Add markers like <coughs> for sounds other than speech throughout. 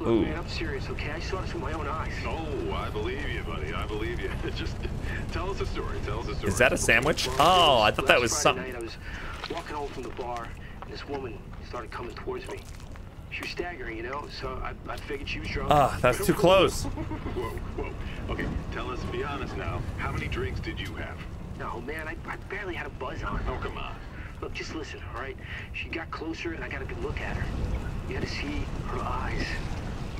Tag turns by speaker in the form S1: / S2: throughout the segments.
S1: Look,
S2: Ooh.
S1: man, I'm serious, okay? I saw this with my own eyes.
S3: Oh, I believe you, buddy. I believe you. <laughs> Just tell us a story. Tell us a story.
S2: Is that a sandwich? Oh, I thought that was something.
S1: Friday night, I was walking home from the bar, and this woman started coming towards me. She was staggering, you know, so I, I figured she was drunk.
S2: Ah, that's too close. <laughs>
S3: Whoa, whoa. Okay, tell us, be honest now. How many drinks did you have?
S1: No, man, I, I barely had a buzz on.
S3: Oh, come on.
S1: Look, just listen, all right? She got closer, and I got a good look at her. You had to see her eyes,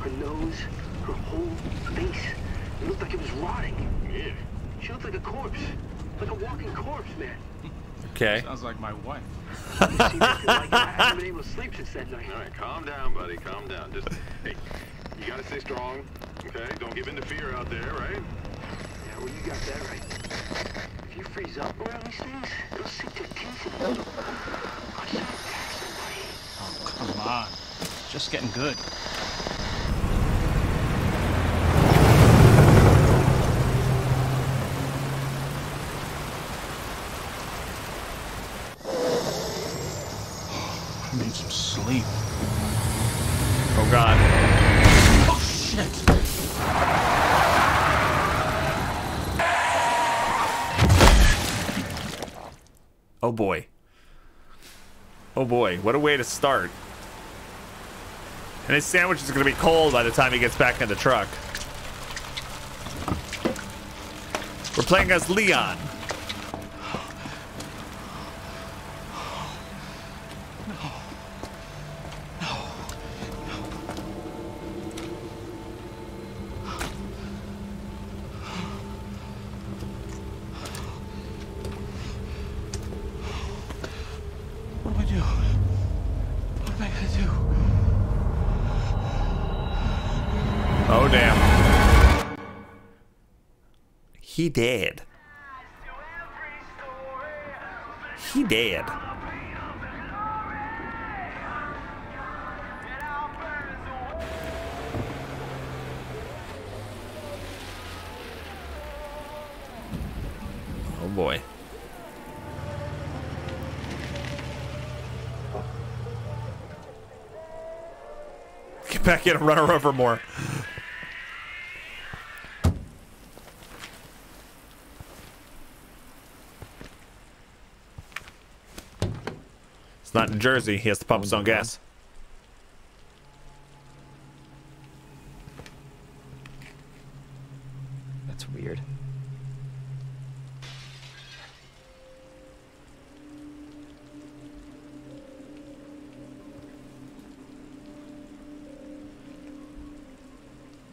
S1: her nose, her whole face. It looked like it was rotting.
S3: Yeah.
S1: She looked like a corpse, like a walking corpse, man.
S2: Okay.
S4: Sounds like my wife. <laughs>
S1: See, like. I haven't been able to sleep since that night.
S3: All right, calm down, buddy. Calm down. Just, hey, you gotta stay strong, okay? Don't give in to fear out there, right?
S1: Yeah, well, you got that right. If you freeze up around these things, they'll sink their teeth in you. I said attack somebody.
S4: Oh, come on. Just getting good. I need some sleep.
S2: Oh God.
S4: Oh, shit.
S2: Oh boy. Oh boy. What a way to start. And his sandwich is gonna be cold by the time he gets back in the truck. We're playing as Leon. He dead. He dead. Oh boy. Get back in and run her over more. It's not in Jersey. He has to pump his own gas.
S5: That's weird.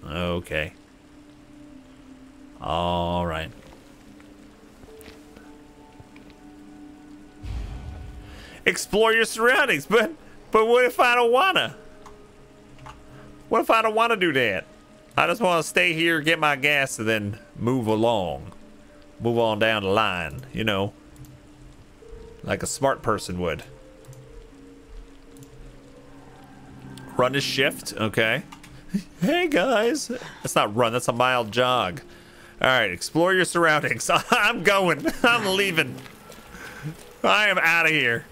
S2: Okay. All right. Explore your surroundings, but but what if I don't wanna? What if I don't wanna do that? I just wanna stay here, get my gas, and then move along. Move on down the line, you know. Like a smart person would. Run a shift, okay. <laughs> Hey guys. That's not run, that's a mild jog. Alright, explore your surroundings. <laughs> I'm going. <laughs> I'm leaving. I am out of here.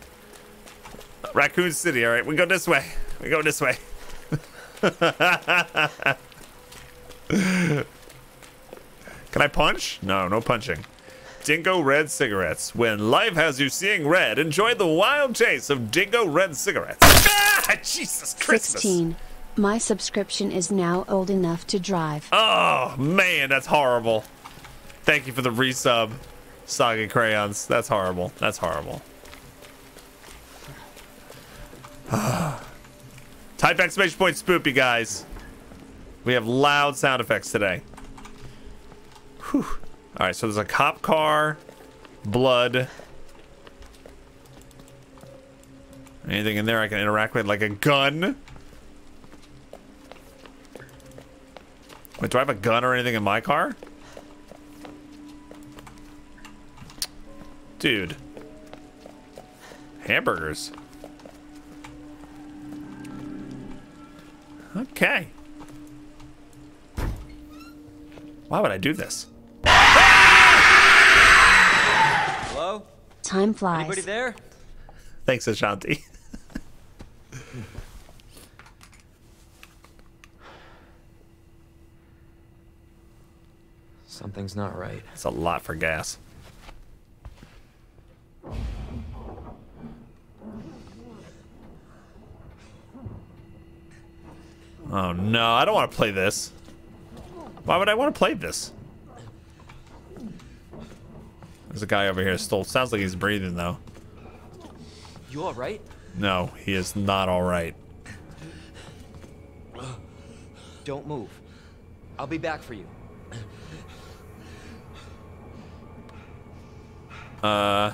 S2: Raccoon City, alright, we go this way. We go this way. <laughs> Can I punch? No, no punching. Dingo Red Cigarettes. When life has you seeing red, enjoy the wild chase of Dingo Red Cigarettes. Ah, Jesus Christmas.
S6: 16. My subscription is now old enough to drive.
S2: Oh, man, that's horrible. Thank you for the resub, Saga Crayons. That's horrible. That's horrible. <sighs> Type exclamation point spoopy, guys. We have loud sound effects today. Whew. All right, so there's a cop car, blood. Anything in there I can interact with, like a gun? Wait, do I have a gun or anything in my car? Dude. Hamburgers. Okay. Why would I do this?
S5: Hello?
S6: Time flies.
S5: Anybody there?
S2: Thanks, Ashanti. <laughs>
S5: Something's not right.
S2: It's a lot for gas. Oh no, I don't want to play this. Why would I want to play this? There's a guy over here still. Sounds like he's breathing though.
S5: You all right?
S2: No, he is not alright.
S5: Don't move. I'll be back for you.
S2: Uh.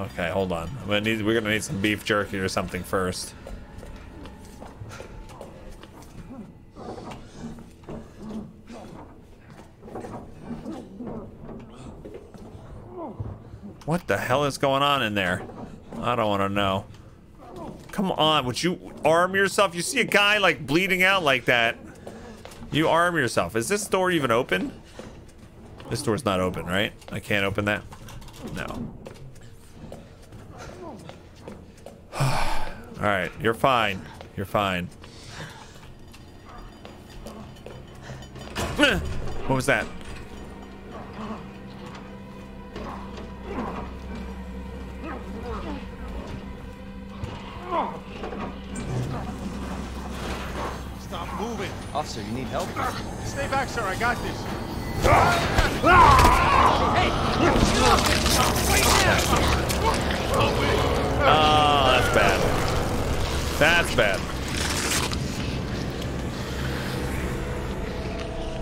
S2: Okay, hold on. I'm gonna need, we're gonna need some beef jerky or something first. What the hell is going on in there? I don't want to know. Come on, would you arm yourself? You see a guy like bleeding out like that. You arm yourself. Is this door even open? This door's not open, right? I can't open that? No. Alright, you're fine. You're fine. <clears throat> What was that?
S4: Stop moving.
S5: Officer, you need help?
S4: Stay back, sir. I got this.
S2: Oh, that's bad. That's bad.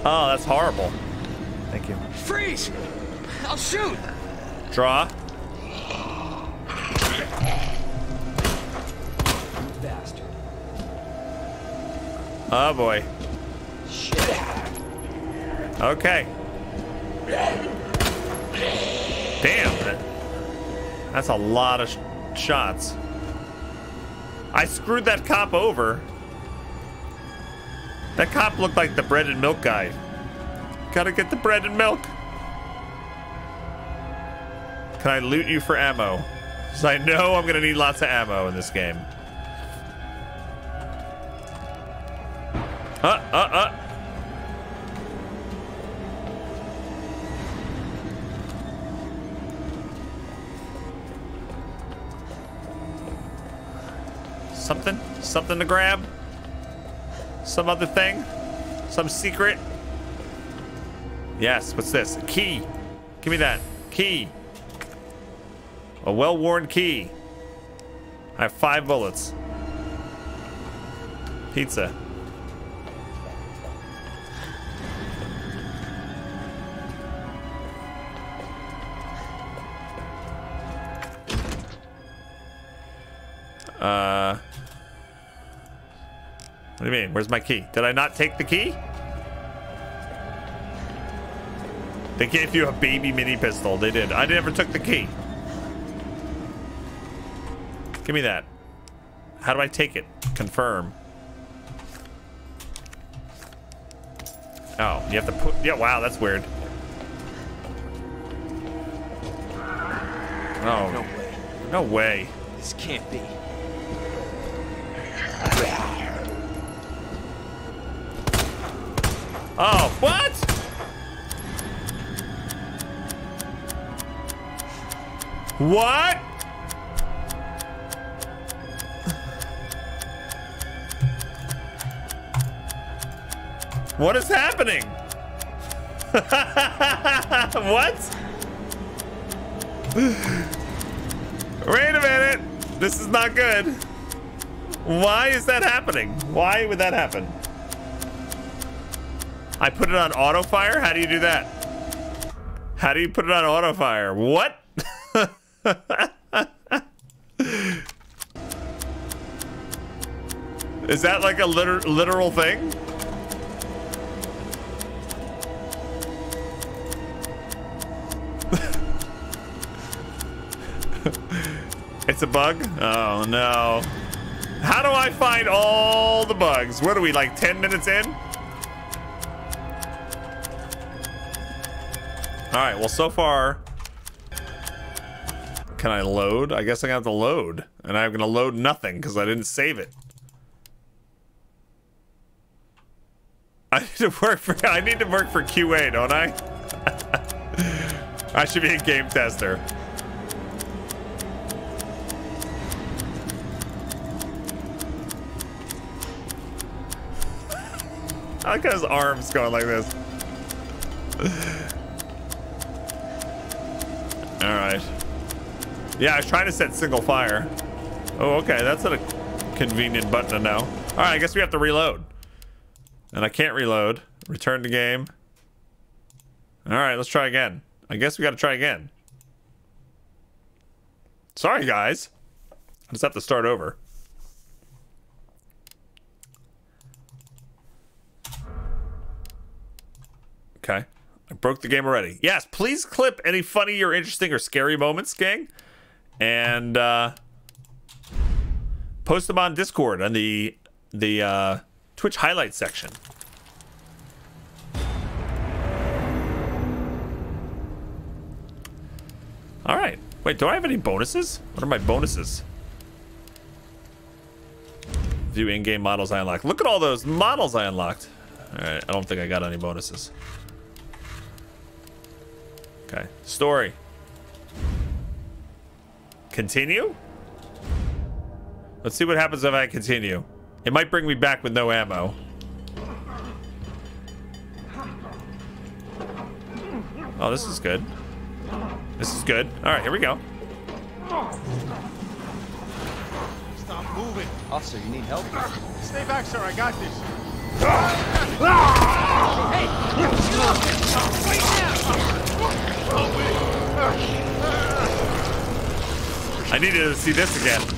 S2: Oh, that's horrible. Thank you.
S5: Freeze! I'll shoot!
S2: Draw.
S5: Bastard.
S2: Oh boy.
S5: Shit.
S2: Okay. Damn. That's a lot of sh shots. I screwed that cop over. That cop looked like the bread and milk guy. Gotta get the bread and milk. Can I loot you for ammo? Because I know I'm gonna need lots of ammo in this game. Uh, uh, uh. Something? To grab? Some other thing? Some secret? Yes, what's this? A key. Give me that. Key. A well-worn key. I have five bullets. Pizza. What do you mean? Where's my key? Did I not take the key? They gave you a baby mini pistol. They did. I never took the key. Give me that. How do I take it? Confirm. Oh, you have to put... Yeah, wow, that's weird. Oh,
S5: No way.
S2: no way.
S5: This can't be.
S2: What? What is happening? <laughs> what? Wait a minute. This is not good. Why is that happening? Why would that happen? I put it on auto fire? How do you do that? How do you put it on auto fire? What? Is that like a liter literal thing? <laughs> it's a bug? Oh no. How do I find all the bugs? What are we, like 10 minutes in? All right, well, so far, Can I load? I guess I have to load. And I'm to load nothing because I didn't save it. I need to work for I need to work for QA, don't I? <laughs> I should be a game tester. <laughs> I like his arms going like this. <laughs> All right. Yeah, I was trying to set single fire. Oh, okay. That's a convenient button to know. All right, I guess we have to reload. And I can't reload. Return to game. All right, let's try again. I guess we got to try again. Sorry, guys. I just have to start over. Okay. I broke the game already. Yes, please clip any funny or interesting or scary moments, gang. And uh, post them on Discord on the the uh, Twitch highlight section. All right. Wait, do I have any bonuses? What are my bonuses? View in-game models I unlocked. Look at all those models I unlocked. All right, I don't think I got any bonuses. Okay, story. Continue? Let's see what happens if I continue. It might bring me back with no ammo. Oh, this is good. This is good. All right, here we go.
S4: Stop moving.
S5: Officer, you need help?
S4: Stay back, sir. I got this.
S2: I needed to see this again.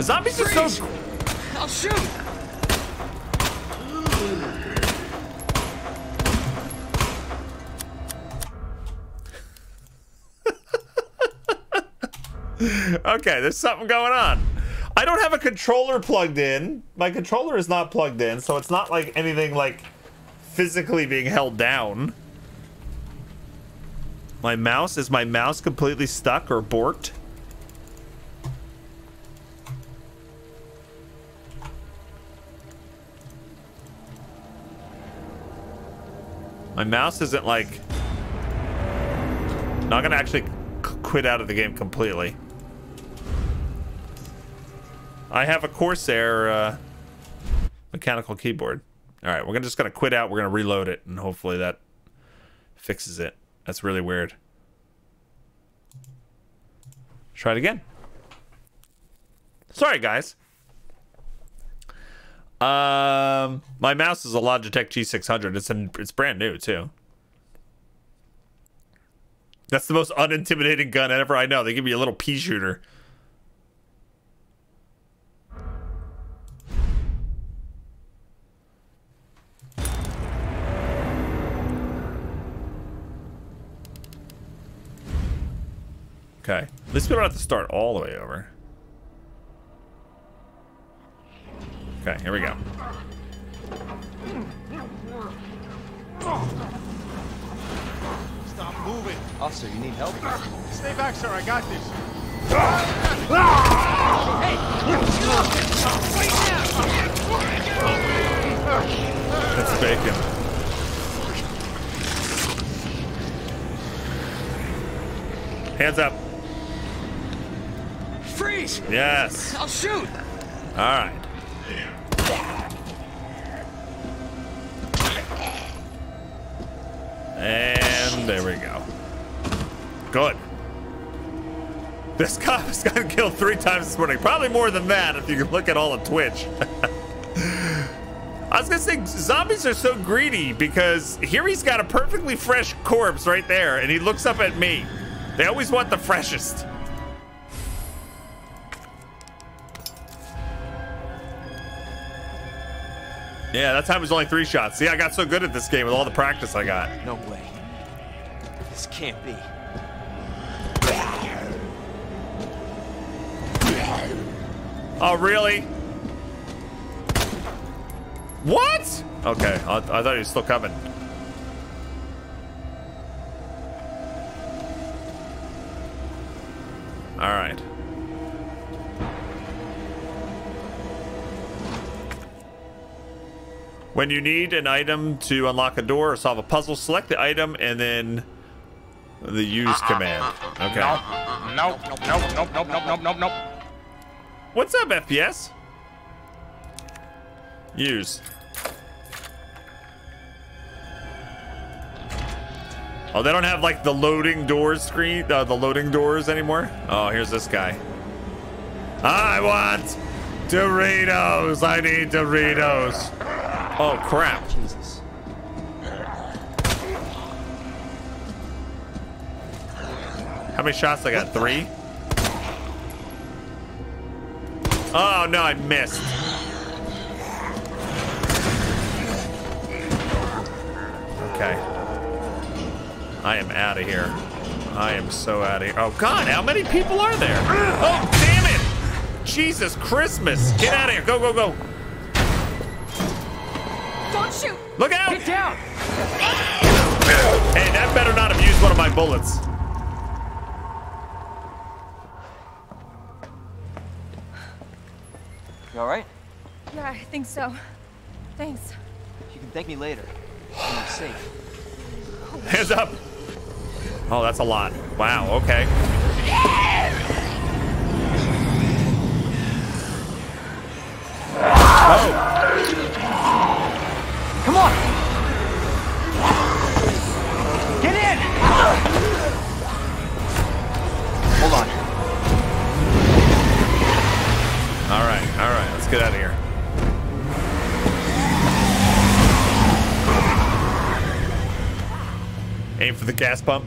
S2: The zombies are so.
S5: I'll shoot! <laughs>
S2: Okay, there's something going on. I don't have a controller plugged in. My controller is not plugged in, so it's not like anything like physically being held down. My mouse, is my mouse completely stuck or borked? My mouse isn't like... Not gonna actually quit out of the game completely. I have a Corsair uh, mechanical keyboard. All right, we're gonna just gonna quit out. We're gonna reload it, and hopefully that fixes it. That's really weird. Try it again. Sorry, guys. Um, my mouse is a Logitech G600. It's an, it's brand new too. That's the most unintimidating gun ever. I know. They give me a little pea shooter. Okay. At least we don't have to start all the way over. Okay, here we go.
S4: Stop moving.
S5: Officer, you need help?
S4: Stay back, sir. I got this.
S2: That's bacon. Hands up.
S5: Freeze!
S2: Yes.
S5: I'll shoot!
S2: All right. And there we go. Good. This cop has gotten killed three times this morning. Probably more than that if you can look at all of Twitch. <laughs> I was gonna say zombies are so greedy because here he's got a perfectly fresh corpse right there, and he looks up at me. They always want the freshest. Yeah, that time was only three shots. See, I got so good at this game with all the practice I got.
S5: No way. This can't be.
S2: Oh, really? What? Okay, I, I thought he was still coming. All right. When you need an item to unlock a door or solve a puzzle, select the item and then the use command. Okay.
S7: Nope, nope, nope, nope, nope, nope, nope, nope, nope.
S2: What's up, FPS? Use. Oh, they don't have like the loading doors screen, uh, the loading doors anymore. Oh, here's this guy. I want Doritos. I need Doritos. Oh crap!
S5: Jesus.
S2: How many shots I got? Three. Oh no, I missed. Okay. I am out of here. I am so out of here. Oh god, how many people are there? Oh damn! Jesus Christmas! Get out of here! Go go go!
S8: Don't shoot!
S2: Look out!
S8: Get down!
S2: Hey, that better not have used one of my bullets.
S5: You alright?
S8: Yeah, I think so. Thanks.
S5: You can thank me later. When I'm safe.
S2: Hands up! Oh, that's a lot. Wow, okay.
S5: Come on! Get in! Hold on.
S2: All right, all right, let's get out of here. Aim for the gas pump.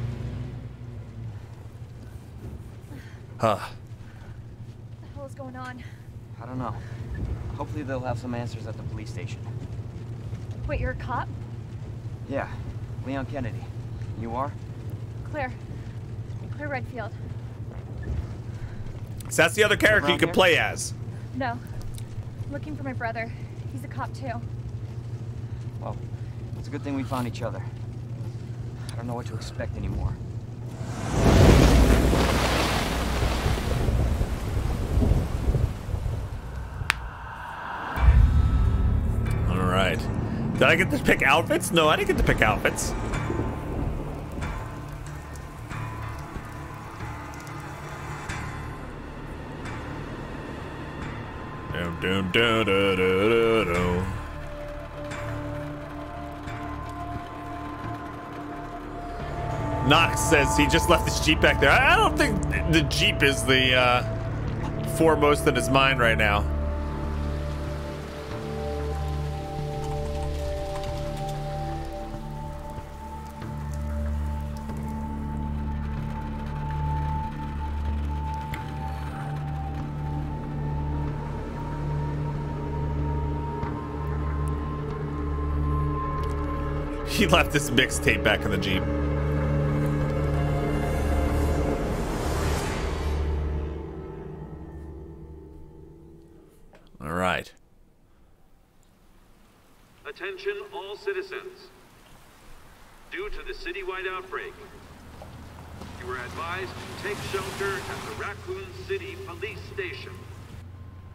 S2: Huh.
S8: What the hell is going on?
S5: I don't know. Hopefully they'll have some answers at the police station.
S8: Wait, you're a cop?
S5: Yeah, Leon Kennedy. You are?
S8: Claire. Claire Redfield.
S2: So that's the other character you
S5: Around
S2: can
S5: here?
S2: play as.
S8: No. I'm looking for my brother. He's a cop too.
S5: Well, it's a good thing we found each other. I don't know what to expect anymore.
S2: Did I get to pick outfits? No, I didn't get to pick outfits. Dum. Knox says he just left his Jeep back there. I don't think the Jeep is the uh, foremost in his mind right now. <laughs> He left this mixtape back in the Jeep. All right.
S3: Attention all citizens. Due to the citywide outbreak, you are advised to take shelter at the Raccoon City Police Station.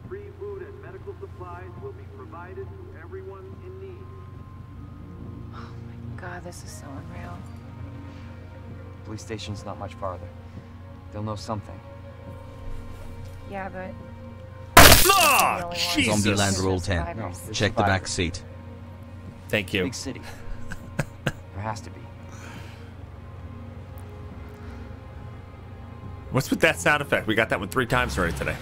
S3: Free food and medical supplies will be provided to everyone in.
S8: God, this is so unreal.
S5: Police station's not much farther. They'll know something.
S8: Yeah, but
S2: Ah,
S8: Jesus.
S2: Jesus.
S9: Roll 10.
S8: Survivors.
S5: they're
S9: Check the back seat.
S2: Thank you.
S5: Big city. <laughs> there has to be.
S2: What's with that sound effect? We got that one three times already today.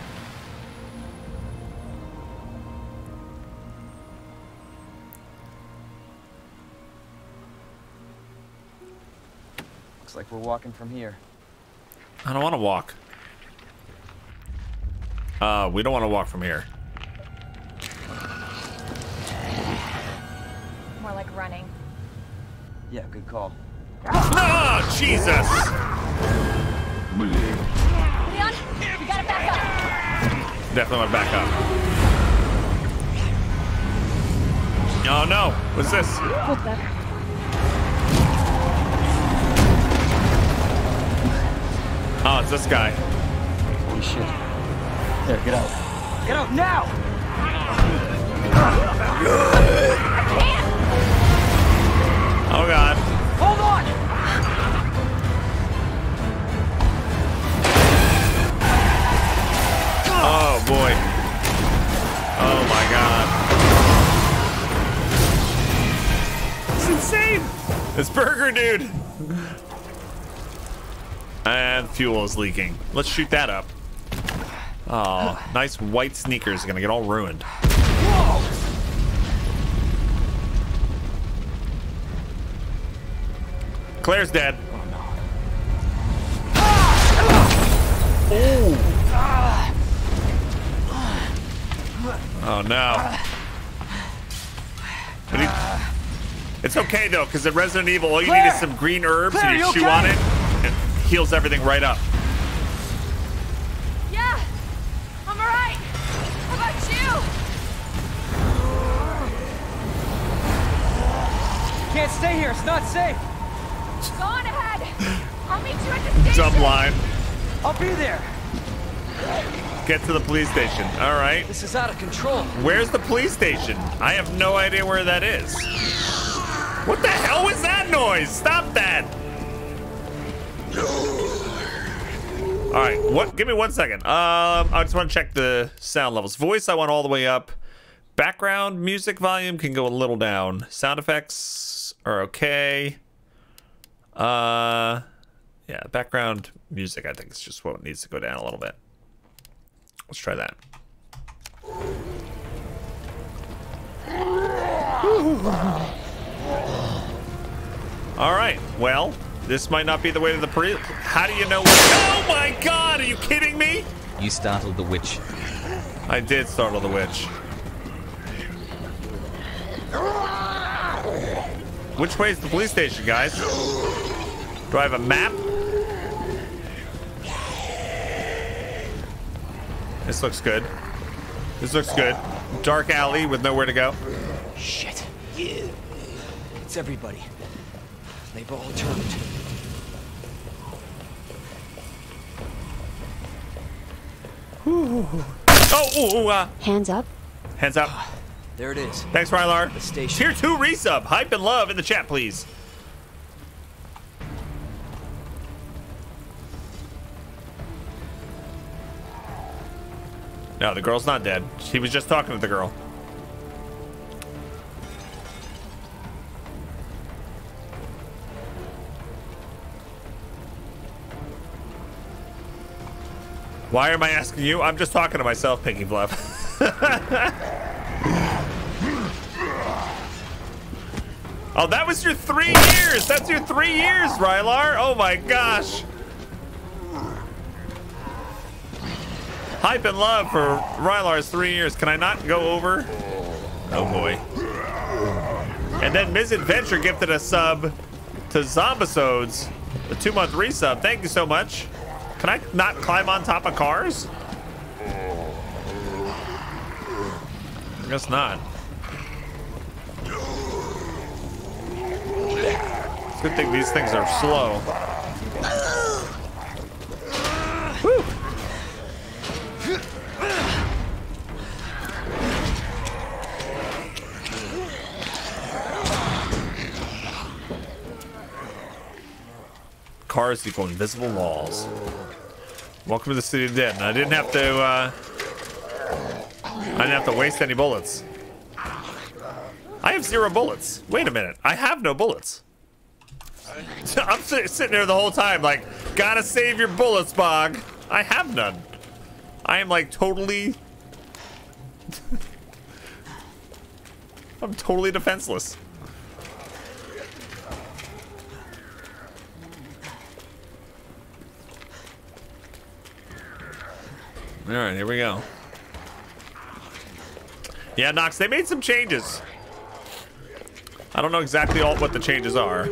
S5: Like we're walking from here.
S2: I don't want to walk. Uh, we don't want to walk from here.
S8: More like running.
S5: Yeah, good call.
S2: Oh, Jesus!
S8: Leon, you gotta back up.
S2: Definitely want to back up. Oh no! What's this? Oh, it's this guy.
S5: Holy shit. There, get out. Get out now!
S2: Oh god.
S5: Hold on!
S2: Oh boy. Oh my god. It's insane. It's Burger Dude. And fuel is leaking. Let's shoot that up. Oh, nice white sneakers are gonna get all ruined. Claire's dead. Oh no. But he- it's okay though, because in Resident Evil, all you need is some green herbs
S5: Claire,
S2: and you
S5: you
S2: chew
S5: okay?
S2: on it heals everything right up.
S8: Yeah, I'm alright. How about you?
S5: Can't stay here, it's not safe!
S8: Go on ahead. I'll meet you at the station.
S2: Dumb line.
S5: I'll be there!
S2: Get to the police station. All right.
S5: This is out of control.
S2: Where's the police station? I have no idea where that is. What the hell was that noise? Stop that. All right, what? Give me one second. Um, I just want to check the sound levels. Voice, I want all the way up. Background music volume can go a little down. Sound effects are okay. Uh, yeah, background music, I think is just what needs to go down a little bit. Let's try that. All right. Well, this might not be the way to the pre. How do you know? What- oh my God! Are you kidding me?
S9: You startled the witch.
S2: I did startle the witch. Which way is the police station, guys? Do I have a map? This looks good. This looks good. Dark alley with nowhere to go.
S5: Shit. It's everybody. They've all turned.
S2: Oh, ooh, ooh, uh,
S6: Hands up.
S2: hands up.
S5: There it is.
S2: Thanks, Rylar.
S5: The station.
S2: Tier 2 resub. Hype and love in the chat, please. No, the girl's not dead. He was just talking to the girl. Why am I asking you? I'm just talking to myself, Pinky Bluff. <laughs> Oh, that was your three years. That's your three years, Rylar. Oh my gosh. Hype and love for Rylar's three years. Can I not go over? Oh boy. And then Misadventure gifted a sub to Zombisodes, a two month resub. Thank you so much. Can I not climb on top of cars? I guess not. It's good thing these things are slow. <laughs> Cars equal invisible walls. Welcome to the city of dead. I didn't have to. Uh, I didn't have to waste any bullets. I have zero bullets. Wait a minute. I have no bullets. <laughs> I'm sitting there the whole time, like, gotta save your bullets, Bog. I have none. I am like totally. <laughs> I'm totally defenseless. All right, here we go. Yeah, Knox, they made some changes. I don't know exactly all what the changes are.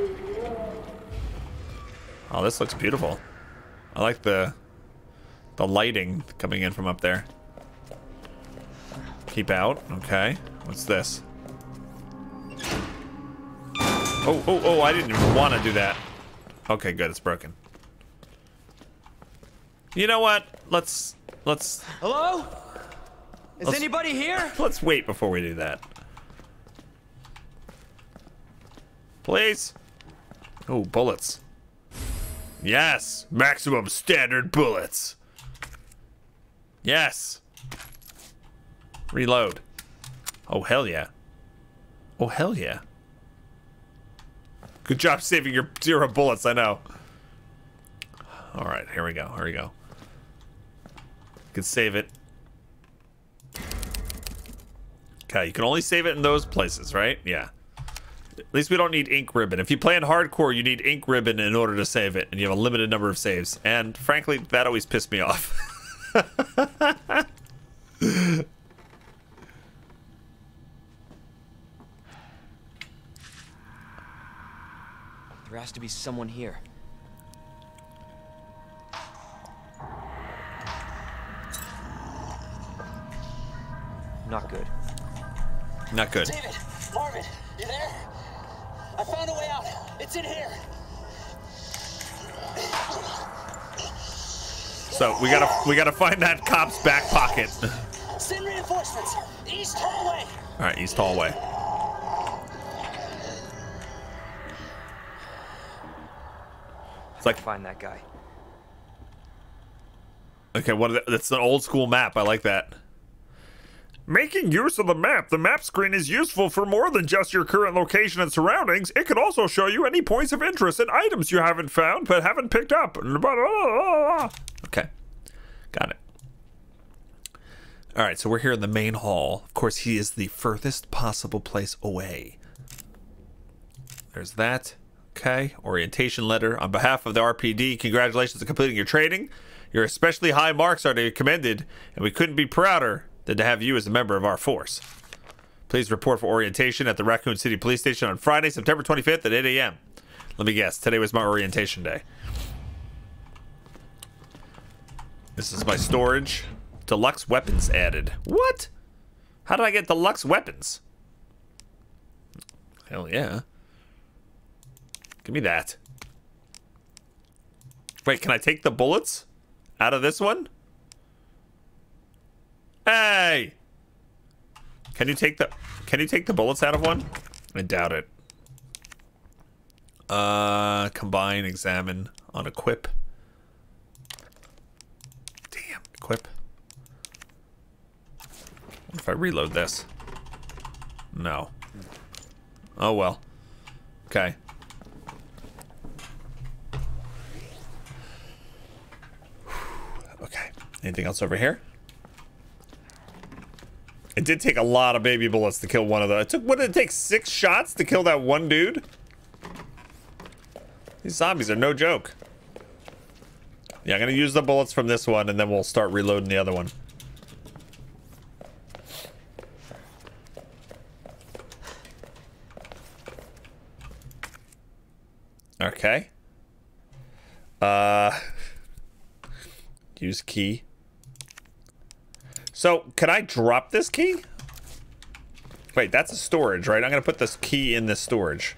S2: Oh, this looks beautiful. I like the the lighting coming in from up there. Keep out. Okay. What's this? Oh, oh, oh, I didn't even want to do that. Okay, good. It's broken. You know what? Let's let's
S5: Hello? Is
S2: Let's-
S5: anybody here? <laughs>
S2: let's wait before we do that. Please. Oh, bullets. Yes, maximum standard bullets. Yes. Reload. Oh hell yeah. Oh hell yeah. Good job saving your zero bullets, I know. All right, here we go. Here we go. Can save it. Okay, you can only save it in those places, right? Yeah. At least we don't need ink ribbon. If you play in hardcore, you need ink ribbon in order to save it, and you have a limited number of saves. And frankly, that always pissed me off. <laughs>
S5: There has to be someone here. Not good.
S2: Not good.
S9: David, Marvin, you there? I found a way out. It's in here.
S2: So we gotta we gotta find that cop's back pocket.
S9: Send reinforcements. East hallway.
S2: All right, East hallway. It's like
S5: Find that guy.
S2: okay, what? That's an old school map. I like that. Making use of the map, the map screen is useful for more than just your current location and surroundings. It can also show you any points of interest and items you haven't found but haven't picked up. Okay, got it. All right, so we're here in the main hall. Of course, he is the furthest possible place away. There's that. Okay, orientation letter. On behalf of the RPD, congratulations on completing your training. Your especially high marks are to be commended, and we couldn't be prouder than to have you as a member of our force. Please report for orientation at the Raccoon City Police Station on Friday, September 25th at 8 a.m. Let me guess, today was my orientation day. This is my storage. Deluxe weapons added. What? How did I get deluxe weapons? Hell yeah. Give me that. Wait, can I take the bullets out of this one? Hey! Can you take the Can you take the bullets out of one? I doubt it. Uh combine, examine, on equip. Damn, equip. What if I reload this? No. Oh well. Okay. <sighs> Okay. Anything else over here? It did take a lot of baby bullets to kill one of them. It took, what did it take, six shots to kill that one dude? These zombies are no joke. Yeah, I'm gonna use the bullets from this one and then we'll start reloading the other one. Okay. Uh, <laughs> use key. So, can I drop this key? Wait, that's a storage, right? I'm gonna put this key in this storage.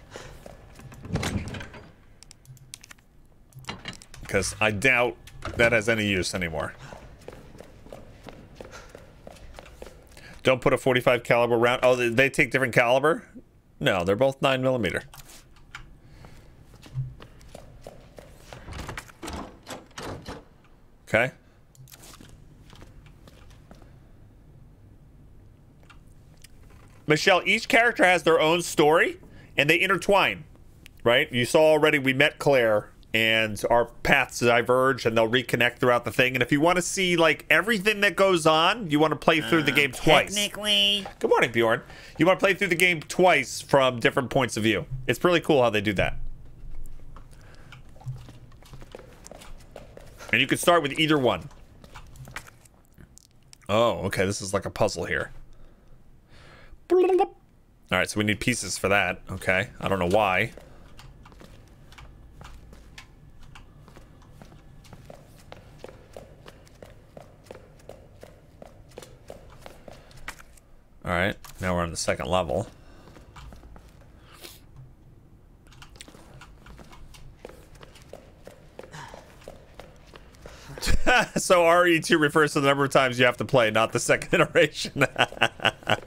S2: Because I doubt that has any use anymore. Don't put a 45 caliber round. Oh, they- they take different caliber? No, they're both 9 millimeter. Okay. Michelle, each character has their own story and they intertwine, right? You saw already we met Claire and our paths diverge and they'll reconnect throughout the thing. And if you want to see like everything that goes on, you want to play through the uh, game twice.
S7: Technically.
S2: Good morning, Bjorn. You want to play through the game twice from different points of view. It's really cool how they do that. And you can start with either one. Oh, okay. This is like a puzzle here. All right, so we need pieces for that. Okay. I don't know why. All right. Now we're on the second level. <laughs> so RE2 refers to the number of times you have to play, not the second <laughs> iteration. <laughs>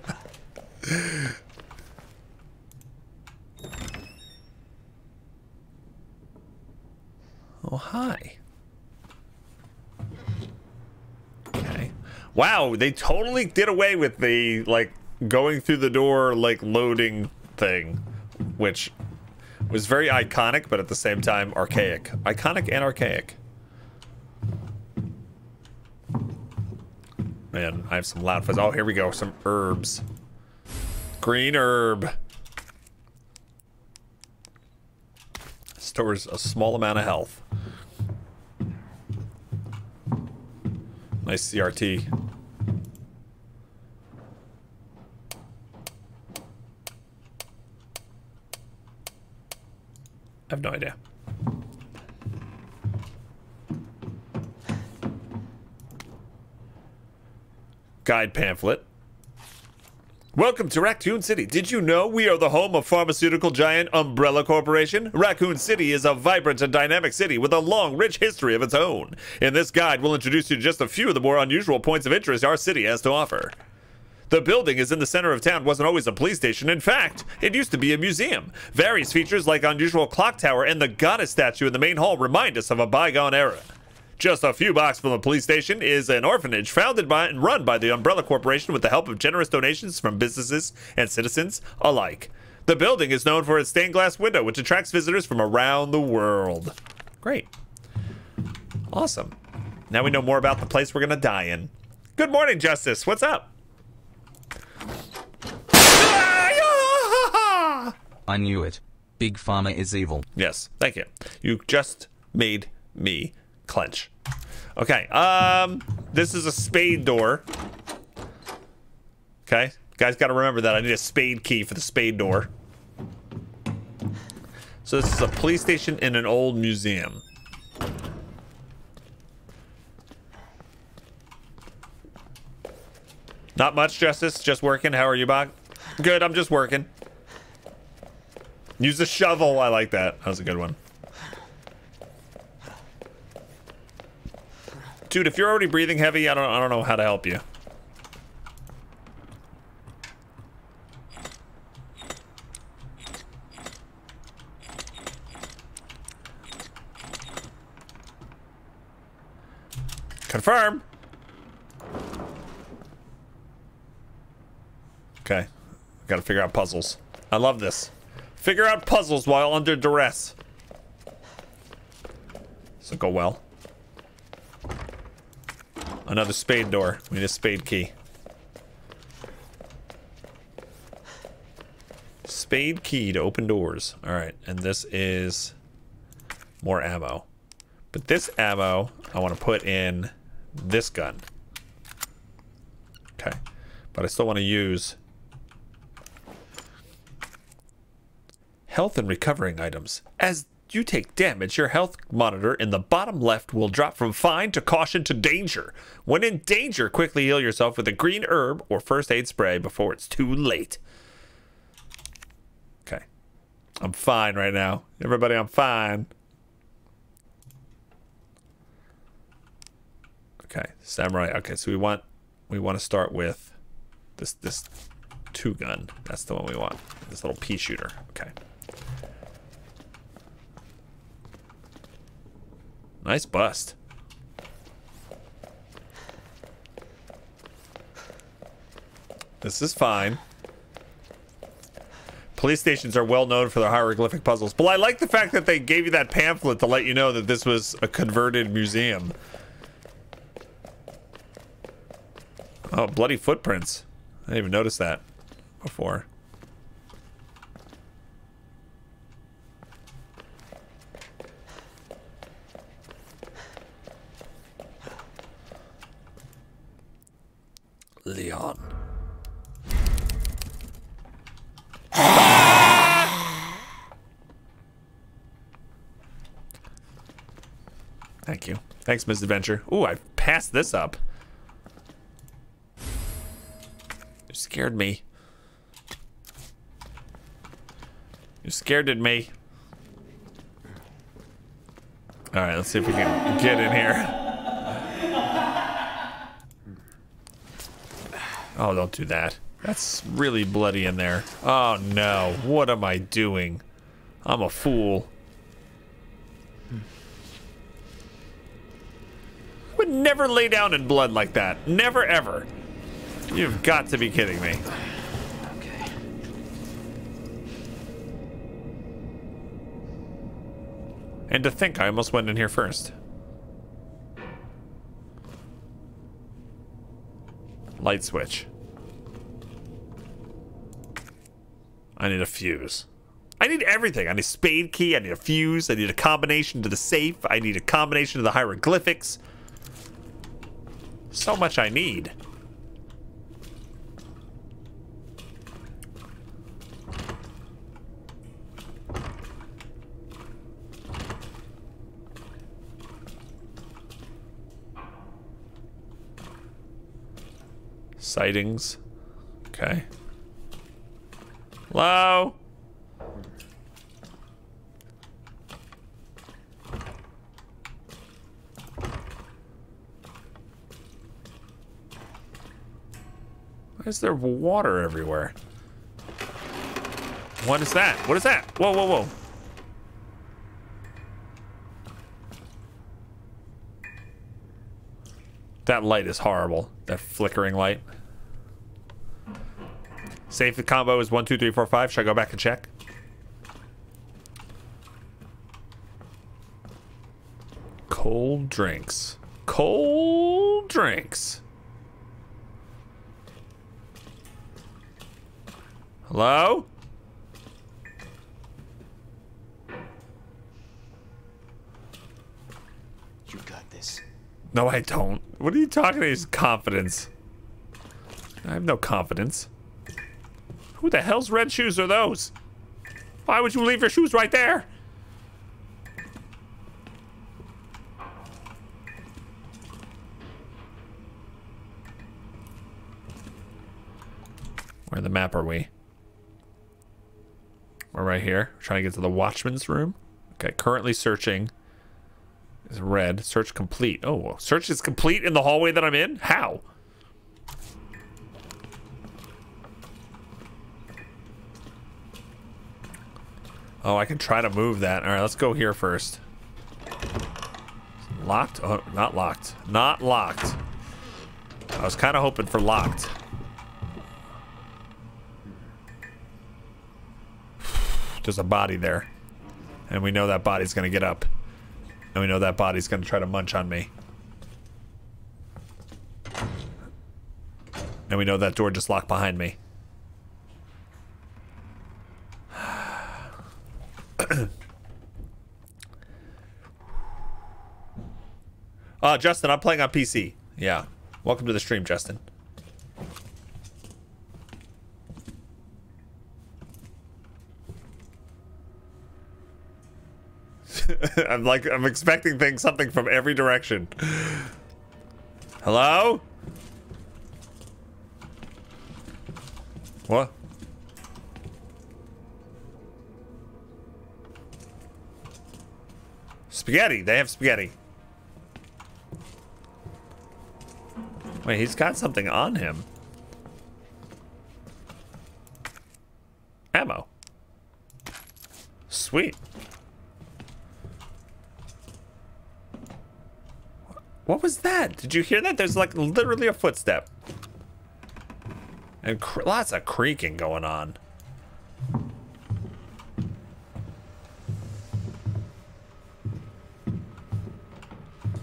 S2: oh, hi. Okay. Wow, they totally did away with the, like, going through the door, like, loading thing, which was very iconic, but at the same time, archaic. Iconic and archaic. Man, I have some loud fuzz. Oh, here we go. Some herbs. Green herb. Stores a small amount of health. Nice CRT. I have no idea. Guide pamphlet. Welcome to Raccoon City. Did you know we are the home of pharmaceutical giant Umbrella Corporation? Raccoon City is a vibrant and dynamic city with a long, rich history of its own. In this guide, we'll introduce you to just a few of the more unusual points of interest our city has to offer. The building is in the center of town wasn't always a police station. In fact, it used to be a museum. Various features like unusual clock tower and the goddess statue in the main hall remind us of a bygone era. Just a few blocks from the police station is an orphanage founded by and run by the Umbrella Corporation with the help of generous donations from businesses and citizens alike. The building is known for its stained glass window, which attracts visitors from around the world. Great. Awesome. Now we know more about the place we're going to die in. Good morning, Justice. What's up?
S10: I knew it. Big Pharma is evil.
S2: Yes, thank you. You just made me clench. Okay, um, this is a spade door. Okay, guys got to remember that. I need a spade key for the spade door. So this is a police station in an old museum. Not much, Justice. Just working. How are you, Bog? Good, I'm just working. Use the shovel. I like that. That was a good one. Dude, if you're already breathing heavy, I don't I don't know how to help you. Confirm. Okay. Gotta figure out puzzles. I love this. Figure out puzzles while under duress. Will go well. Another spade door. We need a spade key. Spade key to open doors. Alright, and this is more ammo. But this ammo, I want to put in this gun. Okay. But I still want to use health and recovering items. As you take damage, your health monitor in the bottom left will drop from fine to caution to danger. When in danger, quickly heal yourself with a green herb or first aid spray before it's too late. Okay. I'm fine right now. Everybody, I'm fine. Okay, samurai. Okay, so we want we want to start with this this two gun. That's the one we want. This little pea shooter. Okay. Nice bust. This is fine. Police stations are well known for their hieroglyphic puzzles. But I like the fact that they gave you that pamphlet to let you know that this was a converted museum. Oh, bloody footprints. I didn't even notice that before. Leon. Thank you. Thanks, Miss Adventure. Ooh, I passed this up. You scared me. You scared at me. All right, let's see if we can get in here. Oh, don't do that. That's really bloody in there. Oh no, what am I doing? I'm a fool. I would never lay down in blood like that. Never ever. You've got to be kidding me. And to think I almost went in here first. Light switch. I need a fuse. I need everything. I need a spade key. I need a fuse. I need a combination to the safe. I need a combination to the hieroglyphics. So much I need. Sightings. Okay. Hello? Why is there water everywhere? What is that? What is that? Whoa, whoa, whoa. That light is horrible. That flickering light. Safe the combo is one, two, three, four, five. Should I go back and check? Cold drinks. Cold drinks. Hello?
S5: You got this.
S2: No, I don't. What are you talking about? His confidence. I have no confidence. Who the hell's red shoes are those? Why would you leave your shoes right there? Where in the map are we? We're right here. trying to get to the watchman's room. Okay, currently searching. Is red. Search complete. Oh, search is complete in the hallway that I'm in? How? Oh, I can try to move that. All right, let's go here first. Locked? Oh, not locked. Not locked. I was kind of hoping for locked. <sighs> There's a body there. And we know that body's going to get up. And we know that body's going to try to munch on me. And we know that door just locked behind me. Uh, Justin, I'm playing on PC. Yeah. Welcome to the stream, Justin. <laughs> I'm like, I'm expecting things, something from every direction. Hello? What? Spaghetti. They have spaghetti. Wait, he's got something on him. Ammo. Sweet. What was that? Did you hear that? There's like literally a footstep. And lots of creaking going on.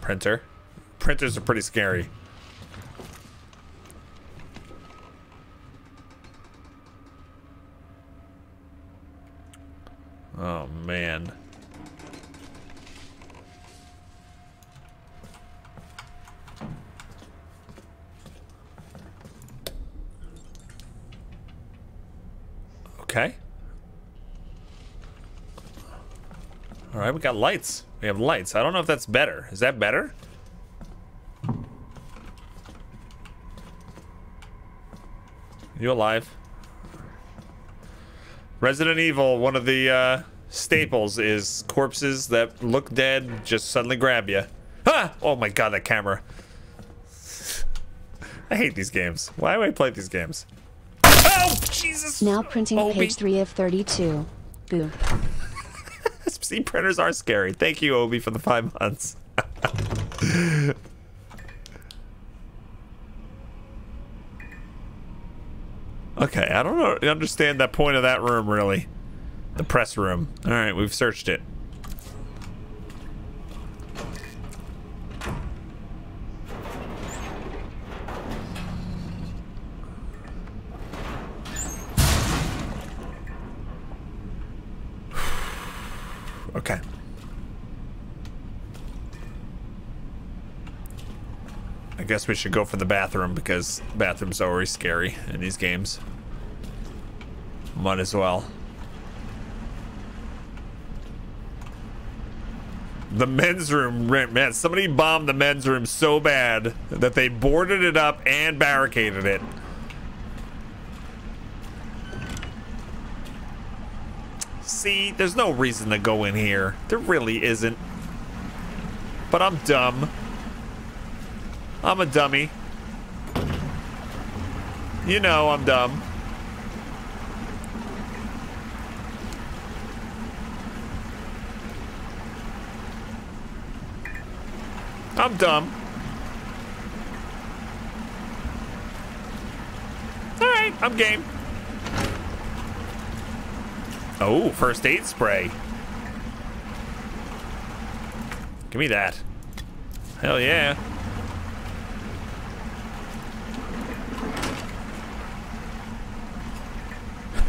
S2: Printer. Printers are pretty scary. Oh, man. Okay. All right, we got lights. We have lights. I don't know if that's better. Is that better? You alive? Resident Evil, one of the uh, staples is corpses that look dead just suddenly grab you. Ah! Oh my god, that camera. I hate these games. Why do I play these games? Oh, Jesus!
S6: Now printing
S2: Obi.
S6: page 3 of 32. Boo. <laughs>
S2: See, printers are scary. Thank you, Obi, for the five months. <laughs> okay, I don't know, understand that point of that room, really. The press room. All right, we've searched it. Okay. I guess we should go for the bathroom because bathrooms are always scary in these games. Might as well. The men's room, man, somebody bombed the men's room so bad that they boarded it up and barricaded it. See, there's no reason to go in here. There really isn't. But I'm dumb. I'm a dummy. You know I'm dumb. I'm dumb. Alright, I'm game. Oh, first aid spray. Give me that. Hell yeah.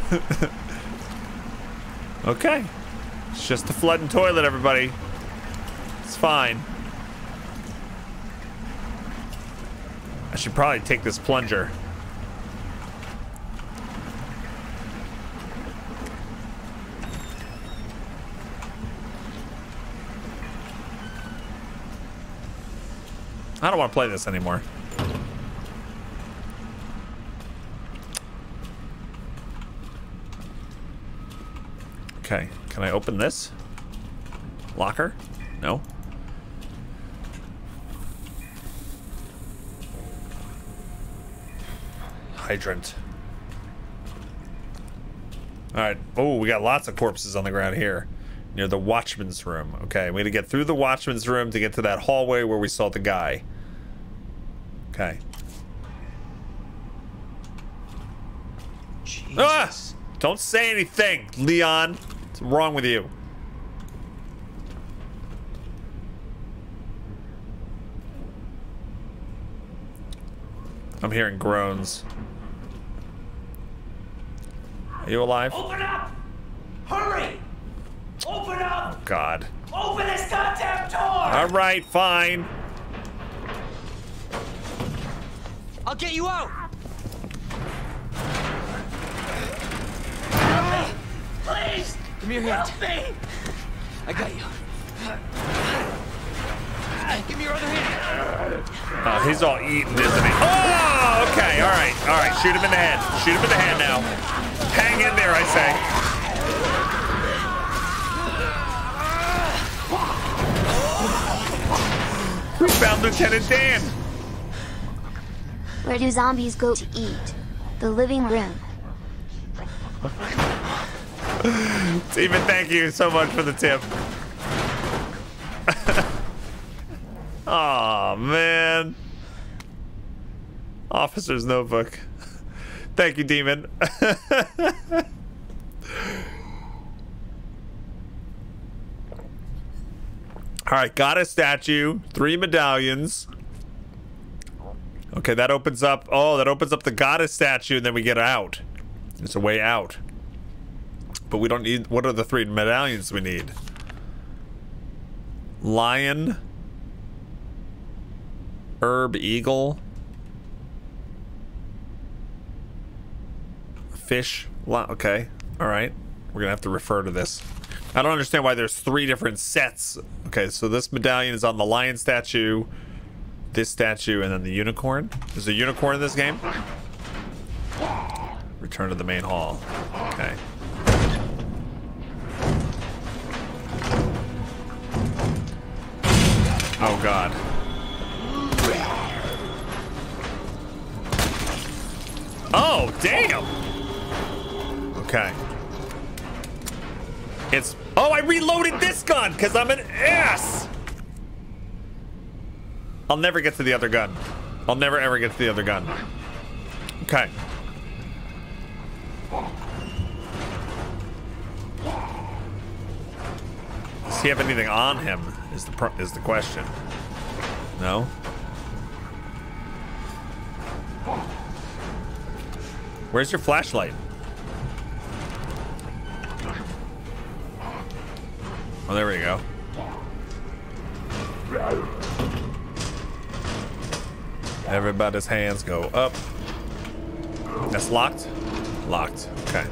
S2: <laughs> okay. It's just a flooding toilet, everybody. It's fine. I should probably take this plunger. I don't want to play this anymore. Okay, can I open this? Locker? No. Hydrant. Alright. Oh, we got lots of corpses on the ground here. Near the watchman's room. Okay, we need to get through the watchman's room to get to that hallway where we saw the guy. Okay. Ah! Don't say anything, Leon. What's wrong with you? I'm hearing groans. Are you alive?
S9: Open up! Hurry! Open up!
S2: Oh, God.
S9: Open this goddamn door!
S2: All right, fine.
S5: I'll get you out!
S9: Please!
S5: Give me your hand.
S9: Help me!
S5: I got you. Give me your other hand.
S2: Oh, he's all eaten, isn't he? Oh, okay. All right. All right. Shoot him in the head. Shoot him in the head now. Hang in there, I say. We found Lieutenant Dan.
S11: Where do zombies go to eat? The living room.
S2: Steven, thank you so much for the tip. <laughs> oh man. Officer's notebook. Thank you, Demon. <laughs> All right, got a statue, three medallions. Okay, that opens up. Oh, that opens up the goddess statue, and then we get out. It's a way out. But we don't need. What are the three medallions we need? Lion, herb, eagle, fish. Okay, all right. We're gonna have to refer to this. I don't understand why there's three different sets. Okay, so this medallion is on the lion statue, this statue, and then the unicorn. Is a unicorn in this game? Return to the main hall. Okay. Oh god. Oh, damn. Okay. It's. Oh, I reloaded this gun because I'm an ass. I'll never get to the other gun. I'll never ever get to the other gun. Okay. Does he have anything on him? Is the is the question? No. Where's your flashlight? Oh, there we go. Everybody's hands go up. That's locked? Locked. Okay.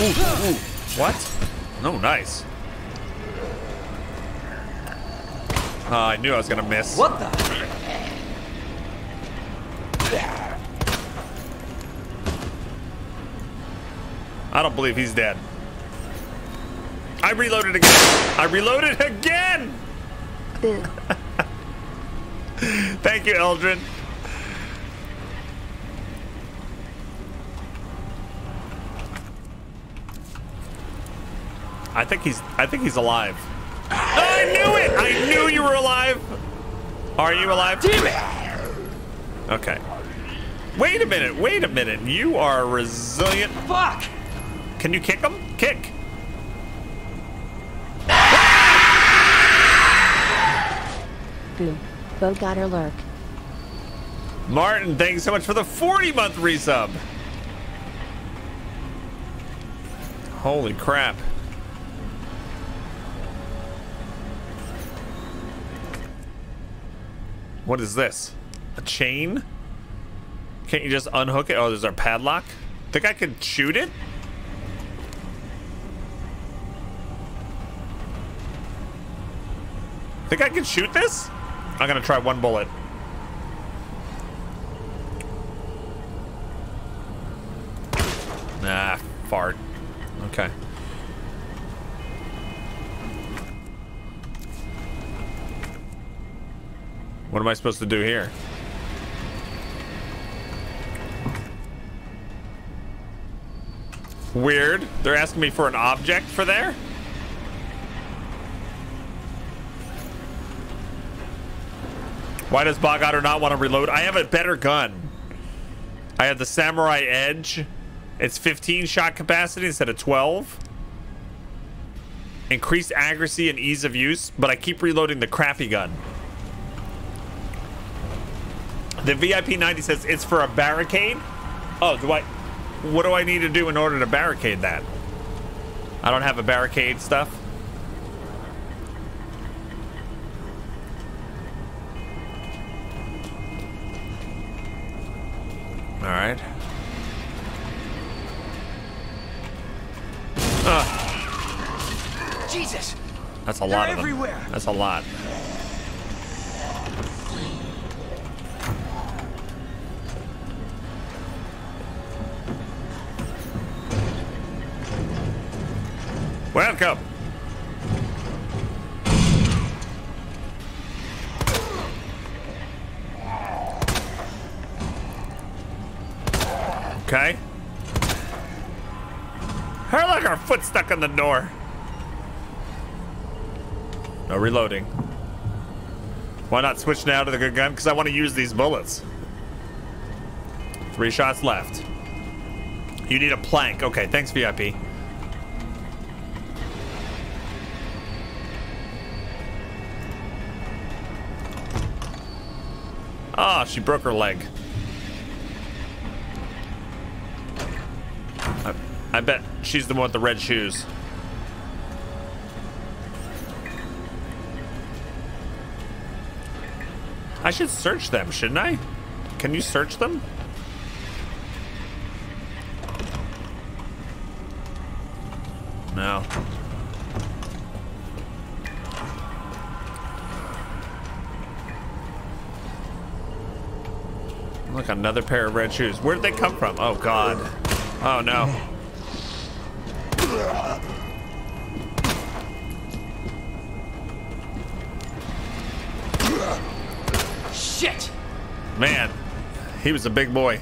S2: Ooh, ooh. What? No, nice. Oh, I knew I was gonna miss.
S5: What the?
S2: I don't believe he's dead. I reloaded again. I reloaded again. <laughs> Thank you, Eldrin. I think he's I think he's alive. I knew it! I knew you were alive! Are you alive? Damn it! Okay. Wait a minute, wait a minute. You are resilient.
S5: Fuck!
S2: Can you kick him? Kick.
S6: Boo. Bog Otter lurk.
S2: Martin, thanks so much for the 40 month resub. Holy crap. What is this? A chain? Can't you just unhook it? Oh, there's our padlock. Think I can shoot it? Think I can shoot this? I'm gonna try one bullet. Nah, fart. Okay. What am I supposed to do here? Weird. They're asking me for an object for there? Why does Bog Otter not want to reload? I have a better gun. I have the Samurai Edge. It's 15 shot capacity instead of 12. Increased accuracy and ease of use, but I keep reloading the crappy gun. The VIP 90 says it's for a barricade. Oh, do I... What do I need to do in order to barricade that? I don't have a barricade stuff. All right. Ugh,
S5: Jesus!
S2: that's a
S5: They're
S2: lot of them.
S5: everywhere.
S2: That's a lot. Welcome. Okay. Her like our foot stuck in the door. No reloading. Why not switch now to the good gun? Because I want to use these bullets. Three shots left. You need a plank. Okay, thanks, VIP. Ah, she broke her leg. I, I bet she's the one with the red shoes. I should search them, shouldn't I? Can you search them? Another pair of red shoes. Where did they come from? Oh, God. Oh, no.
S5: Shit!
S2: Man, He was a big boy.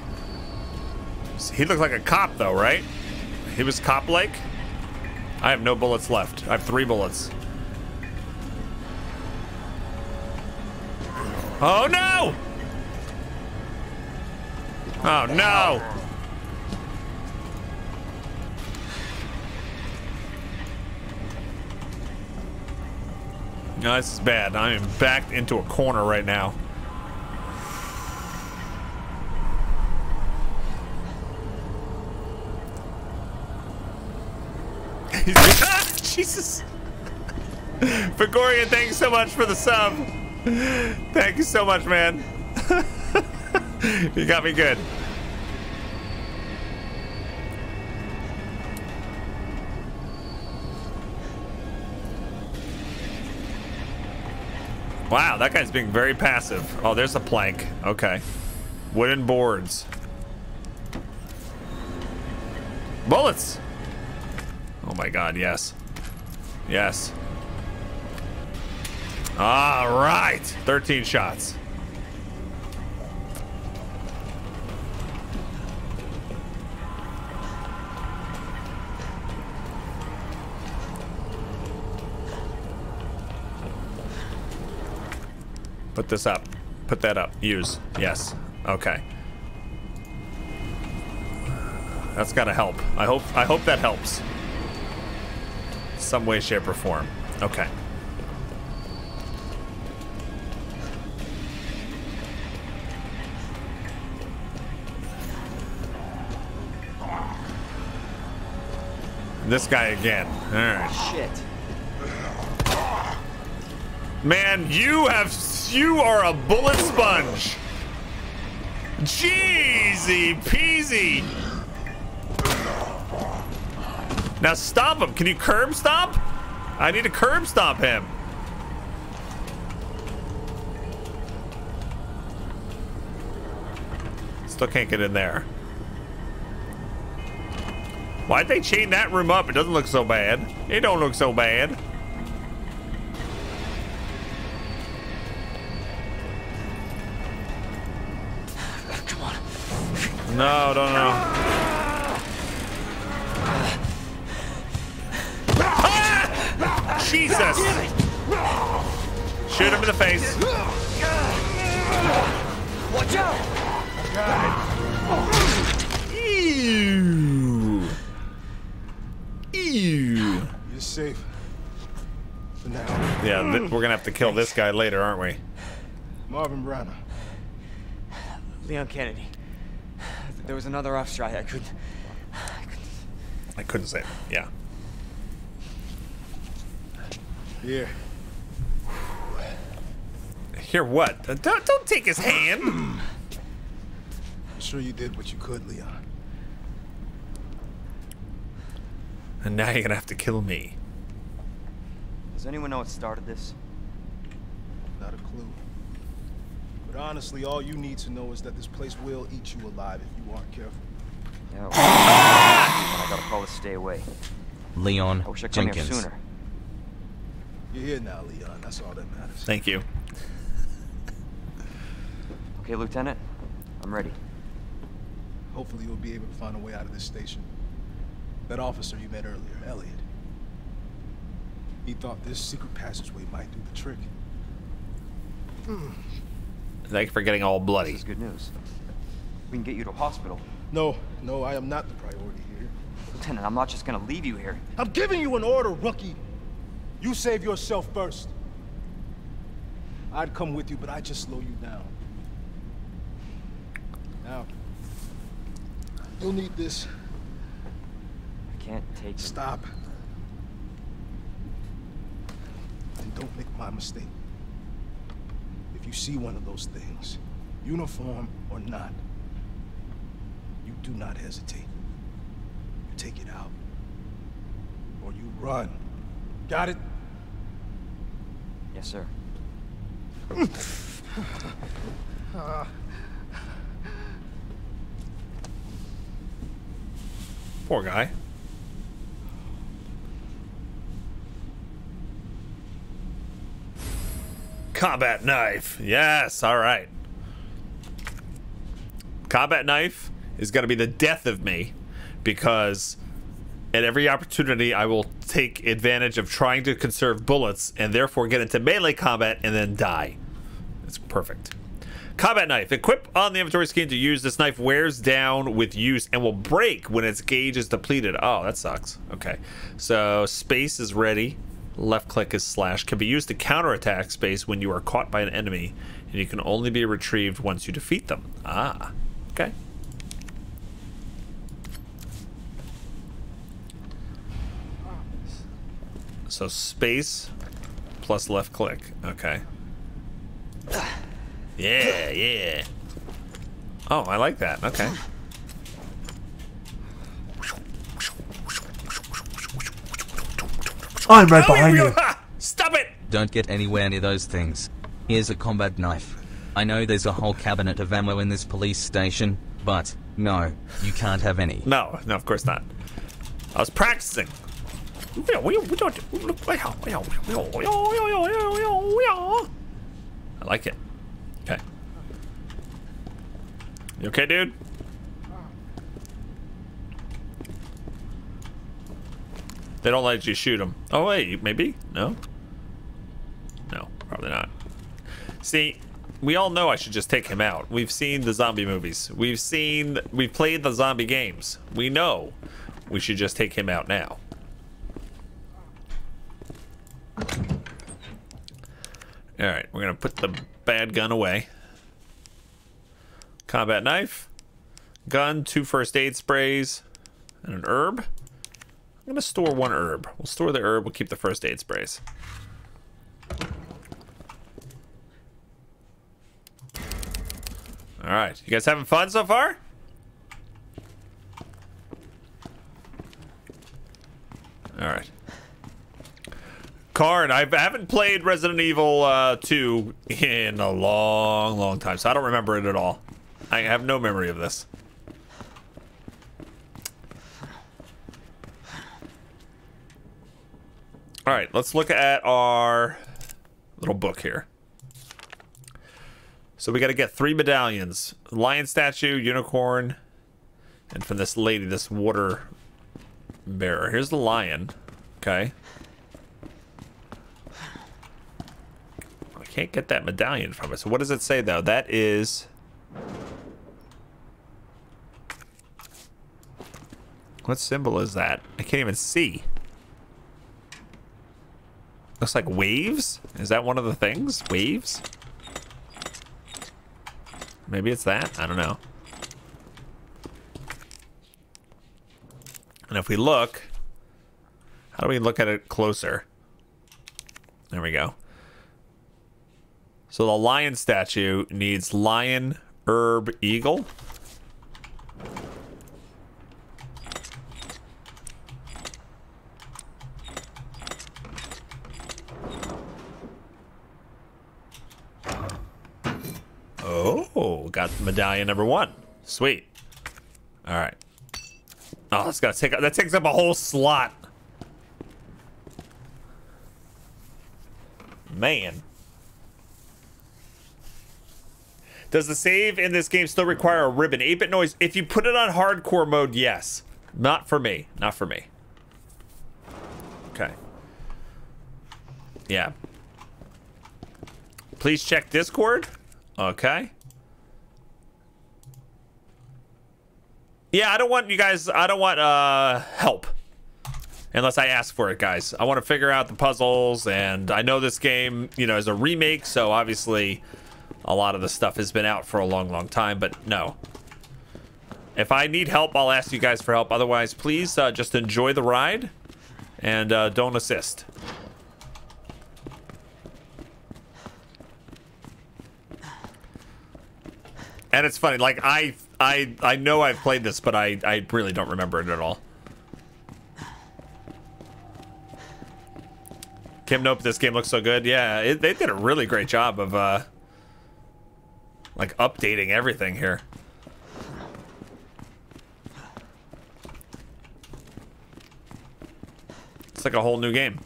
S2: He looked like a cop, though, right? He was cop-like. I have no bullets left. I have three bullets. Oh no! Oh no! No, this is bad. I am backed into a corner right now. <laughs> Jesus. Fagorian, thanks so much for the sub. Thank you so much, man. <laughs> you got me good. Wow, that guy's being very passive. Oh, there's a plank. Okay. Wooden boards. Bullets! Oh my god, yes. Yes. All right. 13 shots. Put this up. Put that up. Use. Yes. Okay. That's gotta help. I hope I hope that helps. Some way, shape, or form. Okay. This guy again. All right.
S5: Shit.
S2: Man, you have you are a bullet sponge. Jeezy peasy. Now stop him. Can you curb stop? I need to curb stop him. Still can't get in there. Why'd they chain that room up? It doesn't look so bad. It don't look so bad. No, no, no. Ah! Jesus! Shoot him in the face.
S5: Watch out!
S2: Ew. Ew.
S4: You're safe. For now.
S2: Yeah, we're gonna have to kill this guy later, aren't we?
S4: Marvin Branagh.
S5: Leon Kennedy. There was another off strike. I couldn't.
S2: I couldn't say it. Yeah.
S4: Here.
S2: Here what? Don't, don't take his hand.
S4: I'm <clears throat> sure you did what you could, Leon.
S2: And now you're gonna have to kill me.
S5: Does anyone know what started this?
S4: Not a clue. But honestly, all you need to know is that this place will eat you alive if you aren't careful.
S5: Yeah. well, <coughs> I got a call to stay away.
S10: Leon
S5: I wish I come here
S10: Jenkins.
S5: sooner.
S4: You're here now, Leon. That's all that matters.
S2: Thank you.
S5: Okay, Lieutenant. I'm ready.
S4: Hopefully you'll be able to find a way out of this station. That officer you met earlier, Elliot. He thought this secret passageway might do the trick. Hmm.
S2: Thank you for getting all bloody.
S5: This is good news. We can get you to a hospital.
S4: No, no, I am not the priority here.
S5: Lieutenant, I'm not just gonna leave you here.
S4: I'm giving you an order, rookie. You save yourself first. I'd come with you, but I'd just slow you down. Now, you'll need this.
S5: I can't take it.
S4: Stop. And don't make my mistake. If you see one of those things, uniform or not, you do not hesitate. You take it out. Or you run. Got it?
S5: Yes, sir.
S2: Poor guy. Combat knife. Yes, all right. Combat knife is going to be the death of me because at every opportunity I will take advantage of trying to conserve bullets and therefore get into melee combat and then die. It's perfect. Combat knife. Equip on the inventory skin to use. This knife wears down with use and will break when its gauge is depleted. Oh, that sucks. Okay. So space is ready. Left click is slash. Can be used to counterattack space when you are caught by an enemy. And you can only be retrieved once you defeat them. Ah. Okay. So space plus left click. Okay. Yeah, yeah. Oh, I like that. Okay.
S12: I'm right behind you.
S2: Stop it!
S10: Don't get anywhere near those things. Here's a combat knife. I know there's a whole cabinet of ammo in this police station, but no, you can't have any.
S2: No, no, of course not. I was practicing. I like it. Okay. You okay, dude? They don't let you shoot them. Oh, wait, maybe? No? No, probably not. See, we all know I should just take him out. We've seen the zombie movies. We've seen, we've played the zombie games. We know we should just take him out now. All right, we're gonna put the bad gun away. Combat knife, gun, two first aid sprays, and an herb. I'm gonna store one herb. We'll store the herb, we'll keep the first aid sprays. All right, you guys having fun so far? All right. Card, I haven't played Resident Evil uh, 2 in a long, long time, so I don't remember it at all. I have no memory of this. All right, let's look at our little book here. So we got to get three medallions. Lion statue, unicorn, and from this lady, this water bearer. Here's the lion. Okay. I can't get that medallion from it. So what does it say, though? That is... What symbol is that? I can't even see. Looks like waves? Is that one of the things? Waves? Maybe it's that? I don't know. And if we look, how do we look at it closer? There we go. So the lion statue needs lion, herb, eagle. Oh, got medallion number one. Sweet. All right. Oh, that's gotta take that takes up a whole slot. Man. Does the save in this game still require a ribbon? 8-bit noise. If you put it on hardcore mode, yes. Not for me. Not for me. Okay. Yeah. Please check Discord. Okay. Yeah, I don't want you guys, I don't want uh, help. Unless I ask for it, guys. I want to figure out the puzzles, and I know this game, you know, is a remake, so obviously a lot of the stuff has been out for a long, long time, but no. If I need help, I'll ask you guys for help. Otherwise, please uh, just enjoy the ride and uh, don't assist. And it's funny, like I I I know I've played this, but I I really don't remember it at all. Kim Nope, this game looks so good. Yeah, it, they did a really great job of uh like updating everything here. It's like a whole new game.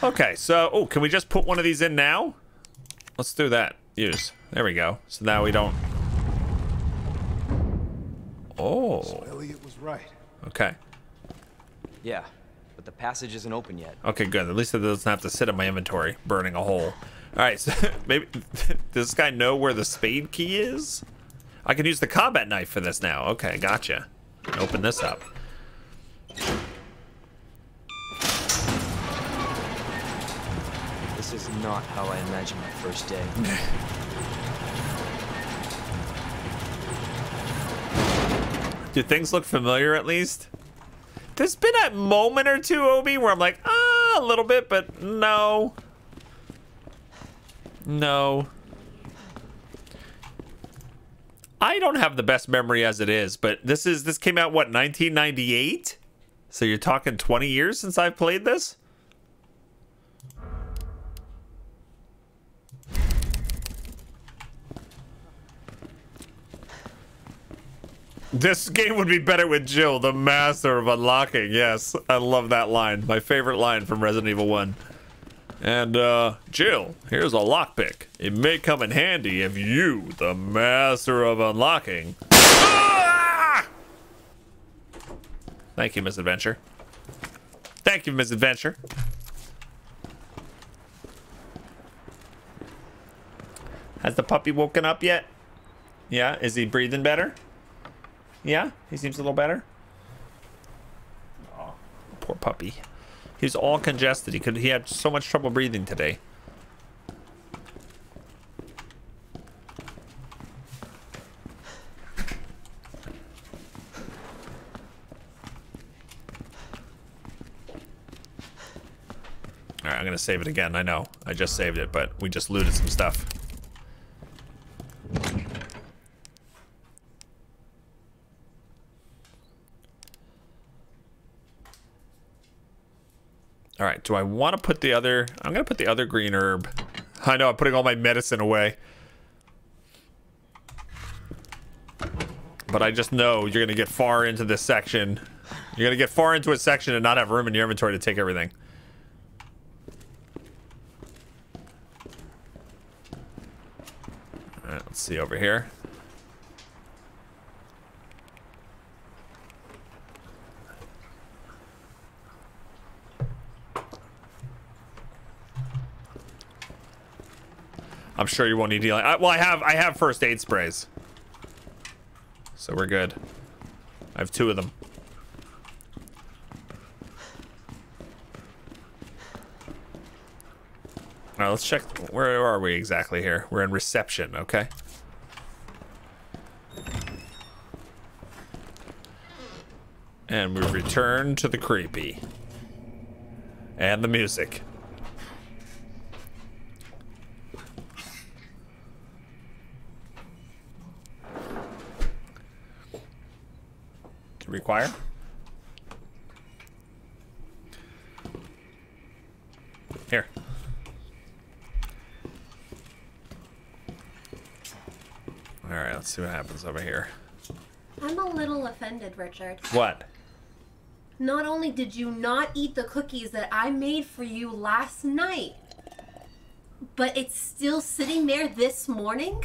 S2: Okay, so oh, can we just put one of these in now? Let's do that. Use. There we go. So now we don't. Oh.
S4: So Elliot was right.
S2: Okay.
S5: Yeah, but the passage isn't open yet.
S2: Okay, good. At least it doesn't have to sit in my inventory, burning a hole. All right, <laughs> so maybe <laughs> does this guy know where the spade key is? I can use the combat knife for this now. Okay, gotcha. Open this up.
S5: This is not how I imagined my first day. <laughs>
S2: Do things look familiar at least? There's been a moment or two, Obi, where I'm like, ah, a little bit, but no. No. I don't have the best memory as it is, but this is this came out what 1998? So you're talking 20 years since I've played this? This game would be better with Jill, the master of unlocking. Yes, I love that line. My favorite line from Resident Evil 1. And, uh, Jill, here's a lockpick. It may come in handy if you, the master of unlocking. Ah! Thank you, Miss Adventure. Thank you, Miss Adventure. Has the puppy woken up yet? Yeah, is he breathing better? Yeah, he seems a little better. Oh, poor puppy. He was all congested. He could. He had so much trouble breathing today. All right, I'm gonna save it again. I know. I just saved it, but we just looted some stuff. Do I want to put the other... I'm going to put the other green herb. I know, I'm putting all my medicine away. But I just know you're going to get far into this section. You're going to get far into a section and not have room in your inventory to take everything. All right, let's see over here. I'm sure you won't need healing. I, well, I have I have first aid sprays, so we're good. I have two of them. All right, let's check. Where are we exactly here? We're in reception. Okay. And we return to the creepy. And the music. Require? Here. All right, let's see what happens over here.
S12: I'm a little offended, Richard.
S2: What?
S12: Not only did you not eat the cookies that I made for you last night, but it's still sitting there this morning.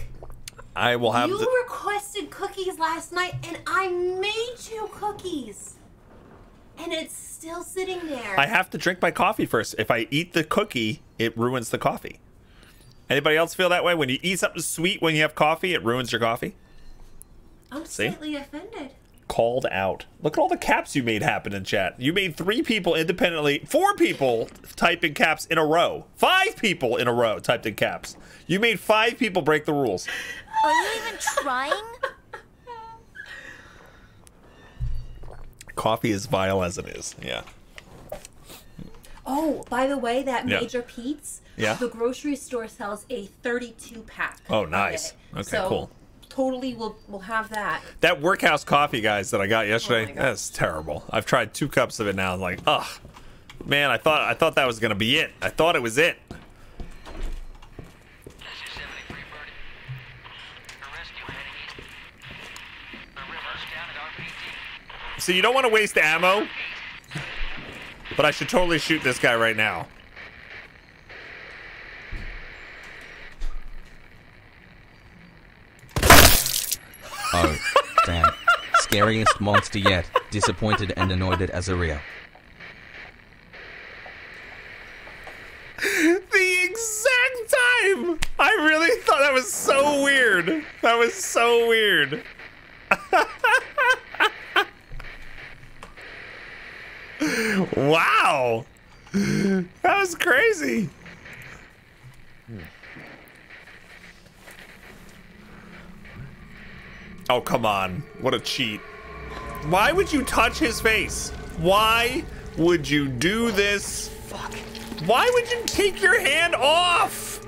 S2: I will have
S12: you
S2: the-
S12: requested cookies last night, and I made you cookies, and it's still sitting there.
S2: I have to drink my coffee first. If I eat the cookie, it ruins the coffee. Anybody else feel that way? When you eat something sweet when you have coffee, it ruins your coffee?
S12: I'm
S2: See?
S12: slightly offended.
S2: Called out. Look at all the caps you made happen in chat. You made three people independently, four people type in caps in a row. Five people in a row typed in caps. You made five people break the rules.
S11: Are you even trying?
S2: Coffee is vile as it is. Yeah.
S12: Oh, by the way, that
S2: Yeah.
S12: Major Pete's,
S2: Yeah.
S12: the grocery store sells a 32 pack.
S2: Oh, nice. Okay,
S12: So,
S2: cool.
S12: Totally, we'll we'll have that.
S2: That workhouse coffee, guys, that I got yesterday,
S12: Oh
S2: that's terrible. I've tried two cups of it now. I'm like, ugh, man, I thought I thought that was gonna be it. I thought it was it. So you don't want to waste ammo. But I should totally shoot this guy right now. Oh, damn.
S10: Scariest monster yet. Disappointed and annoyed at Azaria.
S2: The exact time! I really thought that was so weird. That was so weird. <laughs> wow. That was crazy. Oh, come on. What a cheat. Why would you touch his face? Why would you do this? Fuck. Why would you take your hand off?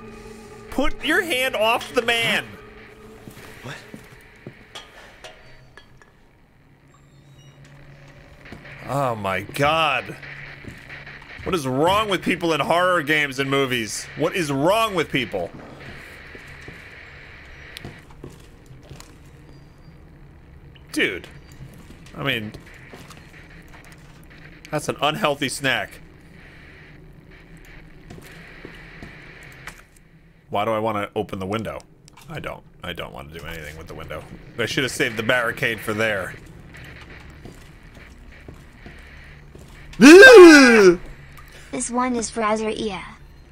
S2: Put your hand off the man. Oh my god. What is wrong with people in horror games and movies? What is wrong with people? Dude. I mean, that's an unhealthy snack. Why do I want to open the window? I don't. I don't want to do anything with the window. I should have saved the barricade for there. <laughs>
S13: This one is for Azraia.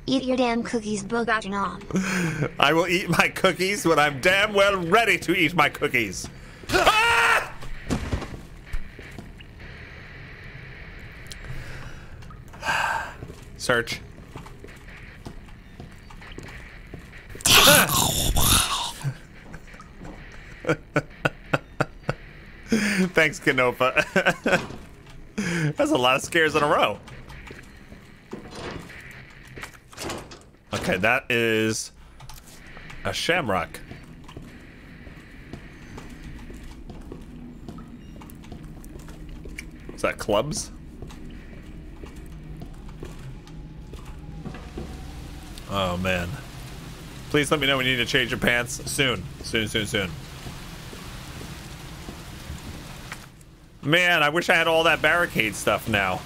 S13: Eat your damn cookies, Bogatanam.
S2: I will eat my cookies when I'm damn well ready to eat my cookies. Ah! Search. <laughs> Thanks, Canopa. <laughs> <laughs> That's a lot of scares in a row. Okay, that is a shamrock. Is that clubs? Oh man. Please let me know when you need to change your pants soon. Soon, soon, soon. Man, I wish I had all that barricade stuff now.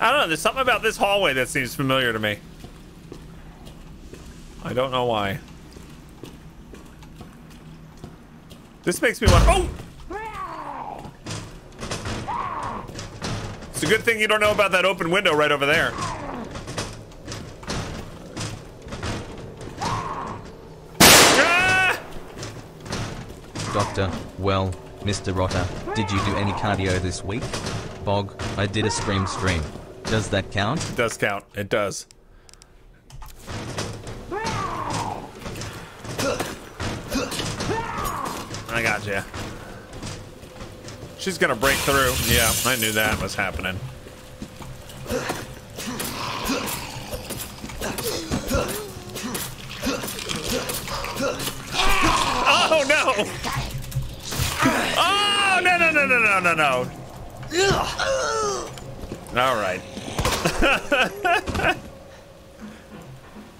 S2: I don't know, there's something about this hallway that seems familiar to me. I don't know why. This makes me want- Oh! It's a good thing you don't know about that open window right over there.
S10: Doctor, well, Mr. Rotter, did you do any cardio this week? Bog, I did a scream stream. Does that count?
S2: It does count. It does. I got you. She's gonna break through. Yeah, I knew that was happening. Oh no! No no no no no no no! All right. <laughs>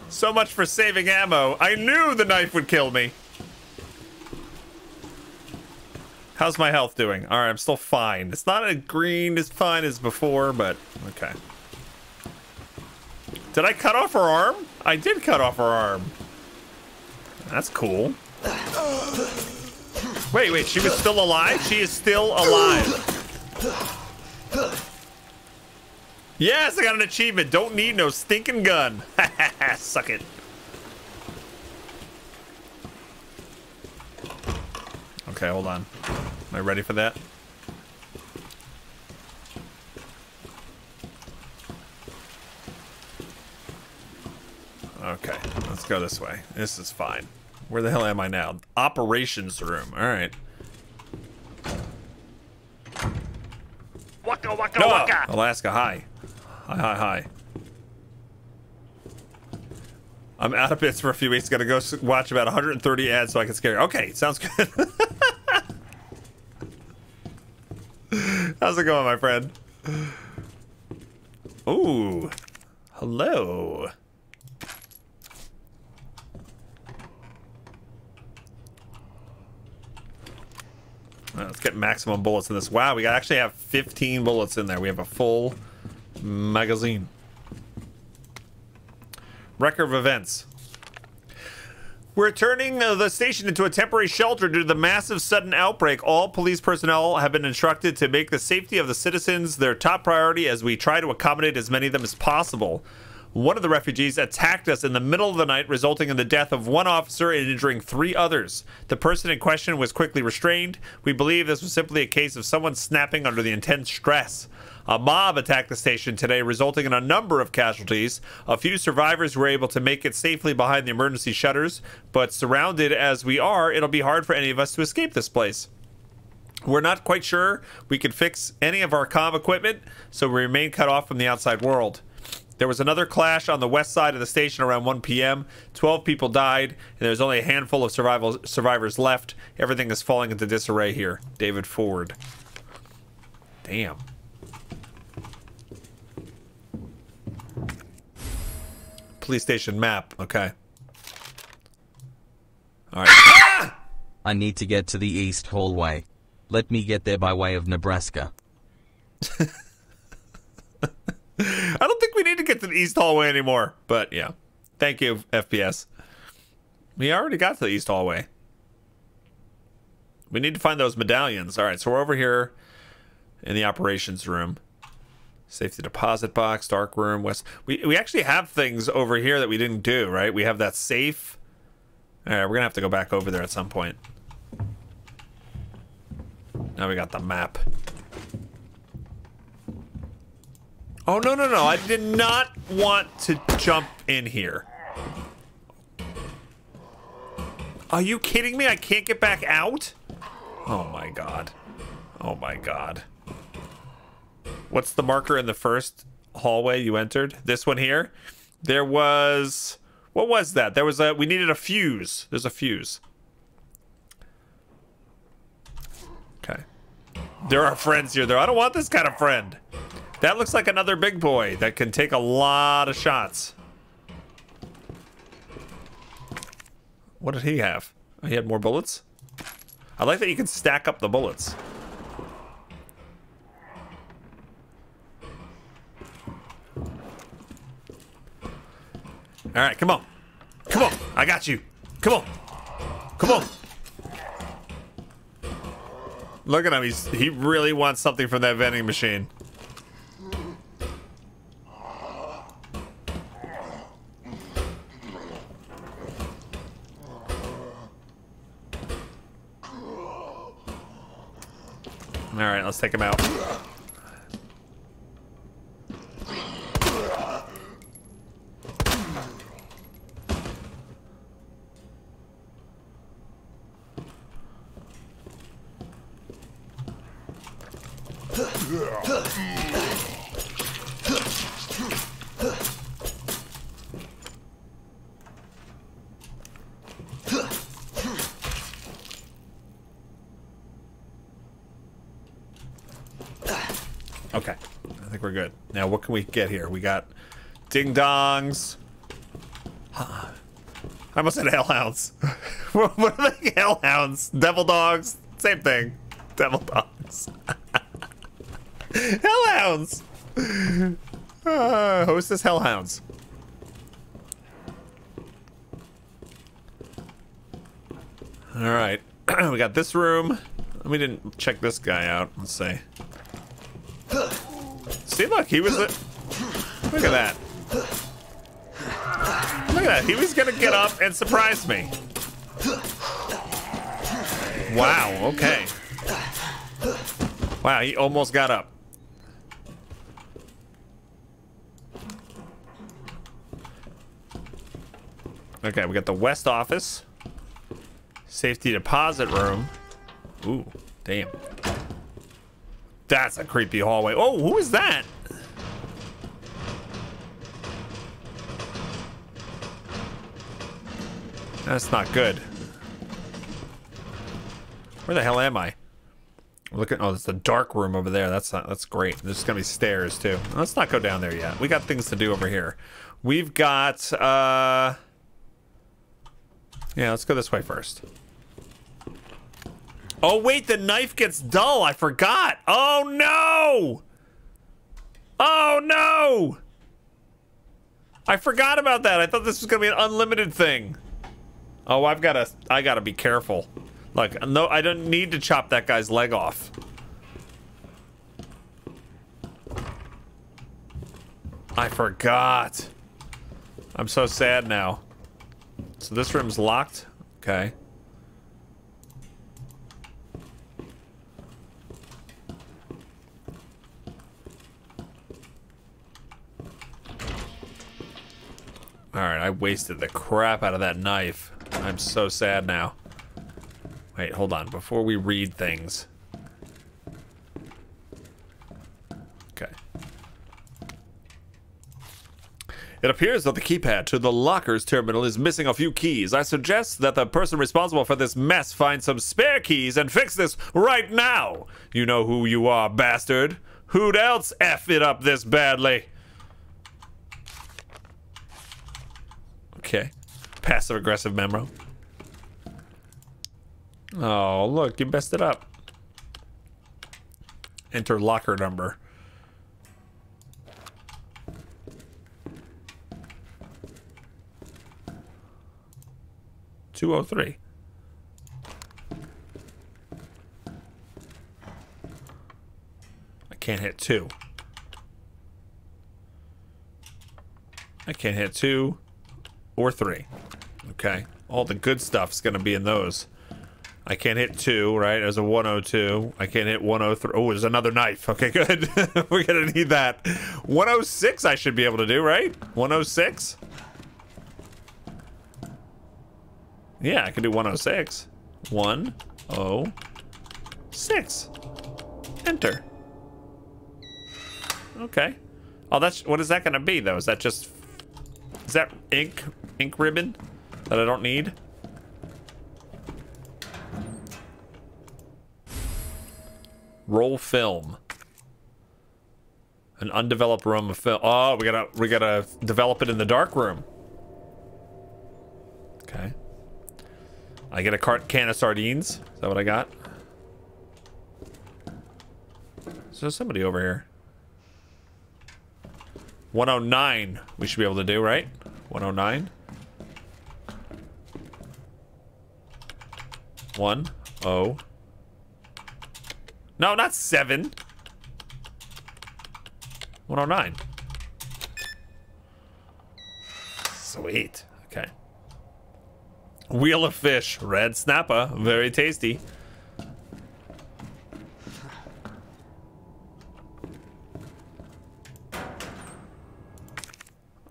S2: so much for saving ammo. I knew the knife would kill me. How's my health doing? All right, I'm still fine. It's not a green as fine as before, but okay. Did I cut off her arm? I did cut off her arm. That's cool. Wait, wait, she was still alive? She is still alive. Yes, I got an achievement. Don't need no stinking gun. <laughs> Suck it. Okay, hold on. Am I ready for that? Okay, let's go this way. This is fine. Where the hell am I now? Operations room. All right.
S7: Waka waka
S2: No,
S7: waka.
S2: Alaska, hi. Hi, hi, hi. I'm out of bits for a few weeks. Gotta go watch about 130 ads so I can scare you. Okay, sounds good. <laughs> How's it going, my friend? Ooh. Hello. Right, let's get maximum bullets in this. Wow, we actually have 15 bullets in there. We have a full magazine. Record of events. We're turning uh, the station into a temporary shelter due to the massive sudden outbreak. All police personnel have been instructed to make the safety of the citizens their top priority as we try to accommodate as many of them as possible. One of the refugees attacked us in the middle of the night, resulting in the death of one officer and injuring three others. The person in question was quickly restrained. We believe this was simply a case of someone snapping under the intense stress. A mob attacked the station today, resulting in a number of casualties. A few survivors were able to make it safely behind the emergency shutters, but surrounded as we are, it'll be hard for any of us to escape this place. We're not quite sure we can fix any of our comm equipment, so we remain cut off from the outside world. There was another clash on the west side of the station around 1 p.m. 12 people died, and there's only a handful of survival survivors left. Everything is falling into disarray here. David Ford. Damn. Police station map. Okay. All right.
S10: I need to get to the east hallway. Let me get there by way of Nebraska. <laughs>
S2: I don't need to get to the east hallway anymore. But yeah. Thank you, FPS. We already got to the east hallway. We need to find those medallions. All right, so we're over here in the operations room. Safety deposit box, dark room, west. We we actually have things over here that we didn't do, right? We have that safe. All right, we're gonna have to go back over there at some point. Now we got the map. Oh no no no! I did not want to jump in here. Are you kidding me? I can't get back out? Oh my god. Oh my god. What's the marker in the first hallway you entered? This one here? There was... What was that? There was a... We needed a fuse. There's a fuse. Okay. There are friends here, though. I don't want this kind of friend. That looks like another big boy that can take a lot of shots. What did he have? He had more bullets? I like that you can stack up the bullets. All right, come on. Come on. I got you. Come on. Come on. Look at him. He's, he really wants something from that vending machine. All right, let's take him out. Okay, I think we're good. Now, what can we get here? We got ding dongs. I almost said hellhounds. <laughs> what are they? Hellhounds, devil dogs, same thing. Devil dogs. <laughs> hellhounds. Uh, hostess hellhounds. All right, <clears throat> we got this room. We didn't check this guy out. Let's see. See, look, he was. Look at that. Look at that. He was gonna get up and surprise me. Wow. Okay. Wow, he almost got up. Okay, we got the west office. Safety deposit room. Ooh, damn. That's a creepy hallway. Oh, who is that? That's not good. Where the hell am I? Look at oh, it's the dark room over there. That's not that's great. There's gonna be stairs too. Let's not go down there yet. We got things to do over here. We've got uh Yeah, let's go this way first. Oh wait, the knife gets dull. I forgot. Oh no! Oh no! I forgot about that. I thought this was gonna be an unlimited thing. Oh, I've got to I got to be careful. Like, no, I don't need to chop that guy's leg off. I forgot. I'm so sad now. So this room's locked. Okay. Alright, I wasted the crap out of that knife. I'm so sad now. Wait, hold on. Before we read things. Okay. It appears that the keypad to the locker's terminal is missing a few keys. I suggest that the person responsible for this mess find some spare keys and fix this right now. You know who you are, bastard. Who'd else F it up this badly? Okay. Passive aggressive memo. Oh, look, you messed it up. Enter locker number. Two oh three. I can't hit two. I can't hit two or three. Okay. All the good stuff's gonna be in those. I can't hit two, right? There's a 102. I can't hit 103. Oh, there's another knife. Okay, <laughs> good. We're gonna need that. 106 I should be able to do, right? 106? Yeah, I can do 106. 106. Enter. Okay. Oh, that's what is that gonna be though? Is that just is that ink ink ribbon that I don't need? Roll film. An undeveloped room of film. Oh, we gotta we gotta develop it in the dark room. Okay. I get a cart can of sardines. Is that what I got? So there's somebody over here. 109 we should be able to do, right? 109. One. Oh. No, not seven. 109. Sweet. Okay. Wheel of fish. Red snapper. Very tasty.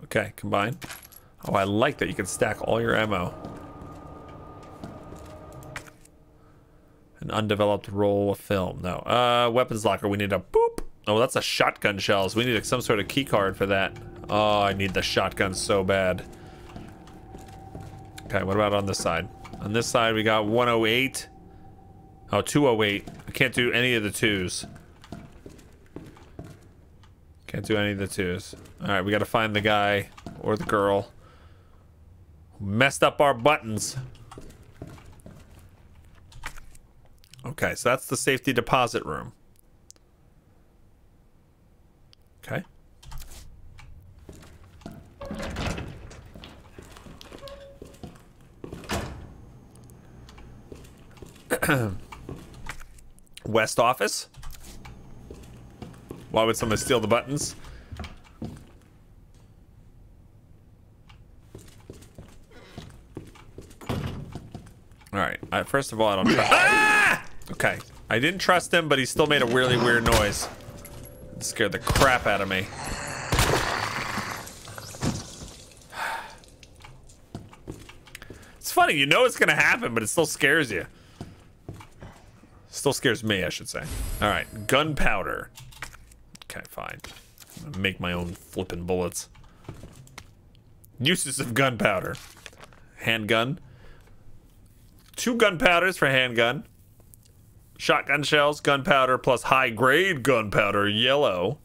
S2: Okay, combine. Oh, I like that you can stack all your ammo. An undeveloped roll of film. No. Uh, weapons locker. We need a boop. Oh, that's a shotgun shells. We need some sort of key card for that. Oh, I need the shotgun so bad. Okay, what about on this side? On this side, we got 108. Oh, 208. I can't do any of the twos. Can't do any of the twos. Alright, we gotta find the guy or the girl messed up our buttons. Okay, so that's the safety deposit room. Okay. <clears throat> West office. Why would someone steal the buttons? All right. First of all, I don't <laughs> ah! Okay. I didn't trust him, but he still made a really weird noise. It scared the crap out of me. It's funny, you know it's gonna happen, but it still scares you. Still scares me, I should say. All right, gunpowder. Okay, fine. make my own flipping bullets. Uses of gunpowder. Handgun. Two gunpowders for handgun. Shotgun shells, gunpowder, plus high-grade gunpowder, yellow.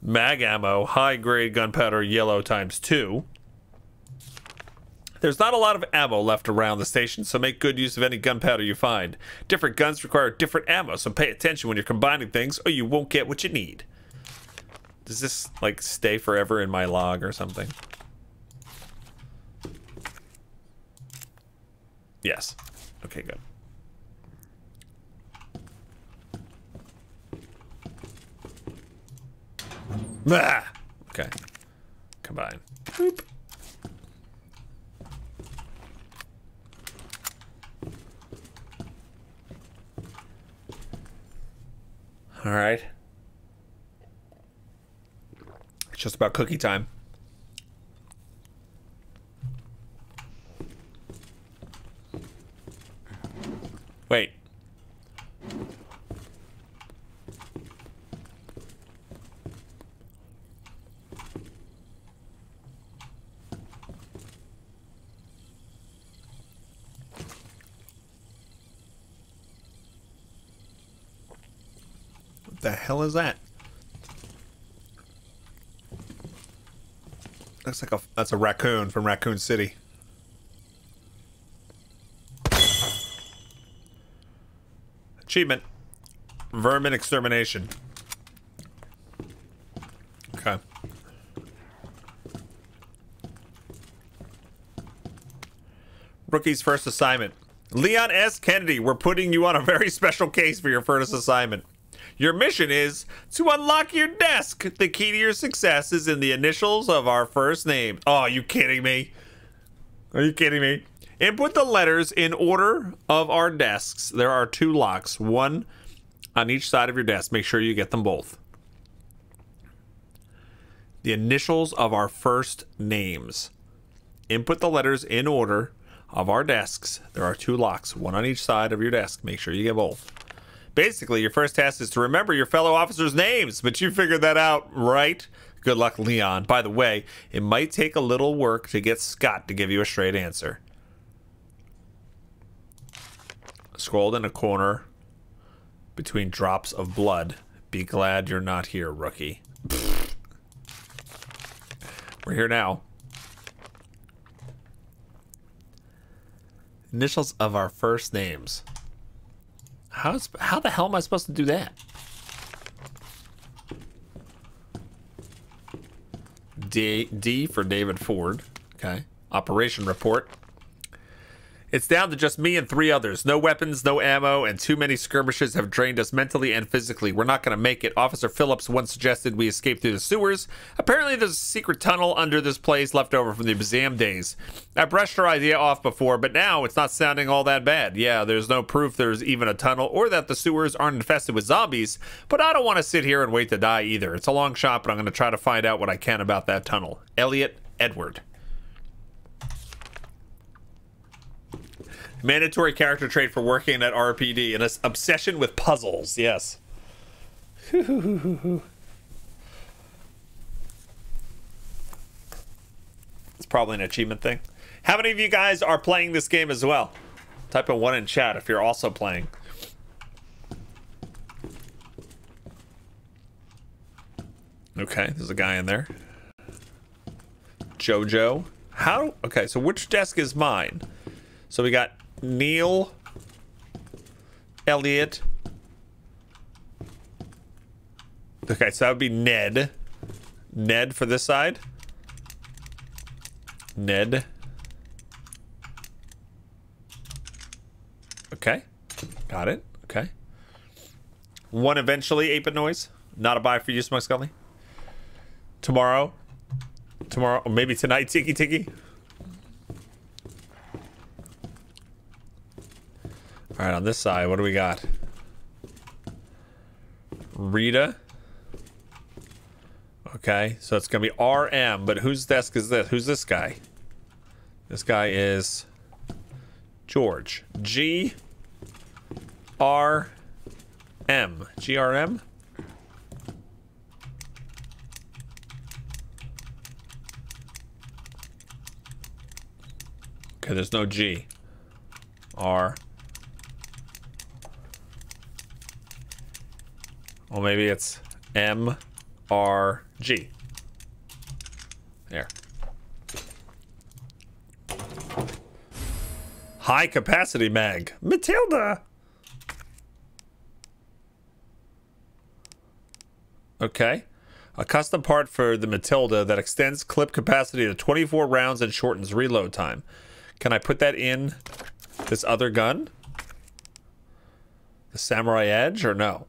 S2: Mag ammo, high-grade gunpowder, yellow times two. There's not a lot of ammo left around the station, so make good use of any gunpowder you find. Different guns require different ammo, so pay attention when you're combining things, or you won't get what you need. Does this, like, stay forever in my log or something? Yes. Okay, good. Ah! Okay. Combine. Boop. All right. It's just about cookie time. Wait. What the is that? Looks like a that's a raccoon from Raccoon City. Achievement. Vermin extermination. Okay. Rookie's first assignment. Leon S. Kennedy, we're putting you on a very <laughs> special case for your first assignment. Your mission is to unlock your desk. The key to your success is in the initials of our first name. Oh, are you kidding me? Are you kidding me? Input the letters in order of our desks. There are two locks, one on each side of your desk. Make sure you get them both. The initials of our first names. Input the letters in order of our desks. There are two locks, one on each side of your desk. Make sure you get both. Basically, your first task is to remember your fellow officers' names, but you figured that out, right? Good luck, Leon. By the way, it might take a little work to get Scott to give you a straight answer. Scrolled in a corner between drops of blood. Be glad you're not here, rookie. We're here now. Initials of our first names. How's how the hell am I supposed to do that? D D for David Ford. Okay. Operation report. It's down to just me and three others. No weapons, no ammo, and too many skirmishes have drained us mentally and physically. We're not going to make it. Officer Phillips once suggested we escape through the sewers. Apparently, there's a secret tunnel under this place left over from the museum days. I brushed her idea off before, but now it's not sounding all that bad. Yeah, there's no proof there's even a tunnel or that the sewers aren't infested with zombies, but I don't want to sit here and wait to die either. It's a long shot, but I'm going to try to find out what I can about that tunnel. Elliot Edward. Mandatory character trait for working at RPD an obsession with puzzles. Yes. <laughs> it's probably an achievement thing. How many of you guys are playing this game as well? Type a one in chat if you're also playing. Okay, there's a guy in there. Jojo. How? Okay, so which desk is mine? So we got Neil, Elliot. Okay, so that would be Ned. Ned for this side. Ned. Okay. Got it. Okay. One eventually, 8-bit noise. Not a buy for you, Smoke Scully. Tomorrow. Tomorrow, or maybe tonight, Tiki Tiki. All right, on this side, what do we got? Rita. Okay, so it's gonna be RM, but whose desk is this? Who's this guy? This guy is George. G R M. G R M? Okay, there's no G. R. Well, maybe it's M R G. There. High capacity mag. Matilda! Okay. A custom part for the Matilda that extends clip capacity to 24 rounds and shortens reload time. Can I put that in This other gun? The Samurai Edge or no?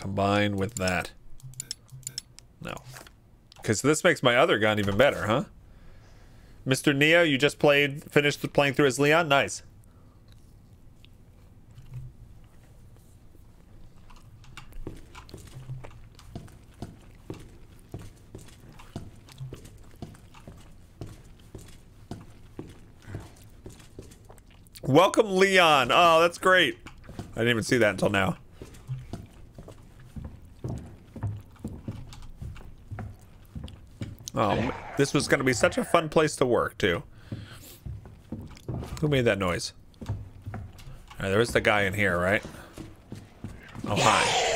S2: Combined with that. No. Because this makes my other gun even better, huh? Mr. Neo, you just played, finished playing through as Leon? Nice. Welcome, Leon. Oh, that's great. I didn't even see that until now. Oh, this was going to be such a fun place to work, too. Who made that noise? Right, there is the guy in here, right? Oh, hi.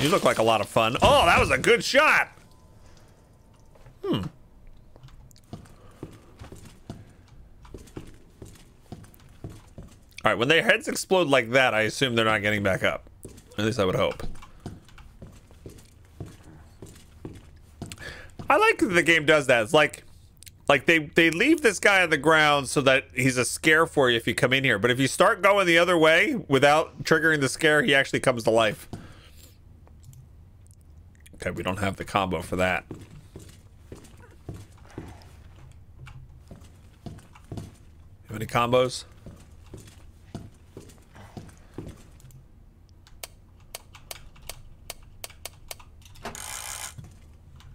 S2: You look like a lot of fun. Oh, that was a good shot! Hmm. All right, when their heads explode like that, I assume they're not getting back up. At least I would hope. I like that the game does that. It's like, like they they leave this guy on the ground so that he's a scare for you if you come in here. But if you start going the other way without triggering the scare, he actually comes to life. Okay, we don't have the combo for that. Have any combos?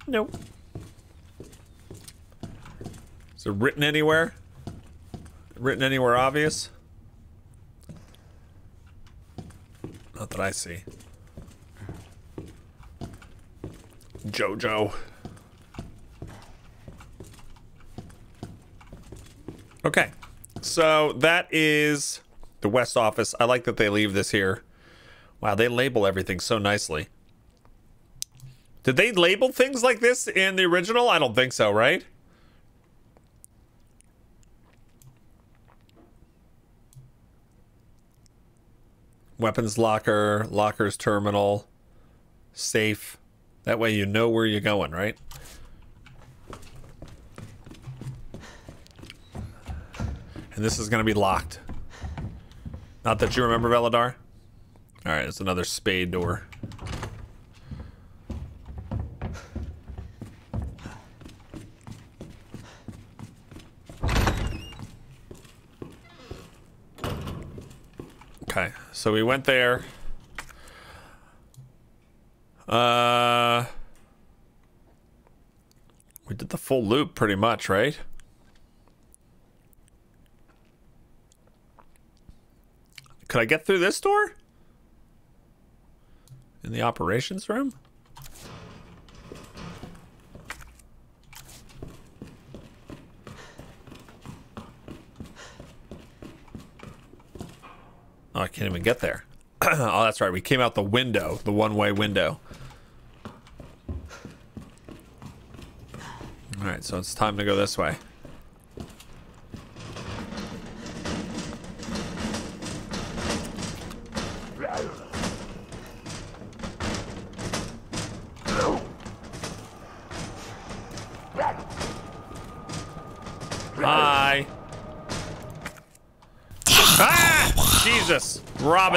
S2: Nope. Is it written anywhere? Written anywhere obvious? Not that I see. Jojo. Okay. So that is the West office. I like that they leave this here. Wow, they label everything so nicely. Did they label things like this in the original? I don't think so, right? Weapons locker, lockers terminal, safe. That way you know where you're going, right? And this is going to be locked. Not that you remember Veladar? Alright, it's another spade door. Okay, so we went there. Uh, we did the full loop pretty much, right? Could I get through this door? In the operations room? Oh, I can't even get there. <clears throat> oh, that's right. We came out the window, the one-way window. All right, so it's time to go this way.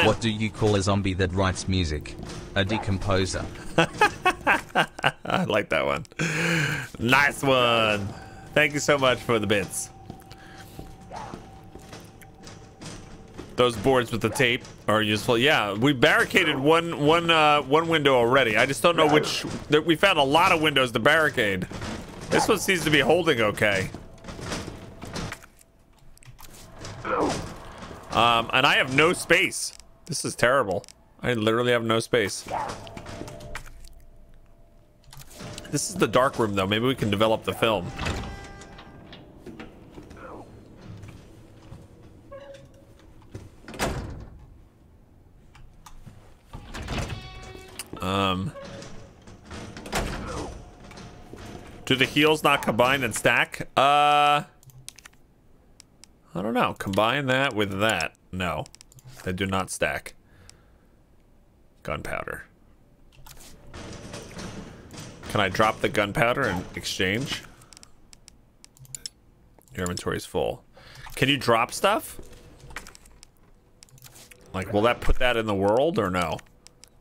S10: What do you call a zombie that writes music? A decomposer. <laughs>
S2: I like that one. Nice one. Thank you so much for the bits. Those boards with the tape are useful. Yeah, we barricaded one one uh, one window already. I just don't know which. We found a lot of windows to barricade. This one seems to be holding okay. Um, and I have no space. This is terrible. I literally have no space. This is the dark room, though. Maybe we can develop the film. Um... Do the heels not combine and stack? Uh... I don't know. Combine that with that. No. They do not stack. Gunpowder. Can I drop the gunpowder in exchange? Your inventory is full. Can you drop stuff? Like, will that put that in the world or no?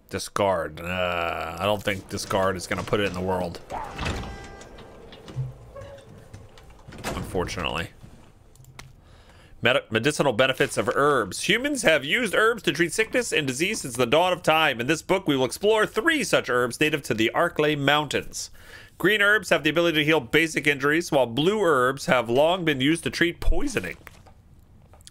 S2: Discard. Uh, I don't think discard is going to put it in the world. Unfortunately. Medi medicinal benefits of herbs. Humans have used herbs to treat sickness and disease since the dawn of time. In this book, we will explore three such herbs native to the Arklay Mountains. Green herbs have the ability to heal basic injuries, while blue herbs have long been used to treat poisoning.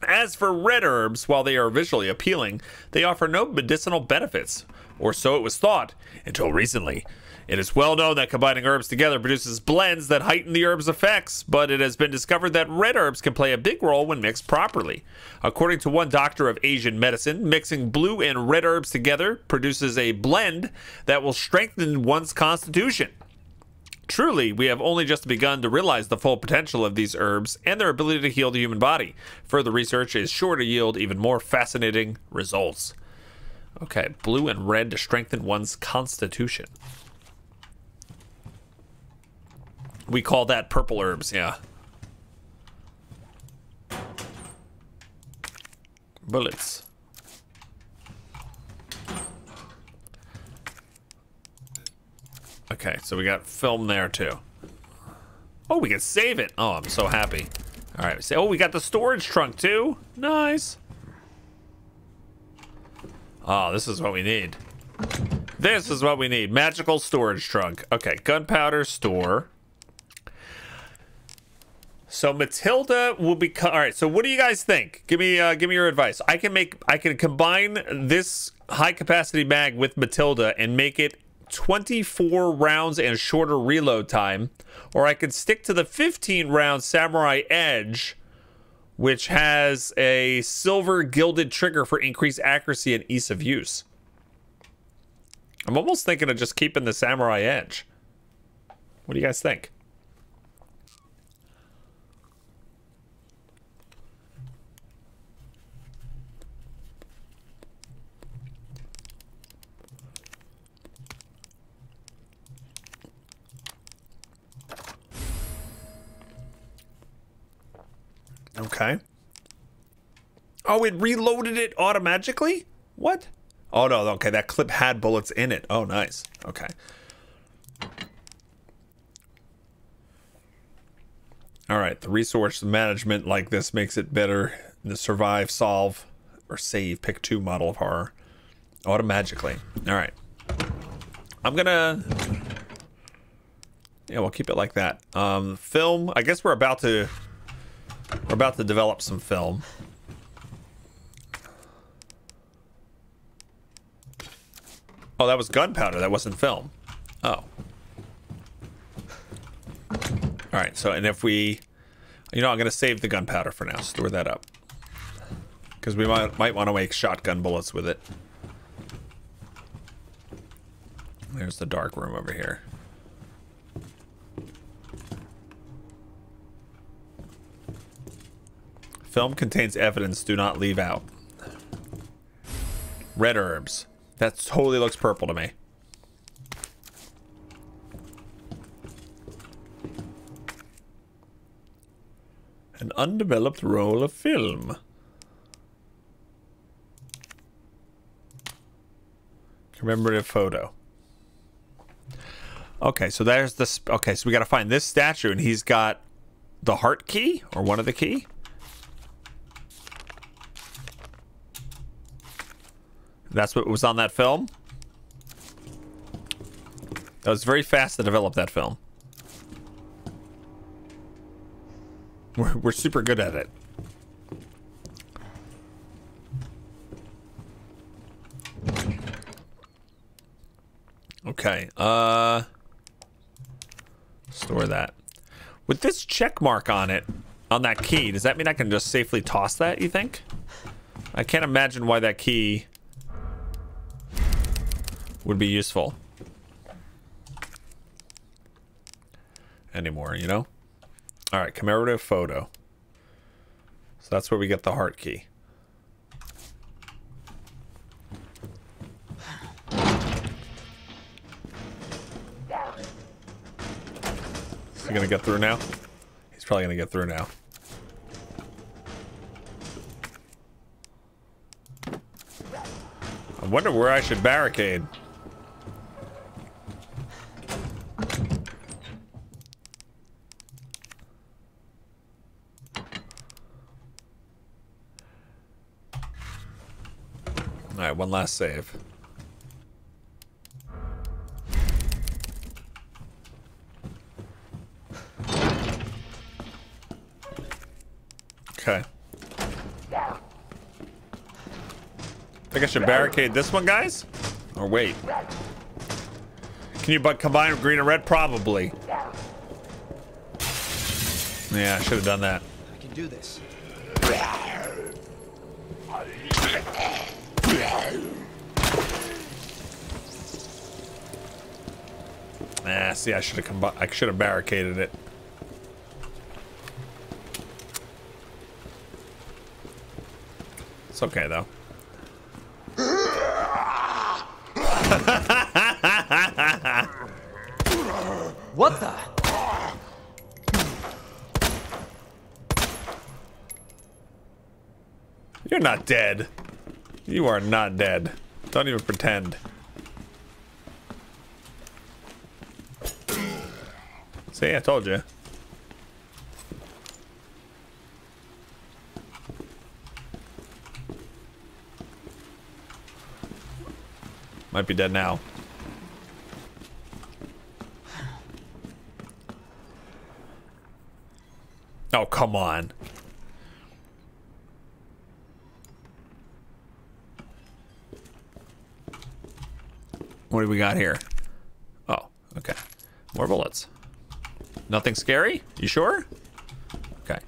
S2: As for red herbs, while they are visually appealing, they offer no medicinal benefits, or so it was thought, until recently. It is well known that combining herbs together produces blends that heighten the herb's effects, but it has been discovered that red herbs can play a big role when mixed properly. According to one doctor of Asian medicine, mixing blue and red herbs together produces a blend that will strengthen one's constitution. Truly, we have only just begun to realize the full potential of these herbs and their ability to heal the human body. Further research is sure to yield even more fascinating results. Okay, blue and red to strengthen one's constitution. We call that purple herbs, yeah. Bullets. Okay, so we got film there too. Oh, we can save it. Oh, I'm so happy. All right, say, oh, we got the storage trunk too. Nice. Oh, this is what we need. This is what we need. Magical storage trunk. Okay, gunpowder store. So Matilda will become all right. So what do you guys think? Give me uh, give me your advice. I can make I can combine this high capacity mag with Matilda and make it 24 rounds and shorter reload time, or I could stick to the 15 round Samurai Edge, which has a silver gilded trigger for increased accuracy and ease of use. I'm almost thinking of just keeping the Samurai Edge. What do you guys think? Okay. Oh, it reloaded it automatically? What? Oh, no. Okay, that clip had bullets in it. Oh, nice. Okay. All right, the resource management like this makes it better. The survive, solve, or save, pick two model of horror. automatically. All right. I'm gonna... Yeah, we'll keep it like that. Um, film, I guess we're about to we're about to develop some film. Oh, that was gunpowder. That wasn't film. Oh. All right. So, and if we, you know, I'm going to save the gunpowder for now. Store that up. Because we might, might want to make shotgun bullets with it. There's the dark room over here. Film contains evidence. Do not leave out. Red herbs. That totally looks purple to me. An undeveloped roll of film. Commemorative photo. Okay, so there's this. Okay, so we got to find this statue, and he's got the heart key or one of the key. That's what was on that film. That was very fast to develop that film. We're, we're super good at it. Okay, uh... Store that. With this check mark on it, on that key, does that mean I can just safely toss that, you think? I can't imagine why that key would be useful anymore, you know? All right, commemorative photo. So that's where we get the heart key. Is he gonna get through now? He's probably gonna get through now. I wonder where I should barricade. One last save. Okay. Think I should barricade this one, guys? Or wait. Can you but combine green and red? Probably. Yeah, I should have done that.
S4: I can do this.
S2: Ah, see, I should have I should have barricaded it. It's okay though.
S5: What the?
S2: You're not dead. You are not dead. Don't even pretend. See, I told you. Might be dead now. Oh, come on. What do we got here? Oh, okay. More bullets. Nothing scary? You sure? Okay.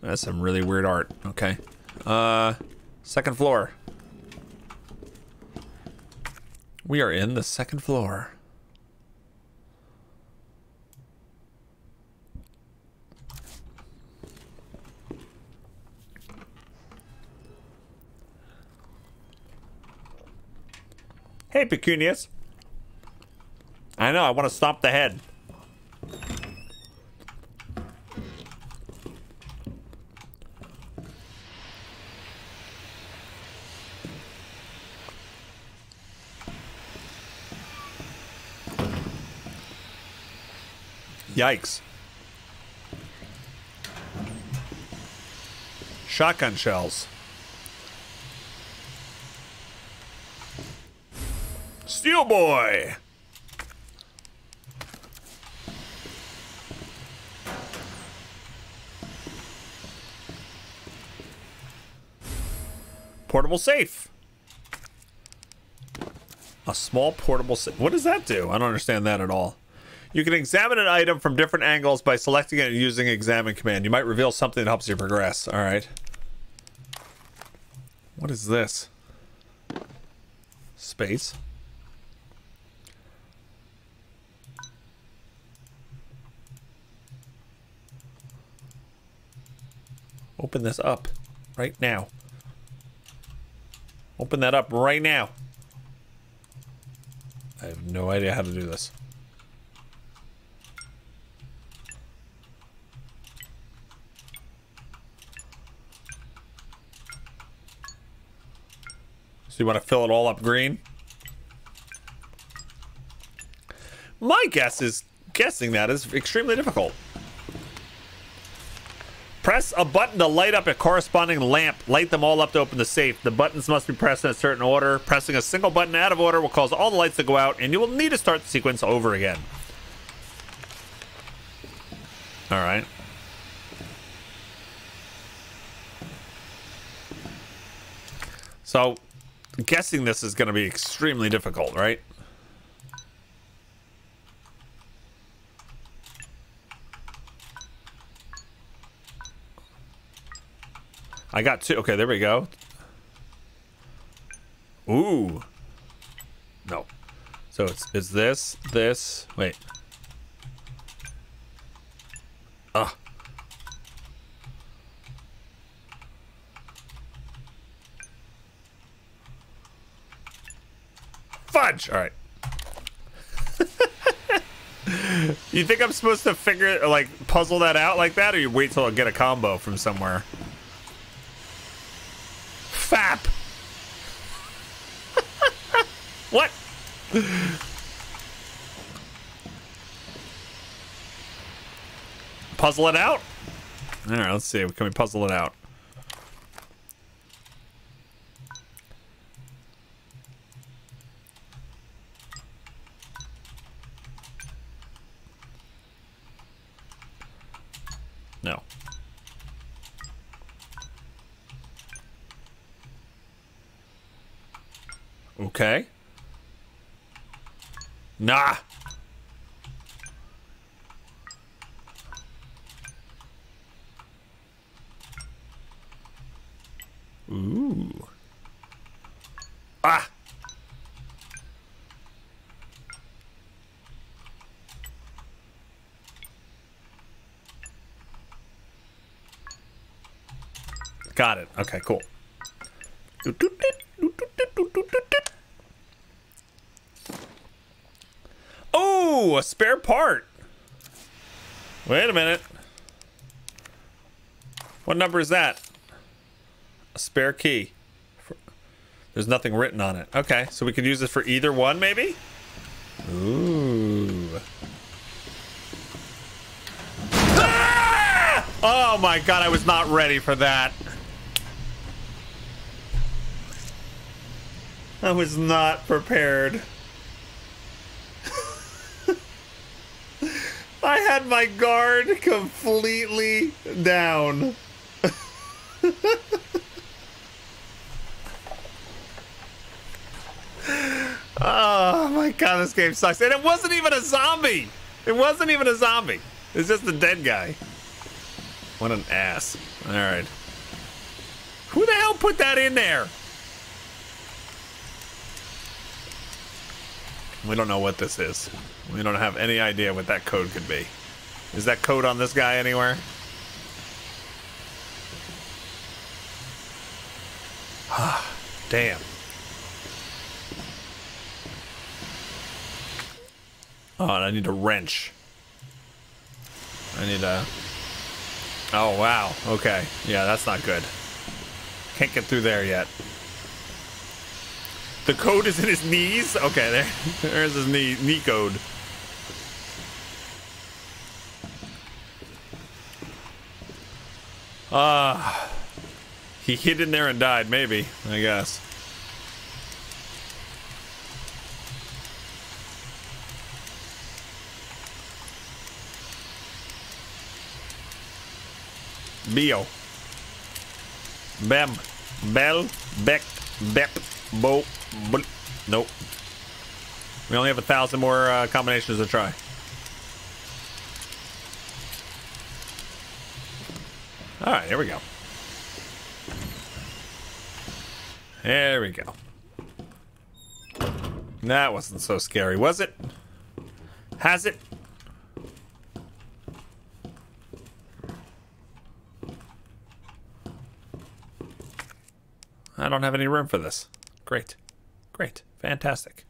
S2: That's some really weird art. Okay. Uh, second floor. We are in the second floor. Pecunious. I know, I want to stomp the head. Yikes. Shotgun shells. Steel Boy! Portable safe. A small portable safe. What does that do? I don't understand that at all. You can examine an item from different angles by selecting it and using examine command. You might reveal something that helps you progress. All right. What is this? Space. Open this up right now. Open that up right now. I have no idea how to do this. So you want to fill it all up green? My guess is guessing that is extremely difficult. Press a button to light up a corresponding lamp. Light them all up to open the safe. The buttons must be pressed in a certain order. Pressing a single button out of order will cause all the lights to go out, and you will need to start the sequence over again. All right. So, guessing this is going to be extremely difficult, right? I got two. Okay, there we go. Ooh. No. So it's it's this, this. Wait. Ah. Fudge. All right. <laughs> you think I'm supposed to figure it, like puzzle that out like that, or you wait till I get a combo from somewhere? Fap. what? Puzzle it out? All right, let's see. Can we puzzle it out? No. Okay. Nah. Ooh. Ah. Got it. Okay, cool. A spare part. Wait a minute. What number is that? A spare key. There's nothing written on it. Okay, so we could use this for either one, maybe? Ooh. Ah! Oh my god, I was not ready for that. I was not prepared. I my guard completely down. <laughs> oh my god, this game sucks. And it wasn't even a zombie. It wasn't even a zombie. It's just a dead guy. What an ass. Alright. Who the hell put that in there? We don't know what this is. We don't have any idea what that code could be. Is that code on this guy anywhere? Ah, damn. Oh, and I need a wrench. I need a... Oh, wow. Okay. Yeah, that's not good. Can't get through there yet. The code is in his knees? Okay, there, <laughs> there's his knee, knee code. Ah. Uh, he hid in there and died, maybe, I guess. Bio. Bem. Bell. Beck. Bep. Bo. Bl nope. We only have a thousand more uh, combinations to try. All right, here we go. There we go. That wasn't so scary, was it? Has it? I don't have any room for this. Great. Great. Fantastic.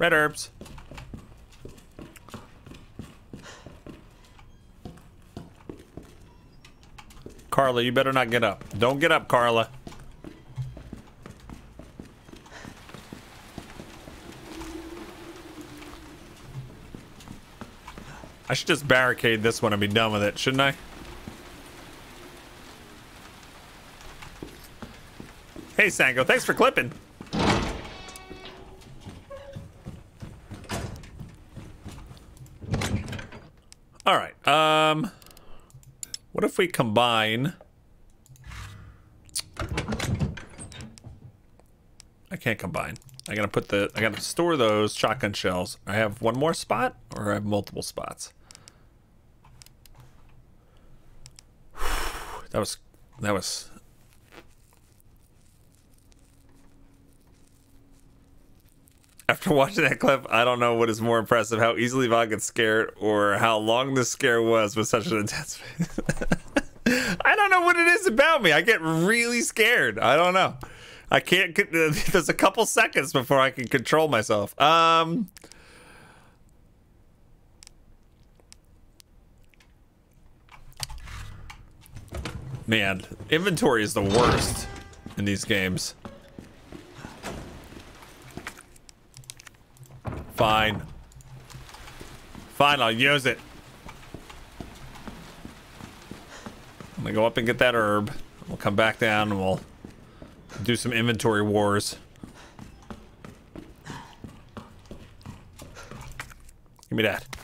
S2: Red herbs. Carla, you better not get up. Don't get up, Carla. I should just barricade this one and be done with it, shouldn't I? Hey, Sango, thanks for clipping. All right. Um, what if we combine? I can't combine. I gotta put the. I gotta store those shotgun shells. I have one more spot, or I have multiple spots. <sighs> That was. That was. After watching that clip, I don't know what is more impressive: how easily Vaughn gets scared, or how long the scare was with such an intense. <laughs> I don't know what it is about me. I get really scared. I don't know. I can't. <laughs> There's a couple seconds before I can control myself. Um. Man, inventory is the worst. in these games. Fine. Fine, I'll use it. I'm gonna go up and get that herb. We'll come back down and we'll do some inventory wars. Give me that.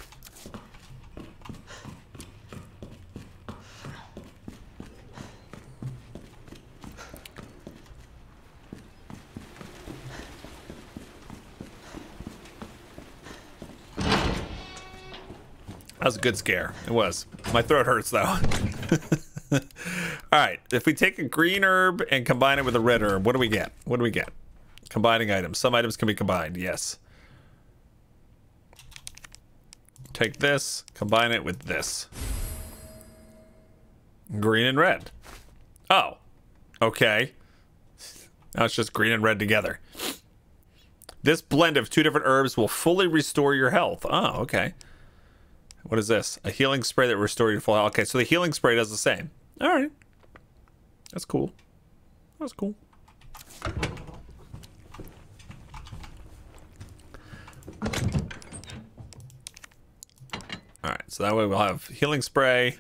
S2: That was a good scare. It was. My throat hurts though. <laughs> All right. If we take a green herb and combine it with a red herb, what do we get? What do we get? Combining items. Some items can be combined. Yes. Take this, combine it with this. Green and red. Oh. Okay. Now it's just green and red together. This blend of two different herbs will fully restore your health. Oh, okay. What is this? A healing spray that restores your full health. Okay, so the healing spray does the same. All right. That's cool. That's cool. All right, so that way we'll have healing spray.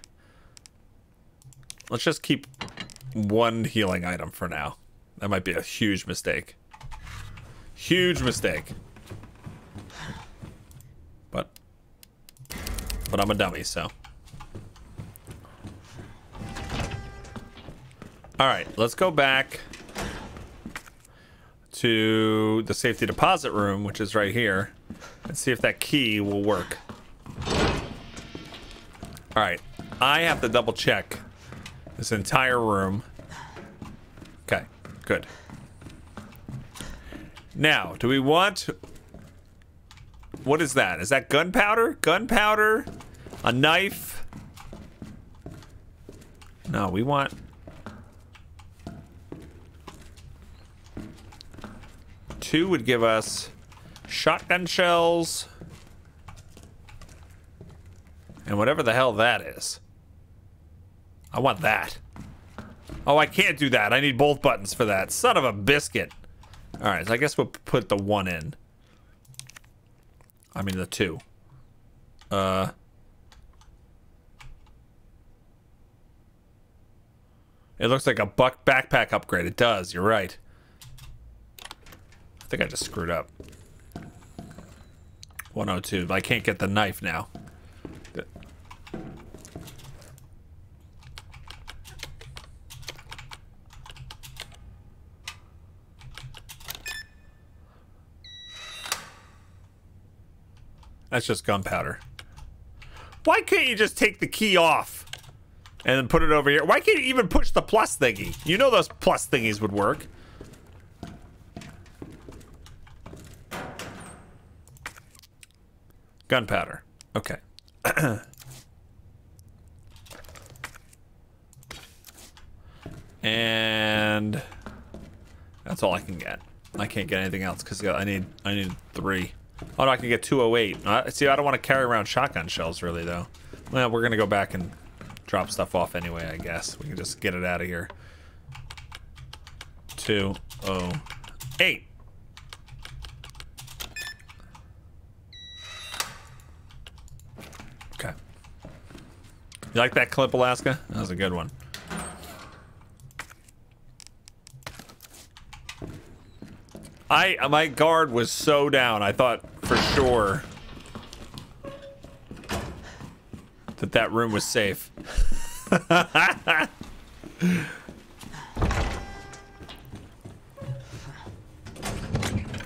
S2: Let's just keep one healing item for now. That might be a huge mistake. Huge mistake. But I'm a dummy, so. All right, let's go back to the safety deposit room, which is right here, and see if that key will work. All right, I have to double check this entire room. Okay, good. Now, do we want... What is that? Is that gunpowder? Gunpowder? A knife? No, we want... Two would give us shotgun shells. And whatever the hell that is. I want that. Oh, I can't do that. I need both buttons for that. Son of a biscuit. All right, so I guess we'll put the one in. I mean the two. Uh. It looks like a buck backpack upgrade. It does. You're right. I think I just screwed up. 102. But I can't get the knife now. That's just gunpowder. Why can't you just take the key off and then put it over here? Why can't you even push the plus thingy? You know those plus thingies would work. Gunpowder. Okay. <clears throat> and that's all I can get. I can't get anything else because I need I need three. Oh, no, I can get 208. Uh, see, I don't want to carry around shotgun shells, really, though. Well, we're going to go back and drop stuff off anyway, I guess. We can just get it out of here. 208. Okay. You like that clip, Alaska? That was a good one. I my guard was so down. I thought for sure that that room was safe. <laughs> All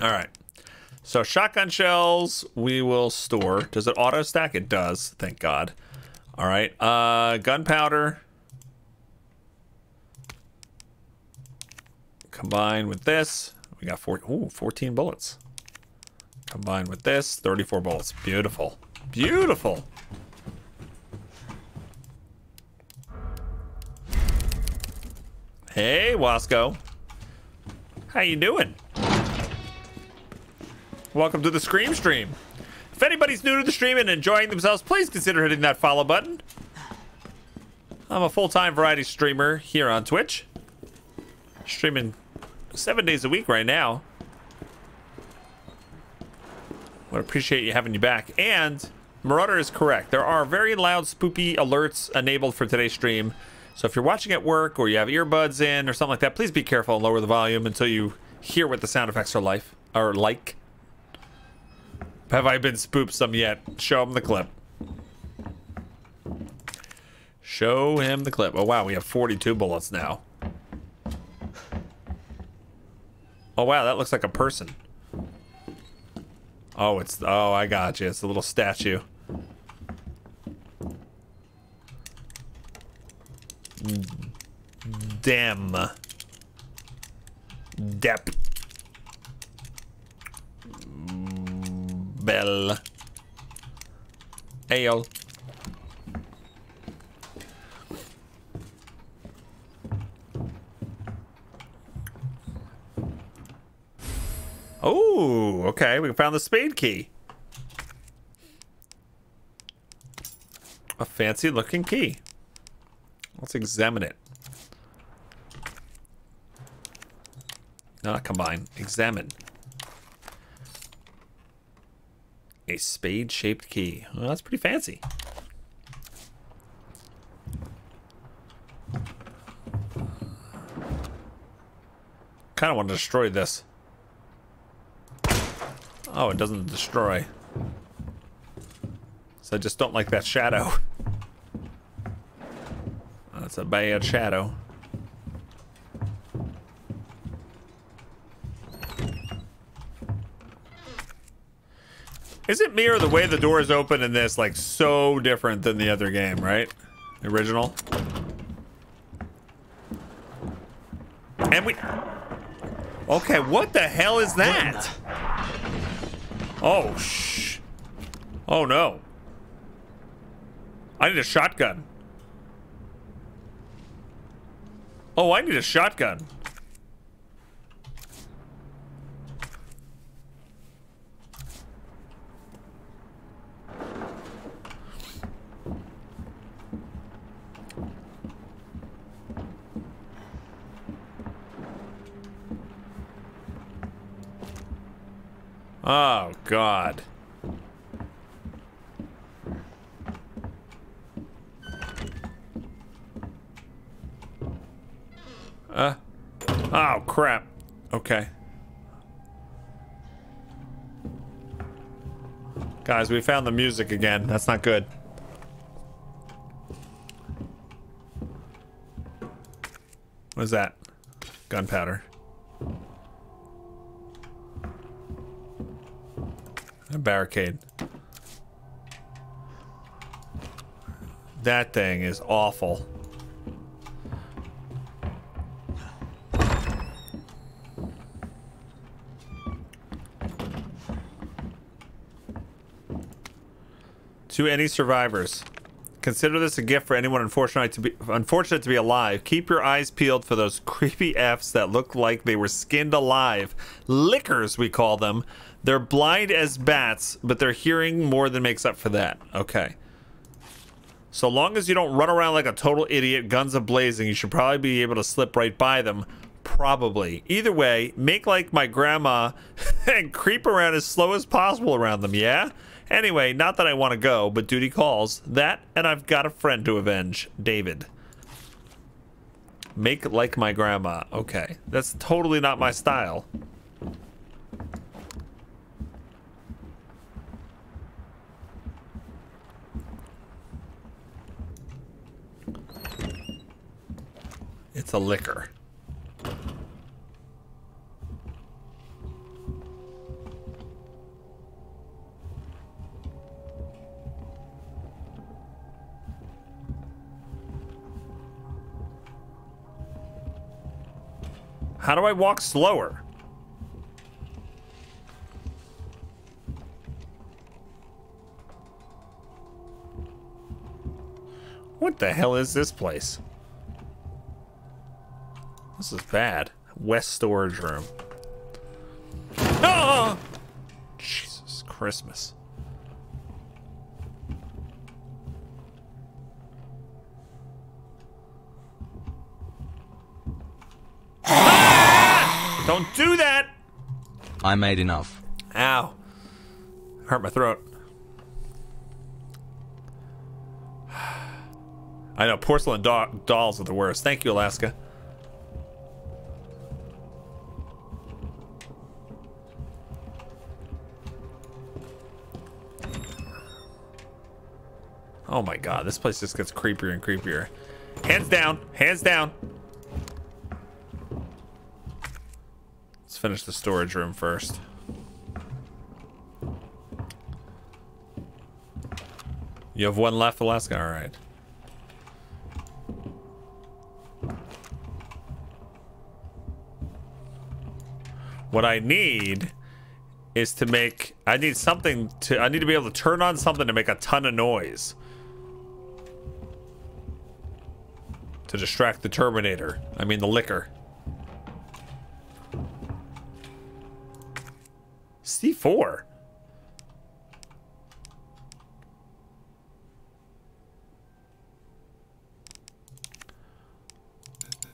S2: right. So shotgun shells we will store. Does it auto stack? It does. Thank God. All right. Uh, gunpowder. Combined with this. We got four, ooh, 14 bullets. Combined with this, 34 bullets. Beautiful. Beautiful. Hey, Wasco. How you doing? Welcome to the Scream Stream. If anybody's new to the stream and enjoying themselves, please consider hitting that follow button. I'm a full-time variety streamer here on Twitch. Streaming seven days a week right now. Would appreciate you having you back. And Marauder is correct. There are very loud, spoopy alerts enabled for today's stream. So if you're watching at work or you have earbuds in or something like that, please be careful and lower the volume until you hear what the sound effects are like. Are like. Have I been spooped some yet? Show him the clip. Show him the clip. Oh wow, we have 42 bullets now. Oh wow, that looks like a person. Oh, it's oh I got you. It's a little statue. Dem. Dep. Bell. Ale. Oh, okay. We found the spade key. A fancy looking key. Let's examine it. Not combine. Examine. A spade shaped key. Well, that's pretty fancy. Kind of want to destroy this. Oh, it doesn't destroy. So I just don't like that shadow. That's a bad shadow. Is it me or the way the door is open in this like so different than the other game, right? The original. And we... Okay, what the hell is that? Oh, shh. Oh, no. I need a shotgun. Oh, I need a shotgun. Oh, God. Uh. Oh, crap. Okay. Guys, we found the music again. That's not good. What is that? Gunpowder. Barricade. That thing is awful. To any survivors, consider this a gift for anyone unfortunate to be unfortunate to be alive. Keep your eyes peeled for those creepy Fs that look like they were skinned alive. Lickers, we call them. They're blind as bats, but their hearing more than makes up for that. Okay. So long as you don't run around like a total idiot, guns a-blazing, you should probably be able to slip right by them. Probably. Either way, make like my grandma <laughs> and creep around as slow as possible around them, yeah? Anyway, not that I want to go, but duty calls. That, and I've got a friend to avenge. David. Make like my grandma. Okay. That's totally not my style. It's a Licker. How do I walk slower? What the hell is this place? This is bad. West storage room. Ah! Jesus Christmas. Ah! Don't do that!
S10: I made enough.
S2: Ow. Hurt my throat. <sighs> I know, porcelain do dolls are the worst. Thank you, Alaska. Oh my god, this place just gets creepier and creepier. Hands down, hands down. Let's finish the storage room first. You have one left, Alaska? All right. What I need is to make... I need something to... I need to be able to turn on something to make a ton of noise. To distract the Terminator. I mean the Licker. C4?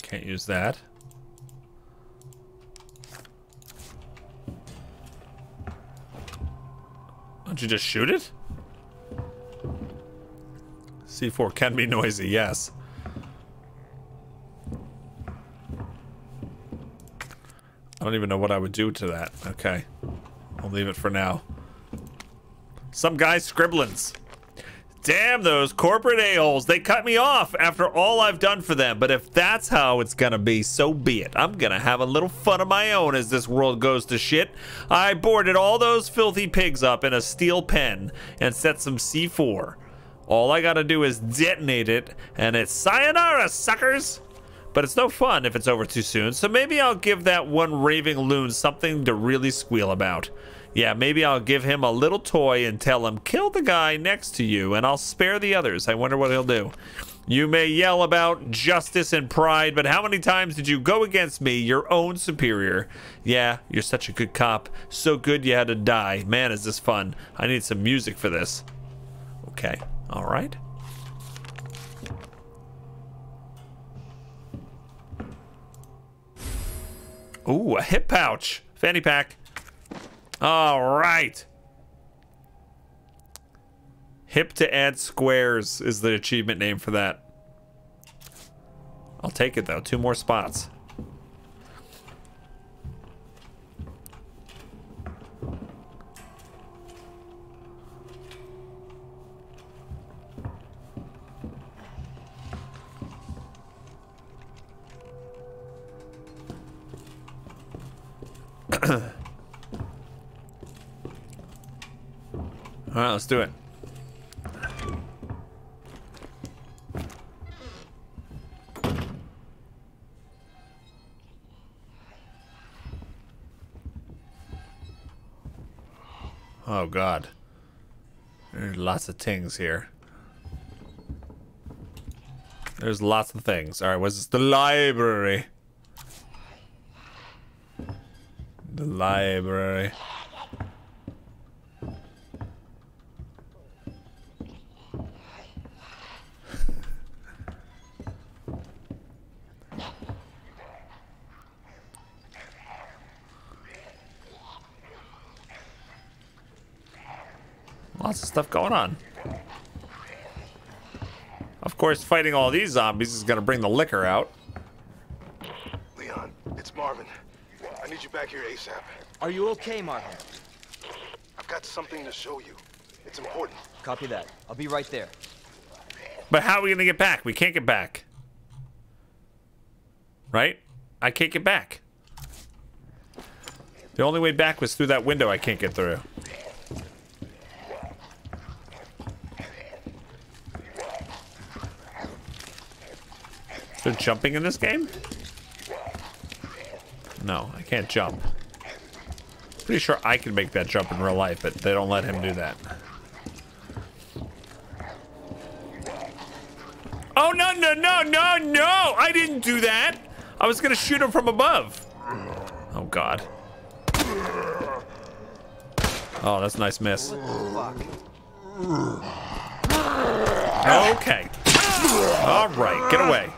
S2: Can't use that. Don't you just shoot it? C4 can be noisy, yes. I don't even know what I would do to that. Okay. I'll leave it for now. Some guy's scribblings. Damn those corporate a-holes. They cut me off after all I've done for them. But if that's how it's gonna be, so be it. I'm gonna have a little fun of my own as this world goes to shit. I boarded all those filthy pigs up in a steel pen and set some C4. All I gotta do is detonate it, and it's sayonara, suckers! But it's no fun if it's over too soon, so maybe I'll give that one raving loon something to really squeal about. Yeah, maybe I'll give him a little toy and tell him, kill the guy next to you, and I'll spare the others. I wonder what he'll do. You may yell about justice and pride, but how many times did you go against me, your own superior? Yeah, you're such a good cop. So good you had to die. Man, is this fun. I need some music for this. Okay, all right. Ooh, a hip pouch. Fanny pack. All right. Hip to add squares is the achievement name for that. I'll take it though. Two more spots. All right, let's do it. Oh god. There's lots of things here. There's lots of things. Alright, what's this? The library. The library. Lots of stuff going on. Of course, fighting all these zombies is gonna bring the Licker out.
S4: Leon, it's Marvin. I need you back here ASAP.
S5: Are you okay, Marvin?
S4: I've got something to show you. It's important.
S5: Copy that. I'll be right there.
S2: But how are we gonna get back? We can't get back. Right? I can't get back. The only way back was through that window I can't get through. They're jumping in this game? No, I can't jump. Pretty sure I can make that jump in real life, but they don't let him do that. Oh, no, no, no, no, no! I didn't do that! I was gonna shoot him from above. Oh, God. Oh, that's a nice miss. Okay. All right, get away.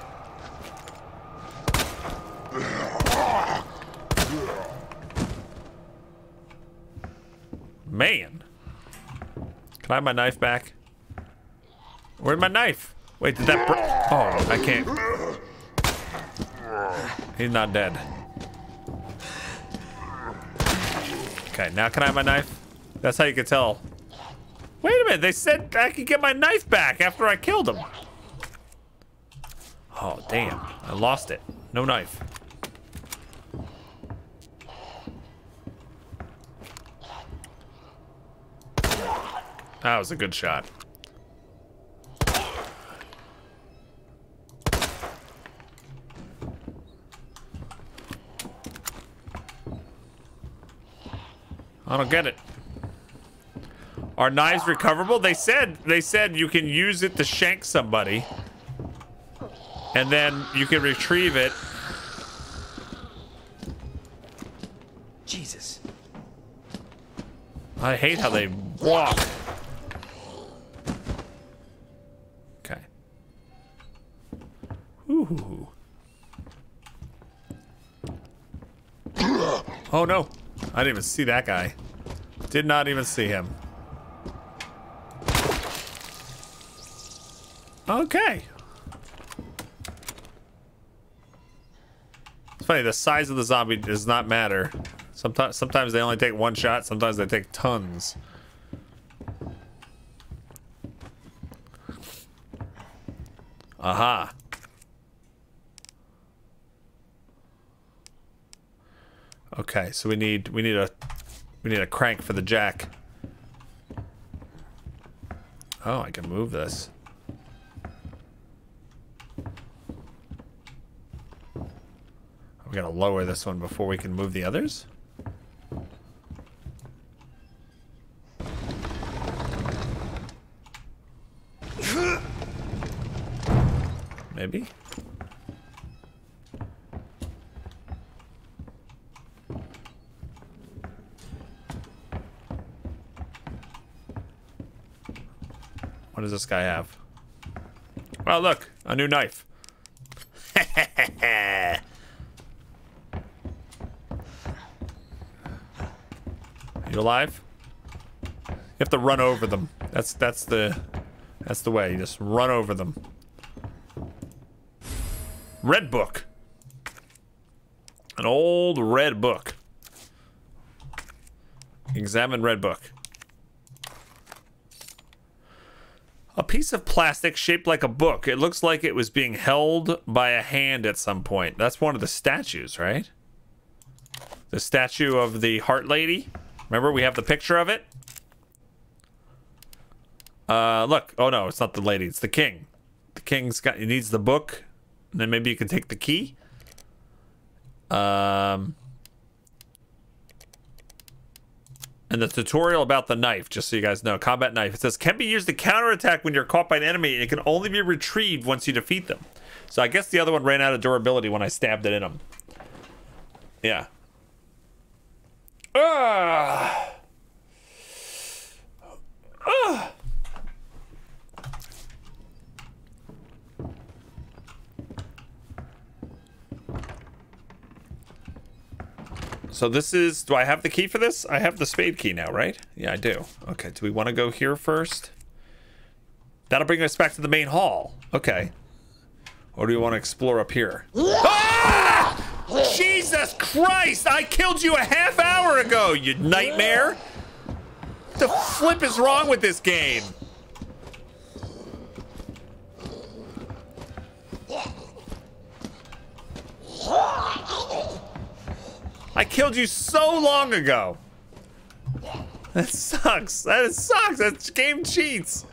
S2: Man. Can I have my knife back? Where'd my knife? Wait, did that Oh, I can't. He's not dead. Okay, now can I have my knife? That's how you can tell. Wait a minute, they said I could get my knife back after I killed him. Oh, damn. I lost it. No knife. That was a good shot. I don't get it. Are knives recoverable? They said they said you can use it to shank somebody. And then you can retrieve it.
S5: Jesus.
S2: I hate how they walk. Okay. Ooh. Oh no. I didn't even see that guy. Did not even see him. Okay. It's funny, the size of the zombie does not matter. Sometimes sometimes they only take one shot, sometimes they take tons. Aha. Okay, so we need we need a we need a crank for the jack. Oh, I can move this. We gotta lower this one before we can move the others? Maybe? What does this guy have? Well, look, a new knife. <laughs> You alive? You have to run over them. That's that's the that's the way. You just run over them. Red book. An old red book. Examine red book. A piece of plastic shaped like a book. It looks like it was being held by a hand at some point. That's one of the statues, right? The statue of the Heart Lady. Remember, we have the picture of it. Uh, look. Oh no, it's not the lady. It's the king. The king's got. He needs the book, and then maybe you can take the key. Um, and the tutorial about the knife, just so you guys know, combat knife. It says can be used to counterattack when you're caught by an enemy, and it can only be retrieved once you defeat them. So I guess the other one ran out of durability when I stabbed it in him. Yeah. Ah. Ah. So this is, do I have the key for this? I have the spade key now, right? Yeah, I do. Okay, do we want to go here first? That'll bring us back to the main hall. Okay. Or do we want to explore up here? Ah! Jesus Christ! I killed you a half hour ago, you nightmare! What the flip is wrong with this game? I killed you so long ago. That sucks. That sucks. That game cheats.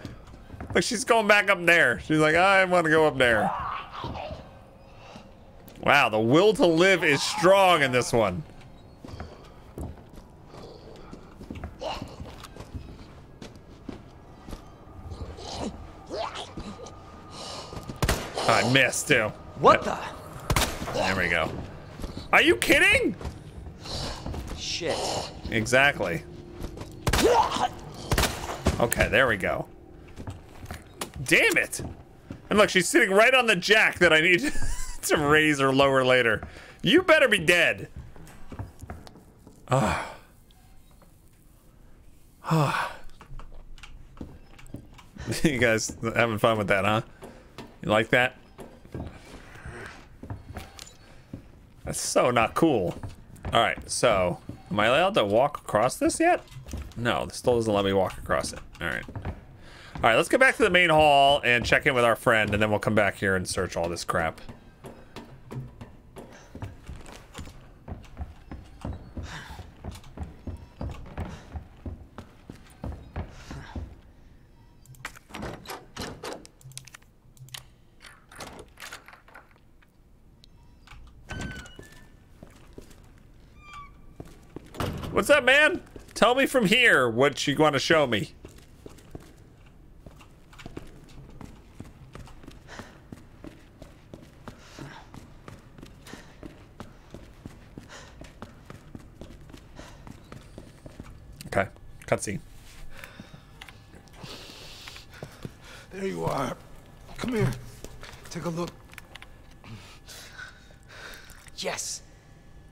S2: Look, she's going back up there. She's like, I want to go up there. Wow, the will to live is strong in this one. I missed too.
S5: What the?
S2: There we go. Are you kidding?
S5: Shit.
S2: Exactly. Okay, there we go. Damn it. And look, she's sitting right on the jack that I need <laughs> to raise or lower later. You better be dead. Ah. <laughs> you guys having fun with that, huh? You like that? That's so not cool. All right, so am I allowed to walk across this yet? No, this still doesn't let me walk across it. All right. All right, let's get back to the main hall and check in with our friend, and then we'll come back here and search all this crap. What's up, man? Tell me from here what you want to show me. Okay, cutscene.
S4: There you are. Come here. Take a look.
S5: Yes.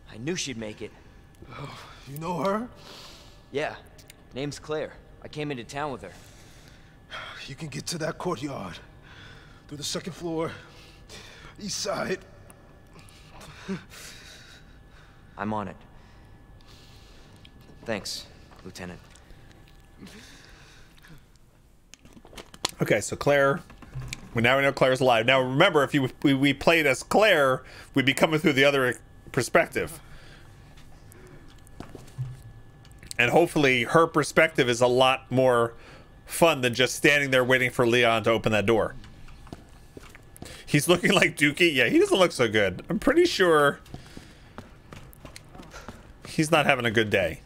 S5: I knew she'd make it. Oh.
S4: You know her?
S5: Yeah. Name's Claire. I came into town with her.
S4: You can get to that courtyard. Through the second floor. East side.
S5: I'm on it. Thanks, Lieutenant.
S2: Okay, so Claire. We now we know Claire's alive. Now remember, if you we, we played as Claire, we'd be coming through the other perspective. And hopefully her perspective is a lot more fun than just standing there waiting for Leon to open that door. He's looking <laughs> like Dookie. Yeah, he doesn't look so good. I'm pretty sure he's not having a good day.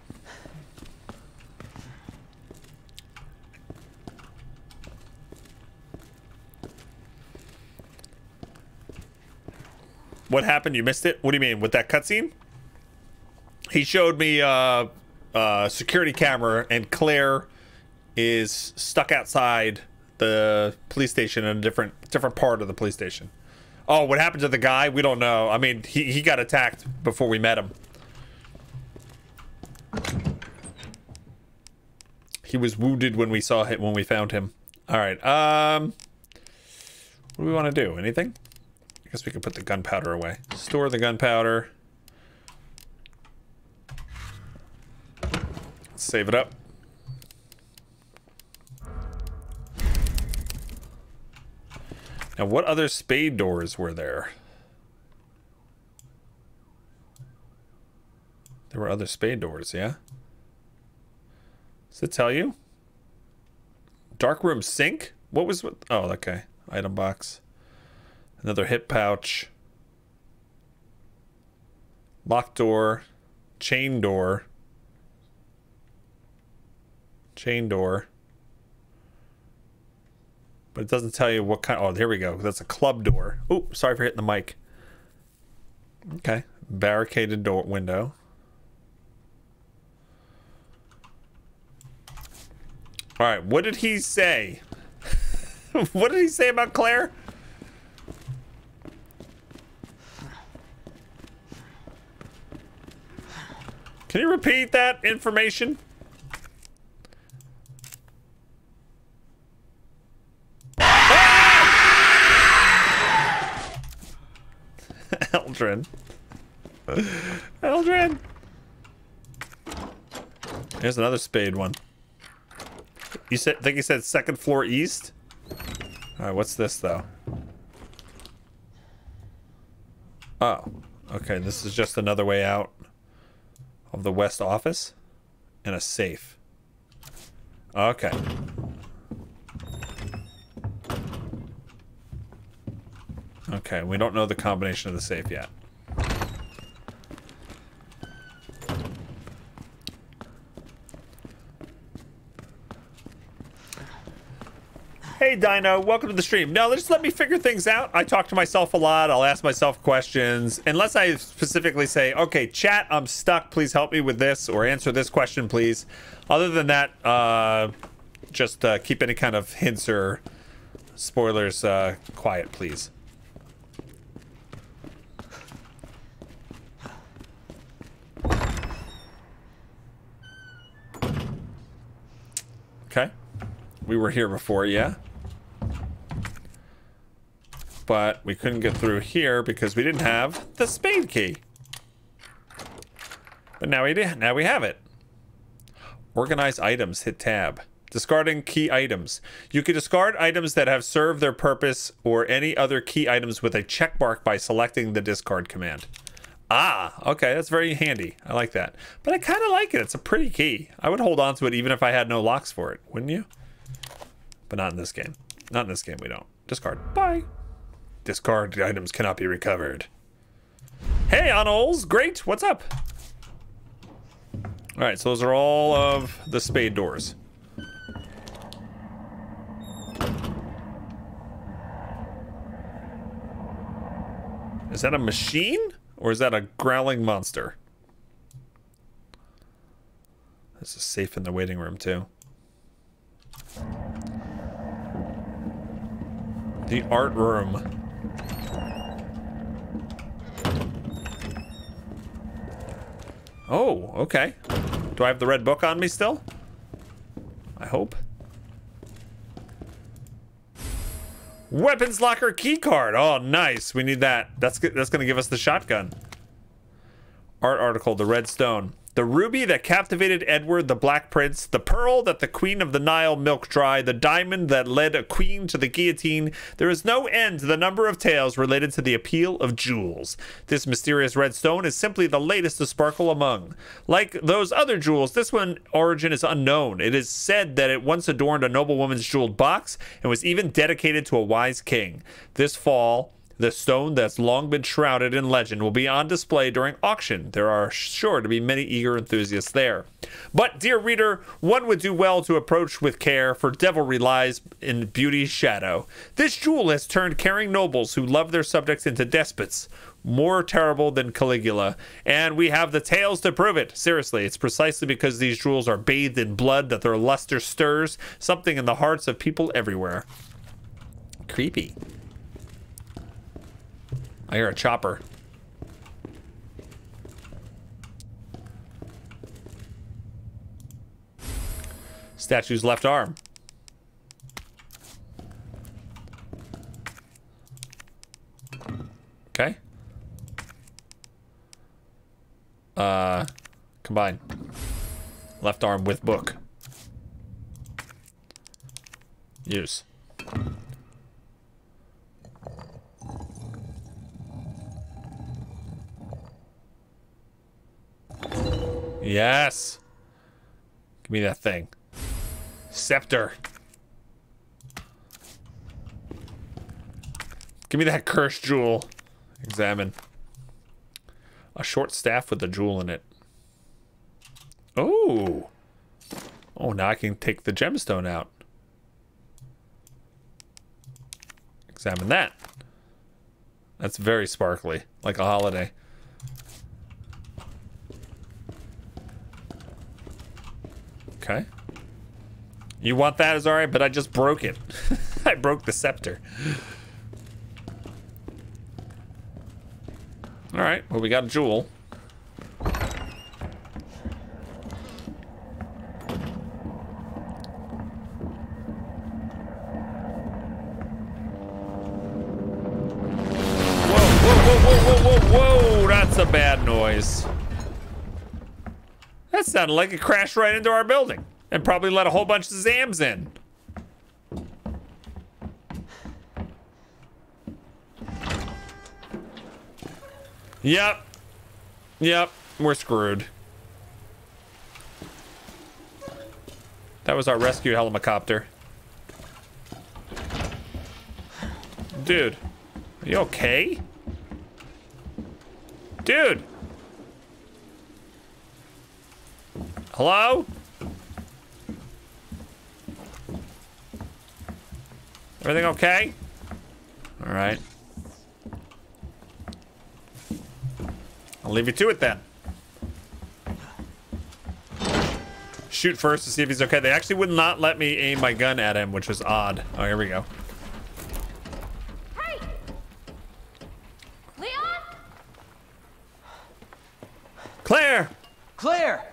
S2: What happened? You missed it? What do you mean? With that cutscene? He showed me uh, uh, security camera, and Claire is stuck outside the police station in a different different part of the police station. Oh, what happened to the guy? We don't know. I mean, he, he got attacked before we met him. He was wounded when we saw him when we found him. All right. Um, what do we want to do? Anything? I guess we could put the gunpowder away. Store the gunpowder. Save it up. Now, what other spade doors were there? There were other spade doors, yeah? Does it tell you? Dark room sink? What was what? Oh, okay. Item box. Another hip pouch. Lock door. Chain door. Chain door. But it doesn't tell you what kind. Oh, there we go. That's a club door. Oh, sorry for hitting the mic. Okay. Barricaded door window. All right. What did he say? <laughs> what did he say about Claire? Can you repeat that information? Eldrin. Eldrin. Here's another spade one. You said think you said second floor east? Alright, what's this though? Oh. Okay, this is just another way out of the west office. And a safe. Okay. Okay, we don't know the combination of the safe yet. Hey Dino, welcome to the stream. No, just let me figure things out. I talk to myself a lot. I'll ask myself questions. Unless I specifically say, okay, chat, I'm stuck. Please help me with this or answer this question, please. Other than that, uh, just uh, keep any kind of hints or spoilers uh, quiet, please. Okay. We were here before, yeah. But we couldn't get through here because we didn't have the spade key. But now we did. Now we have it. Organize items. Hit tab. Discarding key items. You can discard items that have served their purpose or any other key items with a check mark by selecting the discard command. Ah, okay, that's very handy. I like that. But I kind of like it. It's a pretty key. I would hold on to it even if I had no locks for it, wouldn't you? But not in this game. Not in this game, we don't. Discard. Bye. Discard items cannot be recovered. Hey, Anols. Great. What's up? All right, so those are all of the spade doors. Is that a machine? Or is that a growling monster? This is safe in the waiting room, too. The art room. Oh, okay. Do I have the red book on me still? I hope. Weapons locker key card. Oh, nice. We need that. That's that's to give us the shotgun. Art article, The Red Stone. The ruby that captivated Edward the Black Prince, the pearl that the Queen of the Nile milked dry, the diamond that led a queen to the guillotine. There is no end to the number of tales related to the appeal of jewels. This mysterious red stone is simply the latest to sparkle among. Like those other jewels, this one origin is unknown. It is said that it once adorned a noblewoman's jeweled box and was even dedicated to a wise king. This fall, the stone that's long been shrouded in legend will be on display during auction. There are sure to be many eager enthusiasts there. But, dear reader, one would do well to approach with care, for devilry lies in beauty's shadow. This jewel has turned caring nobles who love their subjects into despots, more terrible than Caligula, and we have the tales to prove it. Seriously, it's precisely because these jewels are bathed in blood that their luster stirs something in the hearts of people everywhere. Creepy. I hear a chopper. Statue's left arm. Okay. Uh, combine. Left arm with book. Use. Yes. Give me that thing. Scepter. Give me that cursed jewel. Examine. A short staff with a jewel in it. Oh. Oh, now I can take the gemstone out. Examine that. That's very sparkly, like a holiday. Okay. You want that is alright, but I just broke it. <laughs> I broke the scepter. Alright, well we got a jewel. Whoa, whoa, whoa, whoa, whoa, whoa, whoa, that's a bad noise. That sounded like it crashed right into our building and probably let a whole bunch of Zams in. Yep. Yep. We're screwed. That was our rescue helicopter. Dude. Are you okay? Dude. Hello? Everything okay? All right. I'll leave you to it then. Shoot first to see if he's okay. They actually would not let me aim my gun at him, which was odd. Oh, here we go.
S8: Hey! Leon?
S2: Claire!
S5: Claire!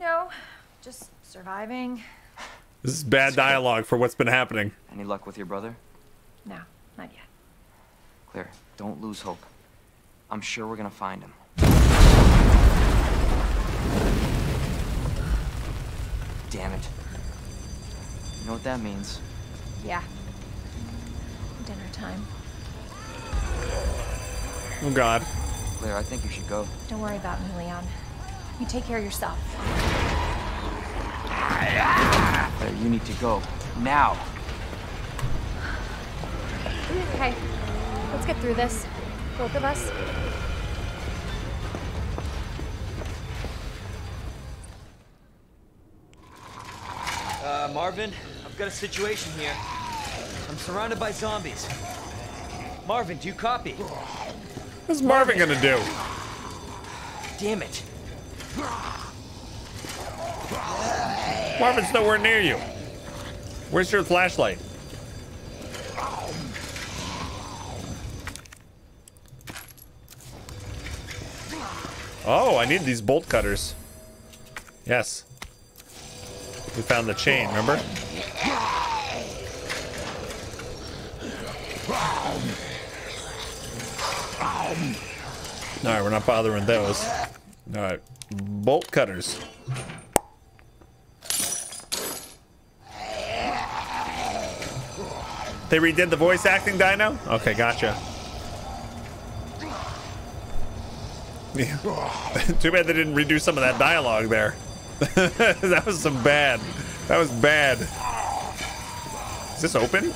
S8: You know, just surviving.
S2: This is bad dialogue for what's been happening.
S5: Any luck with your brother?
S8: No, not yet.
S5: Claire, don't lose hope. I'm sure we're gonna find him. Damn it. You know what that means?
S8: Yeah. Dinner time.
S2: Oh God.
S5: Claire, I think you should go.
S8: Don't worry about me, Leon. You take care of yourself.
S5: Claire, you need to go. Now!
S8: Okay, let's get through this. Both of us.
S14: Uh, Marvin, I've got a situation here. I'm surrounded by zombies. Marvin, do you copy?
S2: What's Marvin gonna do?
S14: Damn it.
S2: Marvin's nowhere near you. Where's your flashlight? Oh, I need these bolt cutters. Yes. We found the chain, remember? Alright, we're not bothering those. Alright. Bolt cutters. They redid the voice acting, Dino? Okay, gotcha. <laughs> Too bad they didn't redo some of that dialogue there. <laughs> that was some bad. That was bad. Is this open?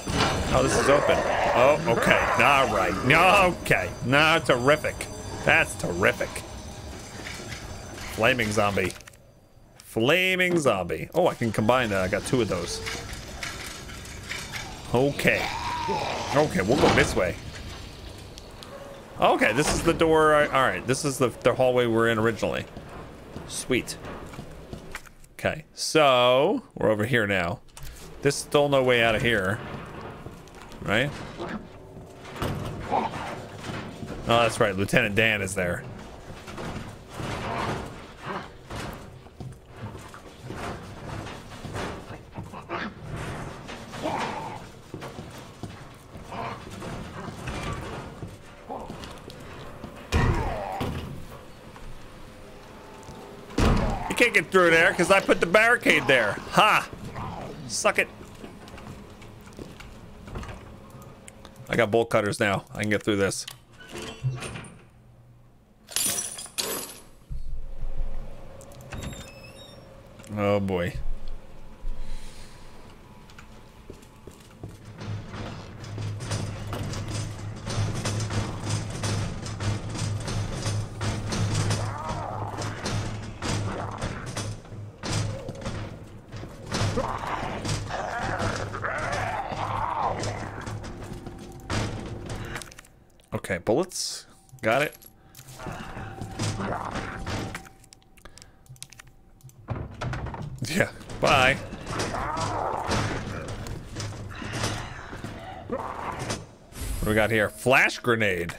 S2: Oh, this is open. Oh, okay. All right. Okay. No, terrific. That's terrific. Flaming zombie. Flaming zombie. Oh, I can combine that. I got two of those. Okay. Okay, we'll go this way. Okay, this is the door. I, all right, this is the, the hallway we are in originally. Sweet. Okay, so we're over here now. There's still no way out of here, right? Oh, that's right. Lieutenant Dan is there. You can't get through there because I put the barricade there. Ha! Suck it. I got bolt cutters now. I can get through this. Oh boy. Okay, bullets. Got it. Yeah, bye. What do we got here? Flash grenade.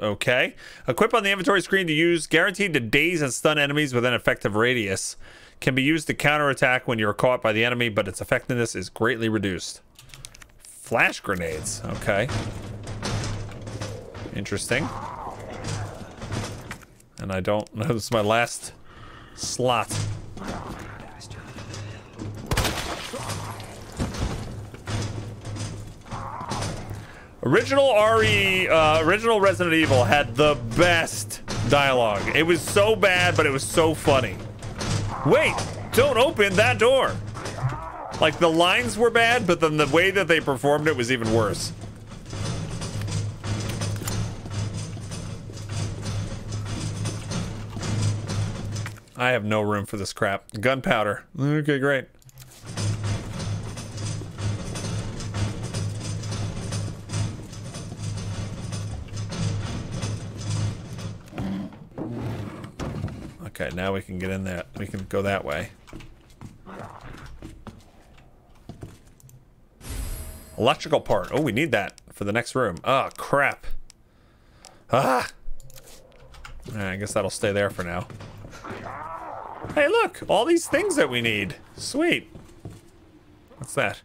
S2: Okay. Equip on the inventory screen to use guaranteed to daze and stun enemies within effective radius. Can be used to counterattack when you're caught by the enemy, but its effectiveness is greatly reduced. Flash grenades. Okay. Interesting. And I don't know. <laughs> This is my last slot. Original RE, uh, original Resident Evil had the best dialogue. It was so bad, but it was so funny. Wait, don't open that door. Like the lines were bad, but then the way that they performed it was even worse. I have no room for this crap. Gunpowder. Okay, great. Okay, now we can get in there. We can go that way. Electrical part. Oh, we need that for the next room. Oh, crap. Ah! Alright, I guess that'll stay there for now. Hey, look! All these things that we need. Sweet. What's that?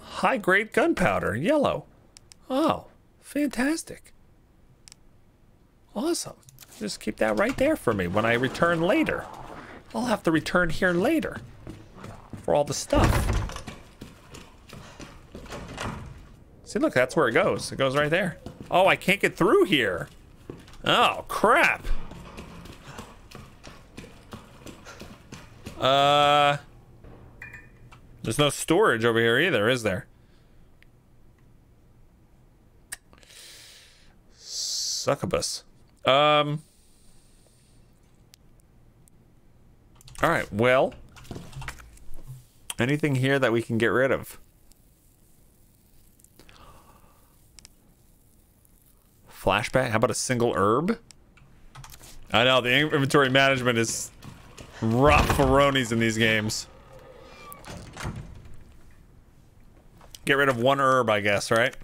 S2: High-grade gunpowder. Yellow. Oh, fantastic. Awesome. Just keep that right there for me when I return later. I'll have to return here later for all the stuff. See, look, that's where it goes. It goes right there. Oh, I can't get through here. Oh, crap. Uh, there's no storage over here either, is there? Succubus. Um. All right. Well, anything here that we can get rid of? Flashback? How about a single herb? I know the inventory management is rough for Ronies in these games. Get rid of one herb, I guess, right?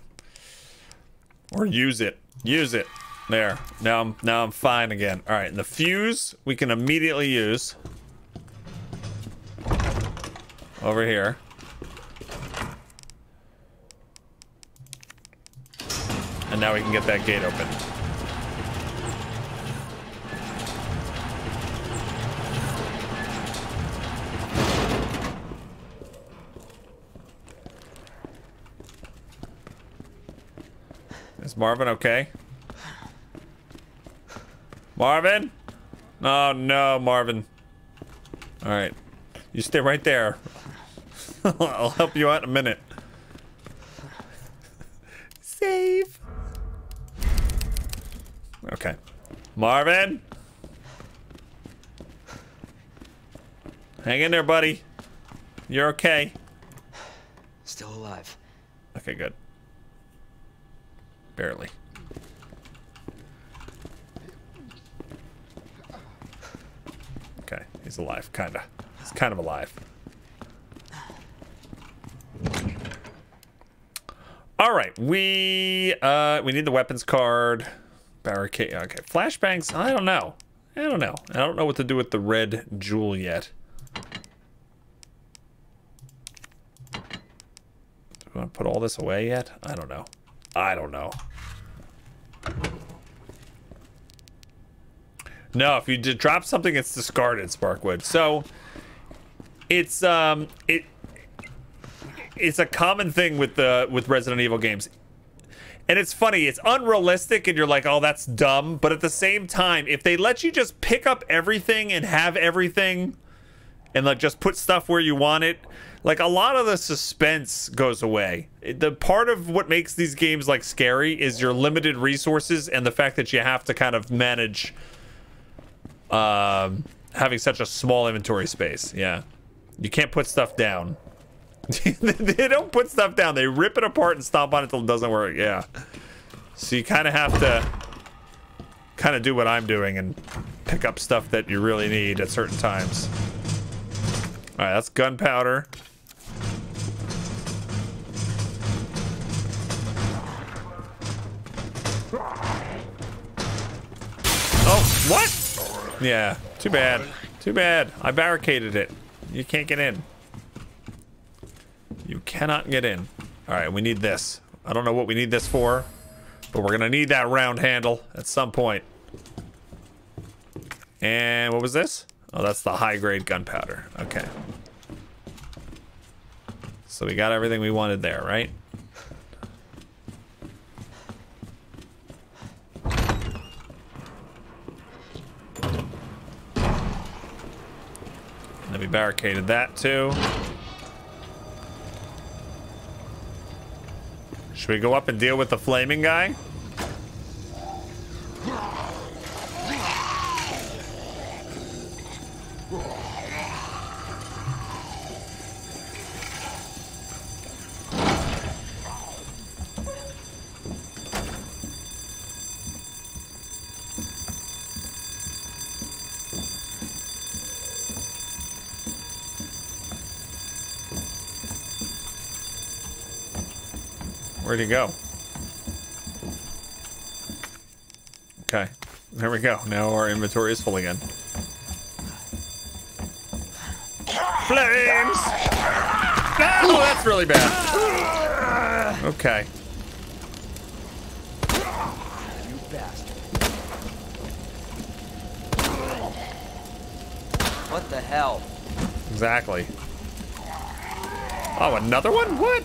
S2: Or use it. Use it. There. Now I'm now I'm fine again. All right, and the fuse we can immediately use. Over here. And now we can get that gate open. Is Marvin okay? Marvin? Oh no, Marvin. Alright. You stay right there. <laughs> I'll help you out in a minute. Save. Okay. Marvin? Hang in there, buddy. You're okay.
S14: Still alive.
S2: Okay, good. Barely. Okay, he's alive, kinda. He's kind of alive. All right, we uh we need the weapons card, barricade. Okay, flashbangs. I don't know. I don't know. I don't know what to do with the red jewel yet. Do we want to put all this away yet? I don't know. I don't know. No, if you drop something, it's discarded, Sparkwood. So it's um it it's a common thing with the with Resident Evil games. And it's funny, it's unrealistic and you're like, "Oh, that's dumb." But at the same time, if they let you just pick up everything and have everything and like just put stuff where you want it, like a lot of the suspense goes away. The part of what makes these games like scary is your limited resources and the fact that you have to kind of manage um, having such a small inventory space. Yeah, you can't put stuff down. <laughs> they don't put stuff down. They rip it apart and stomp on it until it doesn't work. Yeah. So you kind of have to kind of do what I'm doing and pick up stuff that you really need at certain times. All right, that's gunpowder. Oh, what? Yeah, too bad. Too bad. I barricaded it. You can't get in. You cannot get in. All right, we need this. I don't know what we need this for, but we're gonna need that round handle at some point. And what was this? Oh, that's the high-grade gunpowder. Okay. So we got everything we wanted there, right? And then we barricaded that too. Should we go up and deal with the flaming guy? Where'd he go? Okay. There we go. Now our inventory is full again. Flames! Oh, that's really bad. Okay.
S14: You bastard. What the hell?
S2: Exactly. Oh, another one? What?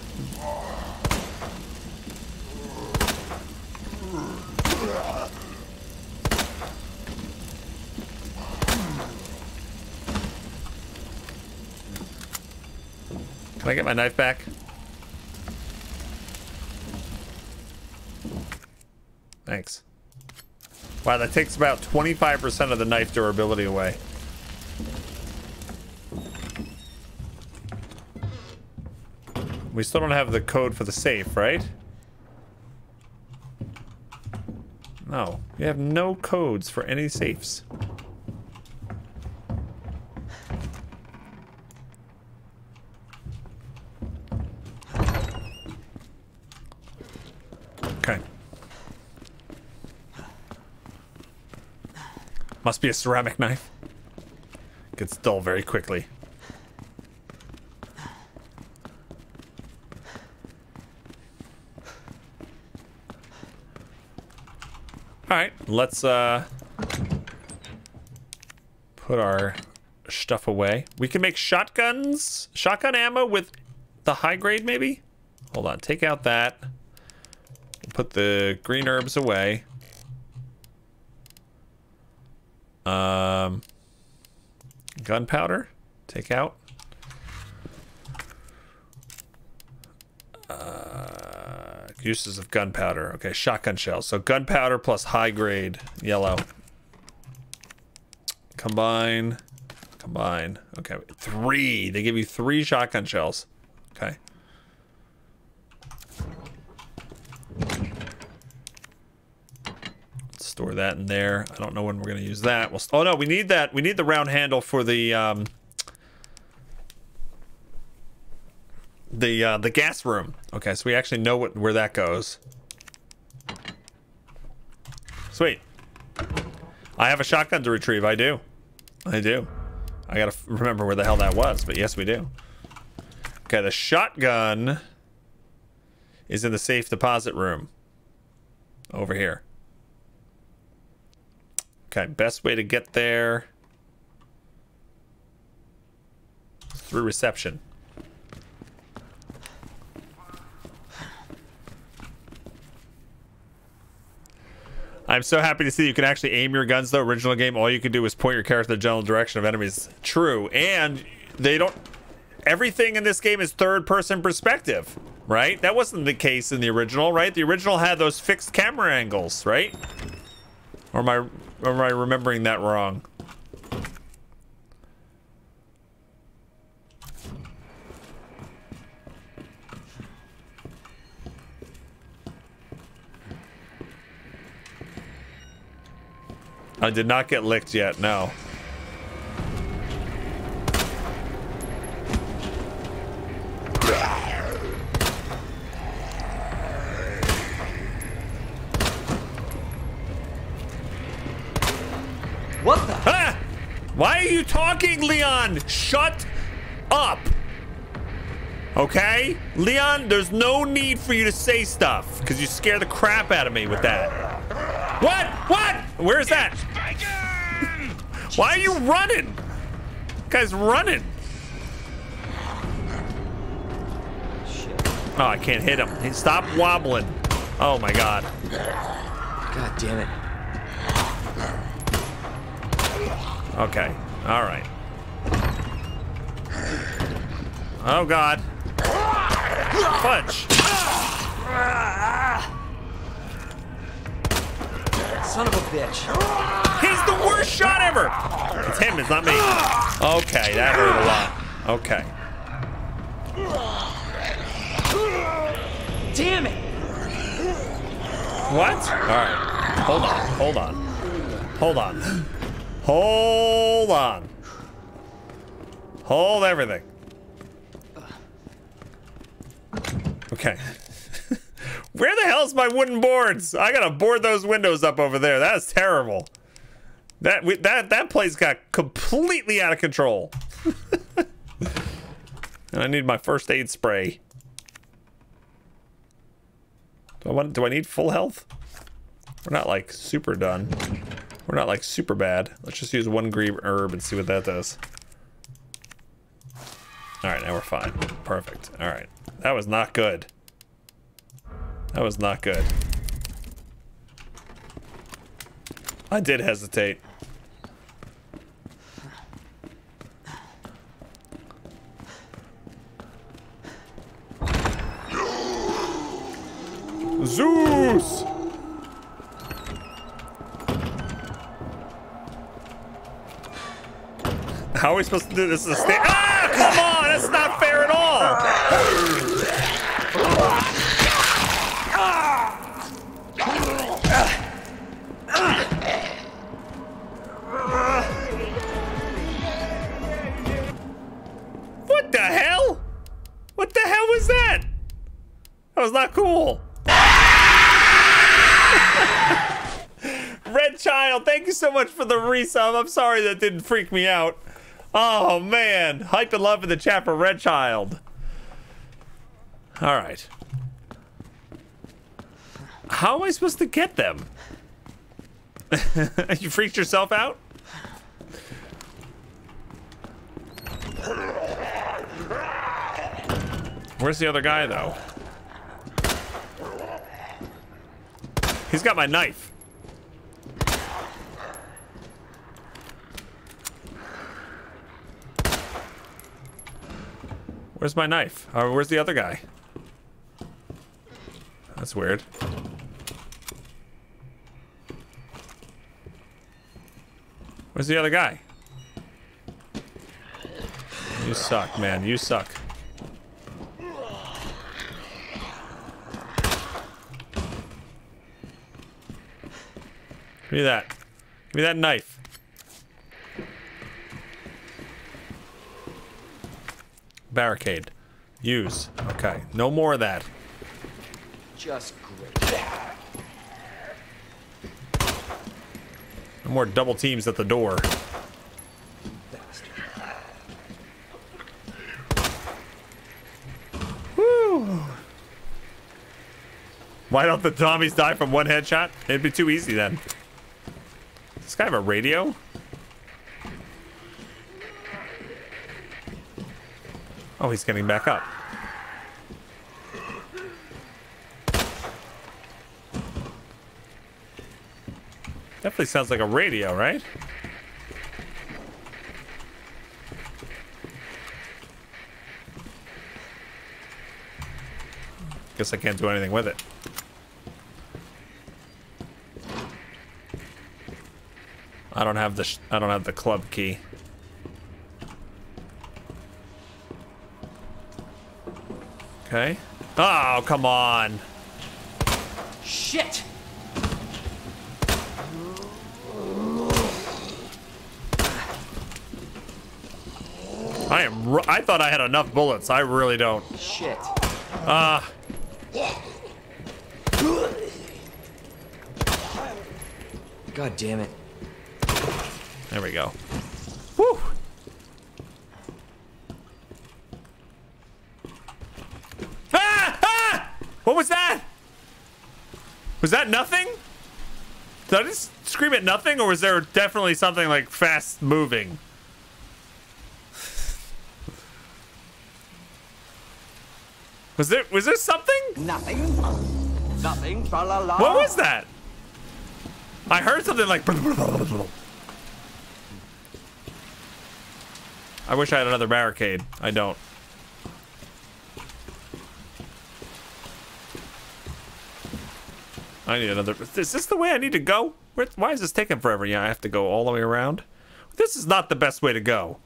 S2: Can I get my knife back? Thanks. Wow, that takes about 25% of the knife durability away. We still don't have the code for the safe, right? No. We have no codes for any safes. Okay. Must be a ceramic knife. Gets dull very quickly. All right, let's uh put our stuff away. We can make shotguns, shotgun ammo with the high grade maybe? Hold on, take out that. Put the green herbs away. Um gunpowder, take out. Uh, uses of gunpowder. Okay, shotgun shells. So gunpowder plus high grade yellow. Combine. Combine. Okay, three. They give you three shotgun shells. Okay. Store that in there. I don't know when we're going to use that. Well, oh no, we need that. We need the round handle for the um, the uh, the gas room. Okay, so we actually know what where that goes. Sweet. I have a shotgun to retrieve. I do. I do. I gotta remember where the hell that was, but yes, we do. Okay, the shotgun is in the safe deposit room over here. Okay, best way to get there through reception. I'm so happy to see you can actually aim your guns. though. original game, all you could do was point your character in the general direction of enemies. True, and they don't. Everything in this game is third-person perspective, right? That wasn't the case in the original, right? The original had those fixed camera angles, right? Or am I, or am I remembering that wrong? I did not get licked yet, no.
S14: What the?
S2: Ah! Why are you talking, Leon? Shut up. Okay? Leon, there's no need for you to say stuff because you scare the crap out of me with that. What? What? Where's that? <laughs> Why are you running? Guy's running. Oh, I can't hit him. Hey, Stop wobbling. Oh my god.
S14: God damn it.
S2: Okay. All right. Oh god. Fudge.
S14: Son of a bitch.
S2: He's the worst shot ever. It's him, it's not me. Okay, that hurt a lot. Okay.
S14: Damn it!
S2: What? All right. Hold on. Hold on. Hold on. Hold on. Hold everything. Okay. <laughs> Where the hell's my wooden boards? I gotta board those windows up over there. That's terrible. That we, that that place got completely out of control. <laughs> and I need my first aid spray. Do I want? Do I need full health? We're not like super done. We're not like super bad. Let's just use one green herb and see what that does. All right, now we're fine. Perfect. All right, that was not good. That was not good. I did hesitate. Zeus! How are we supposed to do this? Is a sta- ah! Come on! That's not fair at all! What the hell? What the hell was that? That was not cool. <laughs> Red Child, thank you so much for the resub. I'm sorry that didn't freak me out. Oh man, hype and love in the chat for Red Child. All right. How am I supposed to get them? <laughs> you freaked yourself out? Where's the other guy though? He's got my knife. Where's my knife? Or where's the other guy? That's weird. Where's the other guy? You suck, man. You suck. Give me that. Give me that knife. Barricade. Use. Okay. No more of that.
S14: Just great.
S2: No more double teams at the door. Woo. Why don't the zombies die from one headshot? It'd be too easy then. Does this guy have a radio? Oh, he's getting back up. Definitely sounds like a radio, right? Guess I can't do anything with it. I don't have the I don't have the club key. Okay. Oh, come on.
S14: Shit!
S2: I am. I thought I had enough bullets. I really don't.
S14: Shit.
S2: Ah.
S14: God damn it.
S2: There we go. Woo. Ah! Ah! What was that? Was that nothing? Did I just scream at nothing, or was there definitely something like fast moving? Was there was there something?
S15: Nothing. Nothing. La la.
S2: What was that? I heard something like. I wish I had another barricade. I don't. I need another. Is this the way I need to go? Where, why is this taking forever? Yeah, I have to go all the way around. This is not the best way to go.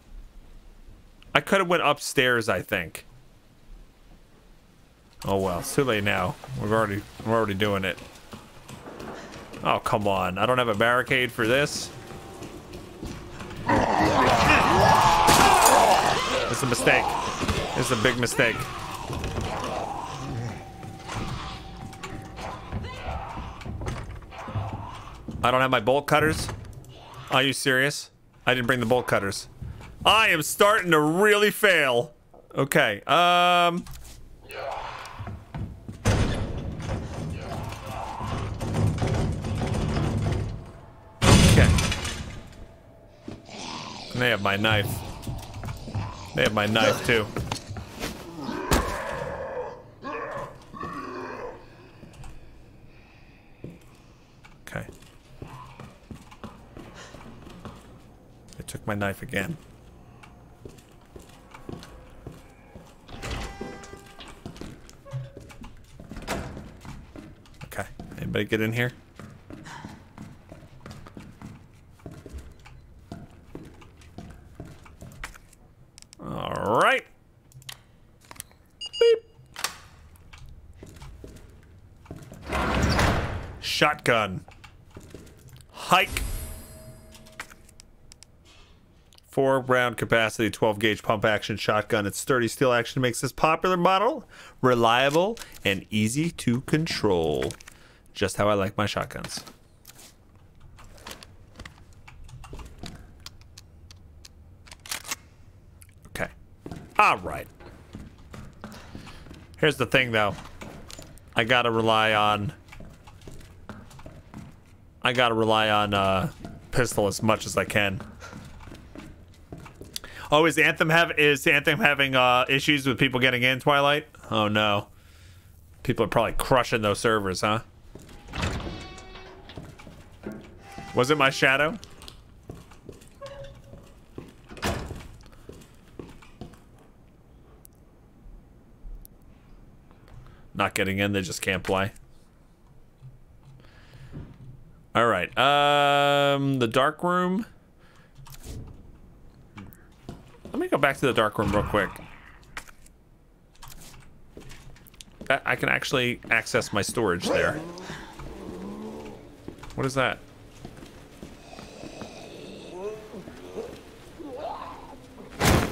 S2: I could have went upstairs. I think. Oh well, it's too late now. We've already we're already doing it. Oh come on! I don't have a barricade for this. It's a mistake. It's a big mistake. I don't have my bolt cutters. Are you serious? I didn't bring the bolt cutters. I am starting to really fail. Okay. Um. Okay. They have my knife. They have my knife too. Okay. They took my knife again. Okay. Anybody get in here? All right. Beep. Shotgun. Hike. Four round capacity, 12 gauge pump action shotgun. Its sturdy steel action makes this popular model reliable and easy to control. Just how I like my shotguns. Okay. All right. Here's the thing, though. I gotta rely on. I gotta rely on uh, pistol as much as I can. Oh, is Anthem have is Anthem having uh, issues with people getting in Twilight? Oh no. People are probably crushing those servers, huh? Was it my shadow? Not getting in, they just can't play. All right. Um, the dark room. Let me go back to the dark room real quick. I can actually access my storage there. What is that?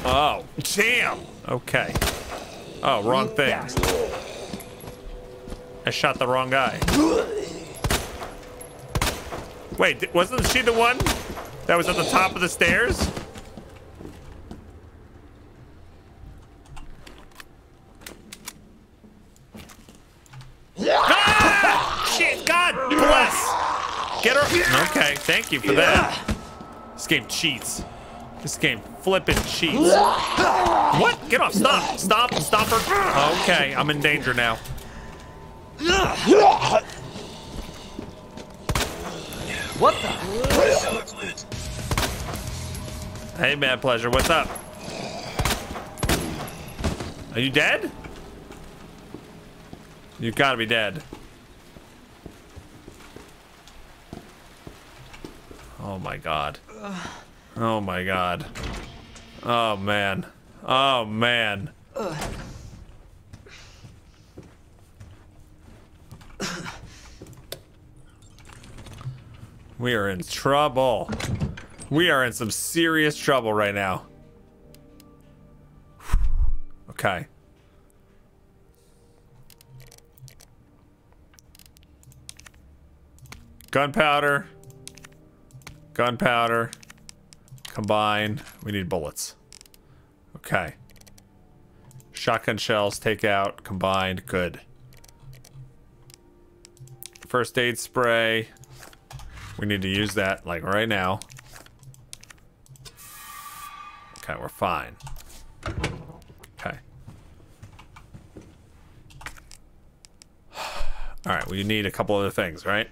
S2: Oh, damn. Okay. Oh, wrong thing. I shot the wrong guy. Wait, wasn't she the one that was at the top of the stairs? Ah! Shit, God bless. Get her. Okay, thank you for that. This game cheats. This game flipping cheats. What? Get off. Stop. Stop. Stop her. Okay, I'm in danger now.
S14: What the?
S2: Hey, Mad Pleasure, what's up? Are you dead? You gotta be dead. Oh my god. Oh my god. Oh man. Oh man. We are in trouble. We are in some serious trouble right now. Okay. Gunpowder. Gunpowder. Combine. We need bullets. Okay. Shotgun shells, take out, combined, good. First aid spray. We need to use that, like, right now. Okay, we're fine. Okay. <sighs> Alright, we need a couple other things, right?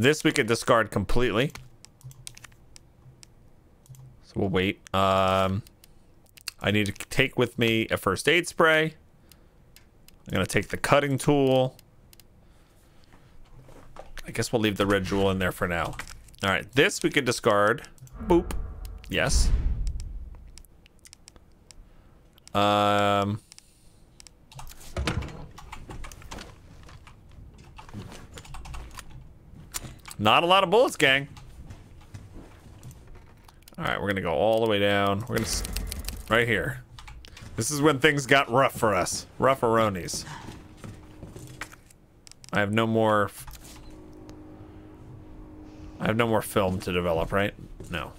S2: This we could discard completely. So we'll wait. Um, I need to take with me a first aid spray. I'm going to take the cutting tool. I guess we'll leave the red jewel in there for now. All right, this we could discard. Boop. Yes. Um... Not a lot of bullets, gang. All right, we're gonna go all the way down. We're gonna right here. This is when things got rough for us. Rough-a-ronies. I have no more. I have no more film to develop, right? No.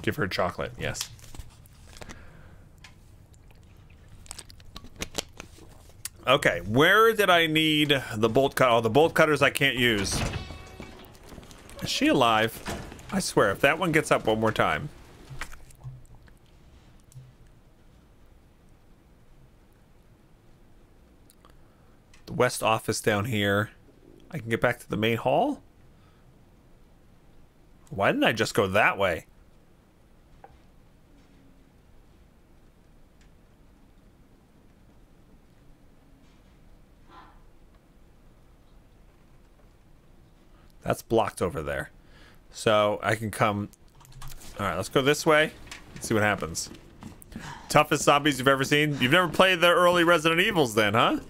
S2: Give her chocolate, yes. Okay, where did I need the bolt cut? Oh, the bolt cutters I can't use. Is she alive? I swear, if that one gets up one more time. The west office down here. I can get back to the main hall? Why didn't I just go that way? That's blocked over there. So I can come... Alright, let's go this way. Let's see what happens. Toughest zombies you've ever seen? You've never played the early Resident Evils then, huh?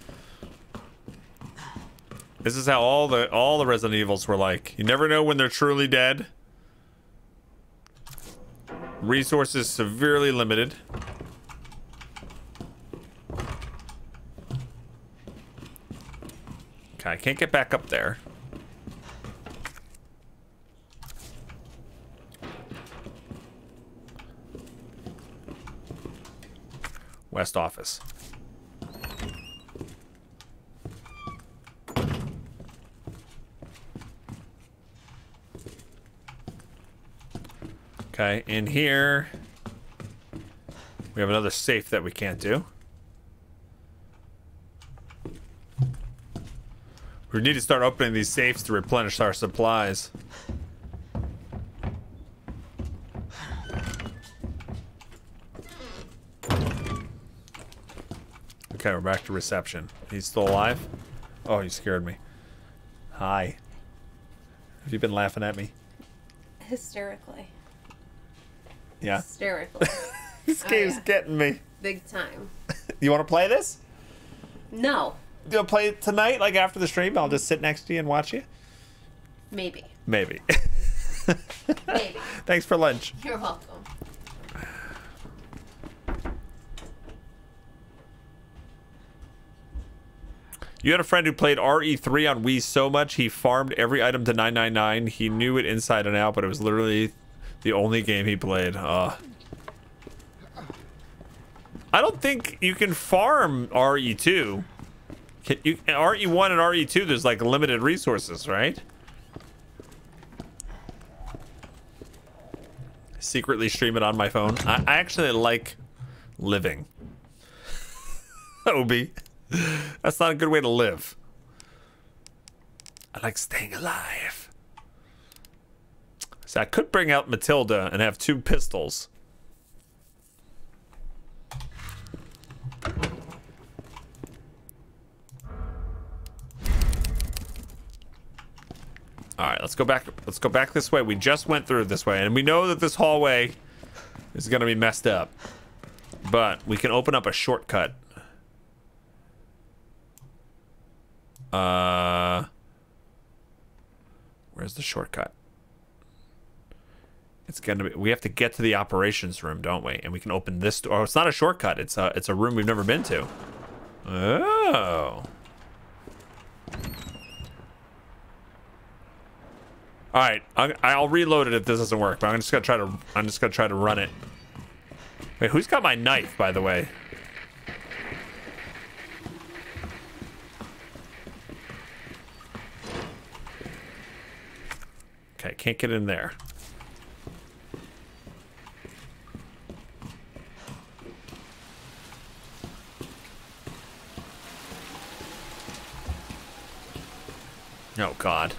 S2: This is how all the all the Resident Evils were like. You never know when they're truly dead. Resources severely limited. Okay, I can't get back up there. West office. Okay, in here, we have another safe that we can't do. We need to start opening these safes to replenish our supplies. Okay, we're back to reception. He's still alive? Oh, you scared me. Hi. Have you been laughing at me?
S12: Hysterically.
S2: Yeah.
S12: Hysterically. <laughs>
S2: Oh, this
S12: Oh,
S2: game's
S12: yeah.
S2: getting me.
S12: Big time. <laughs>
S2: You want to play this?
S12: No.
S2: You want to play it tonight, like after the stream? I'll just sit next to you and watch you?
S12: Maybe.
S2: Maybe. <laughs>
S12: Maybe.
S2: Thanks for lunch.
S12: You're welcome.
S2: You had a friend who played RE3 on Wii so much he farmed every item to 999. He knew it inside and out, but it was literally the only game he played. Uh, I don't think you can farm RE2. Can you, RE1 and RE2, there's like limited resources, right? Secretly stream it on my phone. I, I actually like living. <laughs> Obi. <laughs> That's not a good way to live. I like staying alive. So I could bring out Matilda and have two pistols. All right, let's go back. Let's go back this way. We just went through this way, and we know that this hallway is going to be messed up. But we can open up a shortcut. Uh, where's the shortcut? It's gonna be. We have to get to the operations room, don't we? And we can open this door. Oh, it's not a shortcut. It's a. It's a room we've never been to. Oh. All right, I'll, I'll reload it if this doesn't work. But I'm just gonna try to. I'm just gonna try to run it. Wait, who's got my knife, by the way? Okay, can't get in there. Oh god.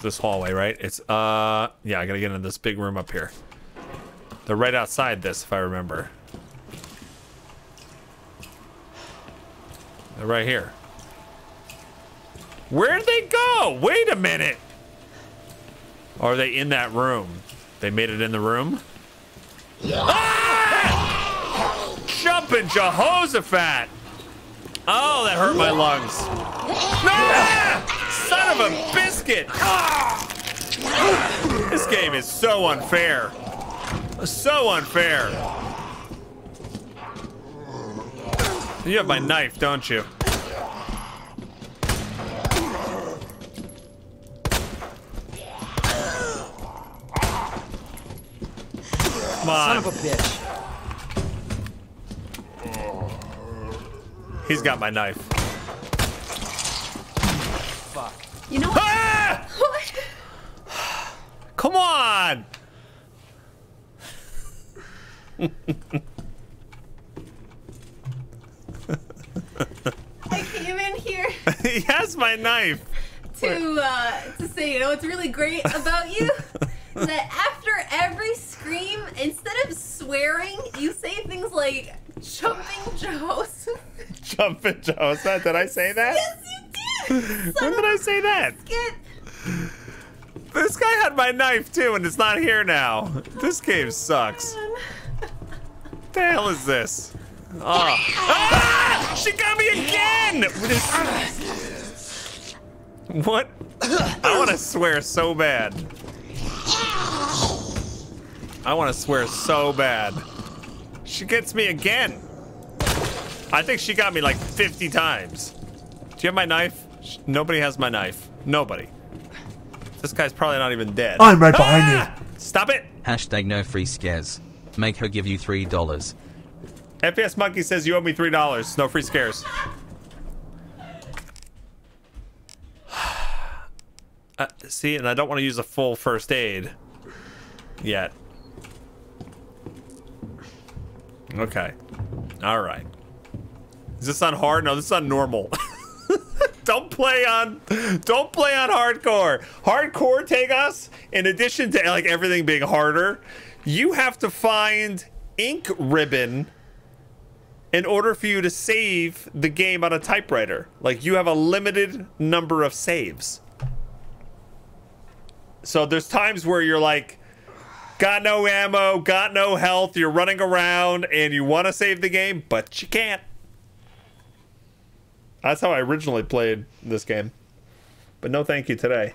S2: This hallway, right? It's uh yeah, I gotta get in this big room up here. They're right outside this, if I remember. They're right here. Where'd they go? Wait a minute. Are they in that room? They made it in the room? Ah! Jumping Jehoshaphat! Oh, that hurt my lungs. Ah! Son of a biscuit! Ah! This game is so unfair. So unfair. You have my knife, don't you? Come on.
S14: Son of a bitch.
S2: He's got my knife.
S14: Fuck.
S12: You know what?
S2: Ah! Come on!
S12: I came in here <laughs>
S2: he has my knife.
S12: to uh, to say, you know, what's really great about you <laughs> that after every scream, instead of swearing, you say things like "jumping Joe's." <laughs>
S2: Jumping that, did I say that?
S12: yes, you did. <laughs>
S2: When did I say that?
S12: Get
S2: This guy had my knife too, and it's not here now. This game sucks. the hell is this? Oh. Ah! She got me again! What? I want to swear so bad. I want to swear so bad. She gets me again. I think she got me like 50 times. Do you have my knife? Nobody has my knife. Nobody. This guy's probably not even dead.
S16: I'm right behind you.
S2: Ah! Stop it!
S10: Hashtag no free scares. Make her give you three dollars.
S2: FPS Monkey says you owe me three dollars. No free scares. <sighs> Uh, see, and I don't want to use a full first aid yet. Okay. All right. Is this on hard? No, this is on normal. <laughs> don't play on don't play on hardcore. Hardcore take us in addition to like everything being harder, you have to find ink ribbon in order for you to save the game on a typewriter. Like you have a limited number of saves. So there's times where you're like got no ammo, got no health, you're running around and you want to save the game, but you can't. That's how I originally played this game. But no thank you today.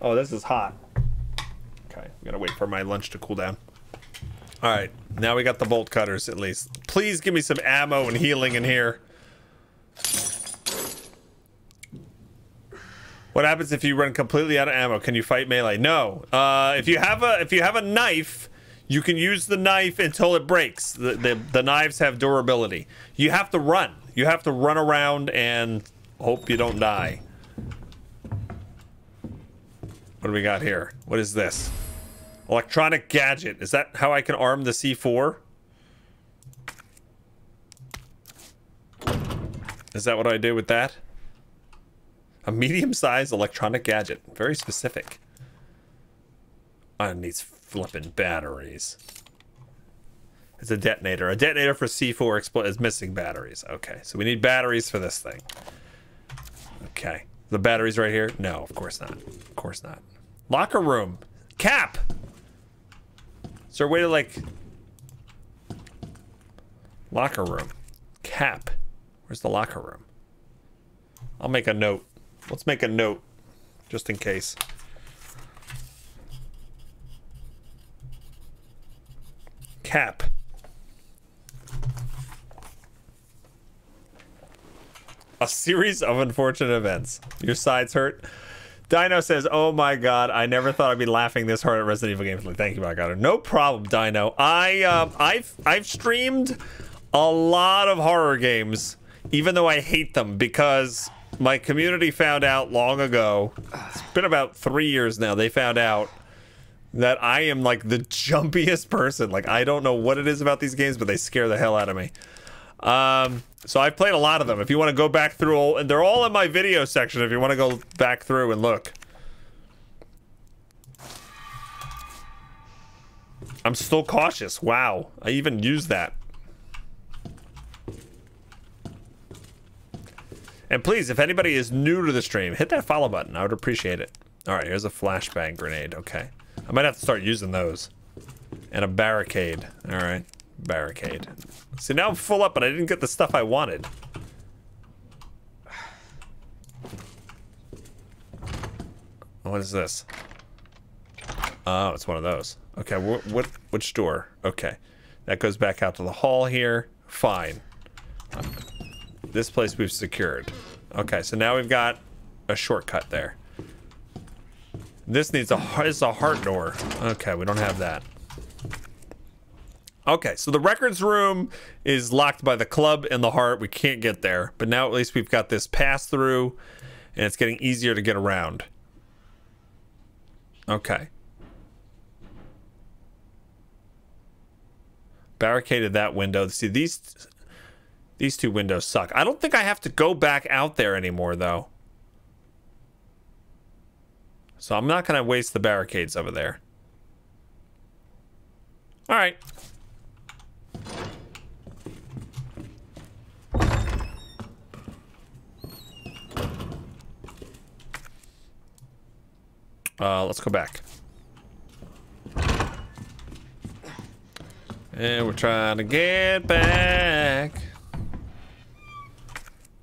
S2: Oh, this is hot. Okay, I'm gonna wait for my lunch to cool down. All right, now we got the bolt cutters at least. Please give me some ammo and healing in here. What happens if you run completely out of ammo? Can you fight melee? No. Uh, if you have a if you have a knife, you can use the knife until it breaks. The, the the knives have durability. You have to run. You have to run around and hope you don't die. What do we got here? What is this? Electronic gadget. Is that how I can arm the C4? Is that what I do with that? A medium-sized electronic gadget. Very specific. On these flipping batteries. It's a detonator. A detonator for C4 expl is missing batteries. Okay, so we need batteries for this thing. Okay. The batteries right here? No, of course not. Of course not. Locker room. Cap! Is there a way to, like... Locker room. Cap. Where's the locker room? I'll make a note. Let's make a note. Just in case. Cap. A series of unfortunate events. Your sides hurt. Dino says, "Oh my god, I never thought I'd be laughing this hard at Resident Evil games." Thank you, my god. No problem, Dino. I um, I've I've streamed a lot of horror games, even though I hate them because my community found out long ago. It's been about three years now. They found out that I am like the jumpiest person. Like I don't know what it is about these games, but they scare the hell out of me. Um, so I've played a lot of them. If you want to go back through all, and they're all in my video section. If you want to go back through and look. I'm still cautious. Wow. I even used that. And please, if anybody is new to the stream, hit that follow button. I would appreciate it. All right, here's a flashbang grenade. Okay. I might have to start using those. And a barricade. All right. Barricade. See, now I'm full up, but I didn't get the stuff I wanted. What is this? Oh, it's one of those. Okay, what, what which door? Okay. That goes back out to the hall here. Fine. This place we've secured. Okay, so now we've got a shortcut there. This needs a is a heart door. Okay, we don't have that. Okay, so the records room is locked by the club and the heart. We can't get there, but now at least we've got this pass through, and it's getting easier to get around. Okay. Barricaded that window. See these these two windows suck. I don't think I have to go back out there anymore though. So I'm not going to waste the barricades over there. All right. Uh, let's go back. And we're trying to get back.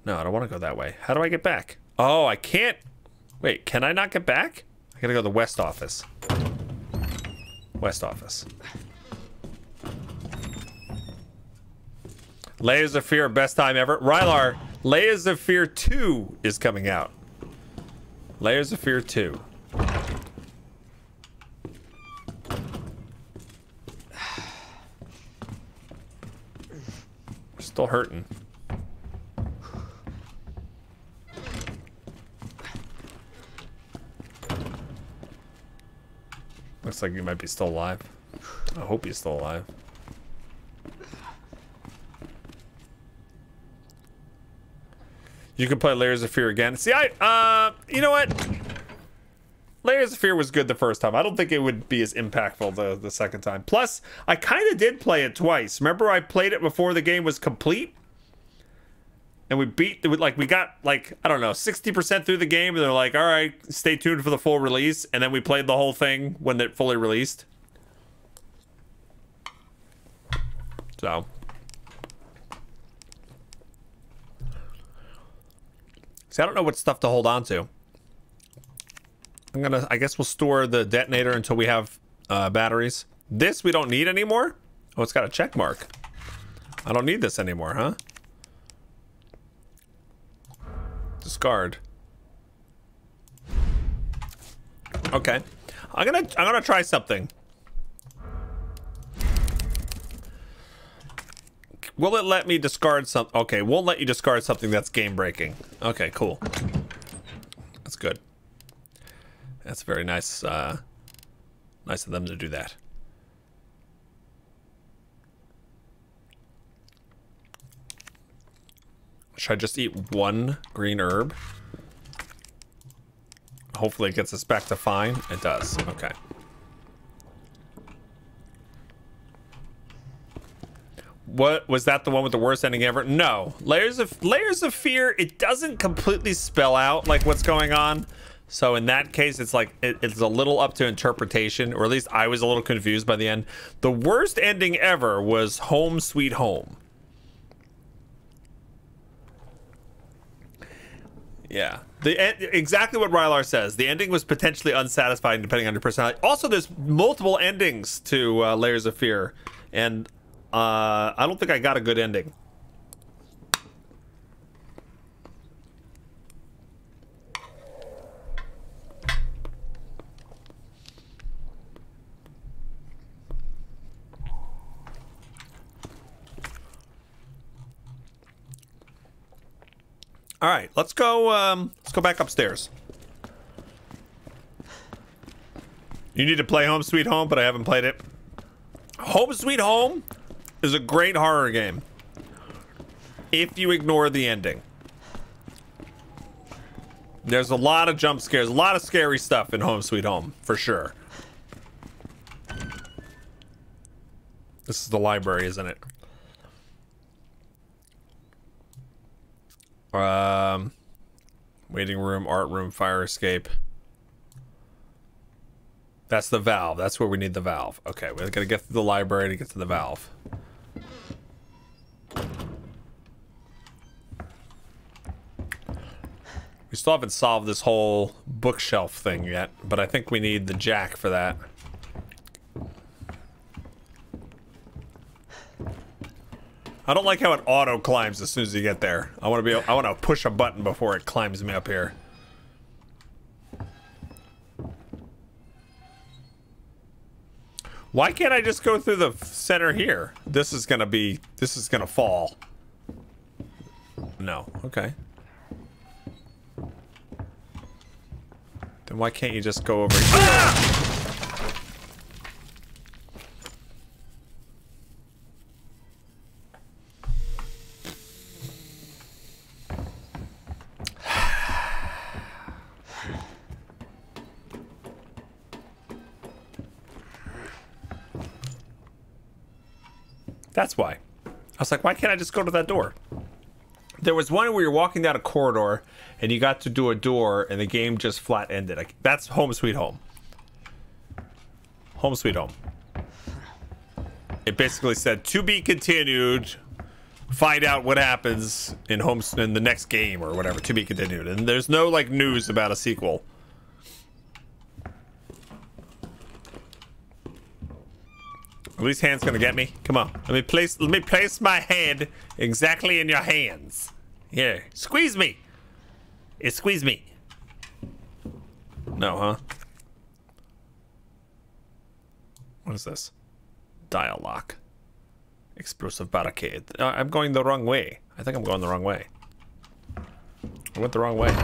S2: No, I don't want to go that way. How do I get back? Oh, I can't. Wait, can I not get back? I gotta go to the west office. West office. Layers of Fear, best time ever. Rylar, Layers of Fear 2 is coming out. Layers of Fear 2. <sighs> Still hurting. Looks like you might be still alive. I hope he's still alive. You can play Layers of Fear again. See, I, uh, you know what? Layers of Fear was good the first time. I don't think it would be as impactful the, the second time. Plus, I kind of did play it twice. Remember I played it before the game was complete? And we beat, like, we got, like, I don't know, 60% through the game. And they're like, all right, stay tuned for the full release. And then we played the whole thing when it fully released. So. See, I don't know what stuff to hold on to. I'm gonna, I guess we'll store the detonator until we have uh, batteries. This we don't need anymore? Oh, it's got a check mark. I don't need this anymore, huh? Discard. Okay. I'm gonna, I'm gonna try something. Will it let me discard some? Okay, won't let you discard something that's game breaking. Okay, cool. That's good. That's very nice. Uh, nice of them to do that. Should I just eat one green herb? Hopefully it gets us back to fine. It does. Okay. What was that the one with the worst ending ever? No. Layers of Layers of Fear, it doesn't completely spell out like what's going on. So in that case, it's like it, it's a little up to interpretation, or at least I was a little confused by the end. The worst ending ever was Home Sweet Home. Yeah, the exactly what Rylar says. The ending was potentially unsatisfying depending on your personality. Also, there's multiple endings to uh, Layers of Fear, and uh, I don't think I got a good ending. All right, let's go. Um, let's go back upstairs. You need to play Home Sweet Home, but I haven't played it. Home Sweet Home is a great horror game. If you ignore the ending. There's a lot of jump scares, a lot of scary stuff in Home Sweet Home, for sure. This is the library, isn't it? Um, waiting room, art room, fire escape. That's the valve. That's where we need the valve. Okay, we're gonna get to the library to get to the valve. We still haven't solved this whole bookshelf thing yet, but I think we need the jack for that. I don't like how it auto climbs as soon as you get there. I want to be. I want to push a button before it climbs me up here. Why can't I just go through the center here? This is gonna be. This is gonna fall. No. Okay. Then why can't you just go over here? Ah! That's why. I was like, why can't I just go to that door? There was one where you're walking down a corridor and you got to do a door and the game just flat ended. Like, that's home sweet home. Home sweet home. It basically said to be continued. Find out what happens in home in the next game or whatever to be continued. And there's no like news about a sequel. Are these hands gonna get me? Come on. Let me place let me place my head exactly in your hands. Here. Squeeze me. It squeeze me. No, huh? What is this? Dial lock. Explosive barricade. Uh, I'm going the wrong way. I think I'm going the wrong way. I went the wrong way.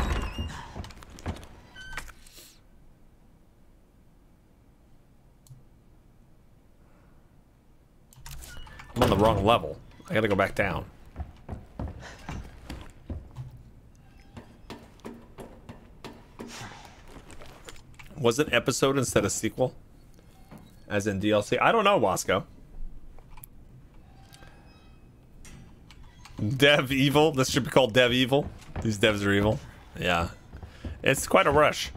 S2: I'm on the wrong level. I gotta go back down. Was it episode instead of sequel? As in DLC? I don't know, Wasco. Dev evil? This should be called Dev evil. These devs are evil. Yeah. It's quite a rush.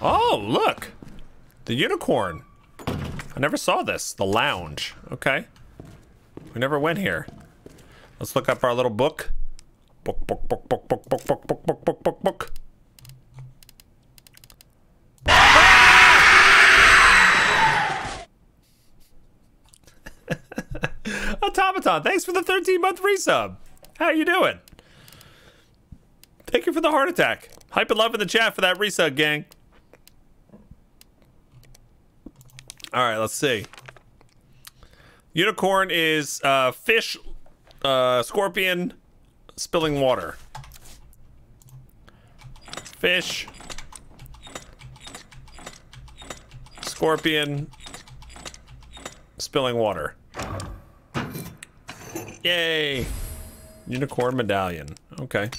S2: Oh, look! The unicorn. I never saw this. The lounge. Okay. We never went here. Let's look up our little book. Book, book, book, book, book, book, book, book, book, book, book, book. Automaton, thanks for the 13 month resub. How you doing? Thank you for the heart attack. Hype and love in the chat for that resub, gang. All right, let's see. Unicorn is uh, fish, uh, scorpion, spilling water. Fish, scorpion, spilling water. Yay! Unicorn medallion. Okay.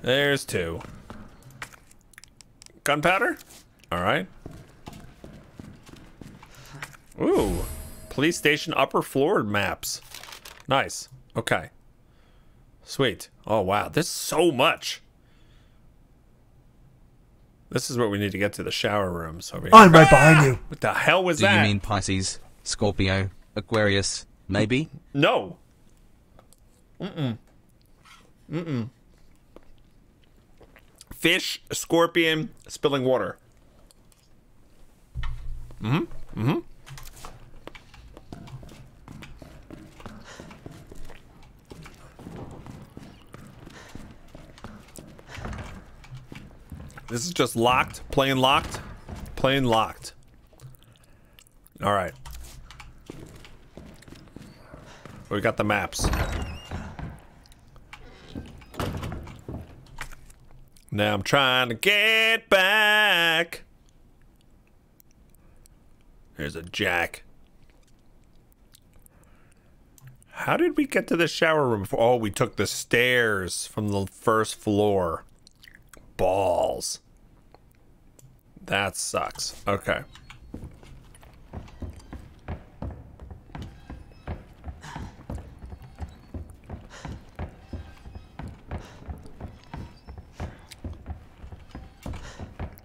S2: There's two. Gunpowder? Alright. Ooh. Police station upper floor maps. Nice. Okay. Sweet. Oh, wow. There's so much. This is what we need to get to the shower rooms over here.
S16: I'm right behind you.
S2: What the hell was
S10: Do
S2: that?
S10: Do you mean Pisces, Scorpio, Aquarius, maybe?
S2: No. Mm-mm. Mm-mm. Fish, scorpion, spilling water. Mm-hmm. Mm-hmm. This is just locked, plain locked, plain locked. All right. We got the maps. Now I'm trying to get back. There's a jack. How did we get to the shower room? Before? Oh, we took the stairs from the first floor. Balls. That sucks. Okay.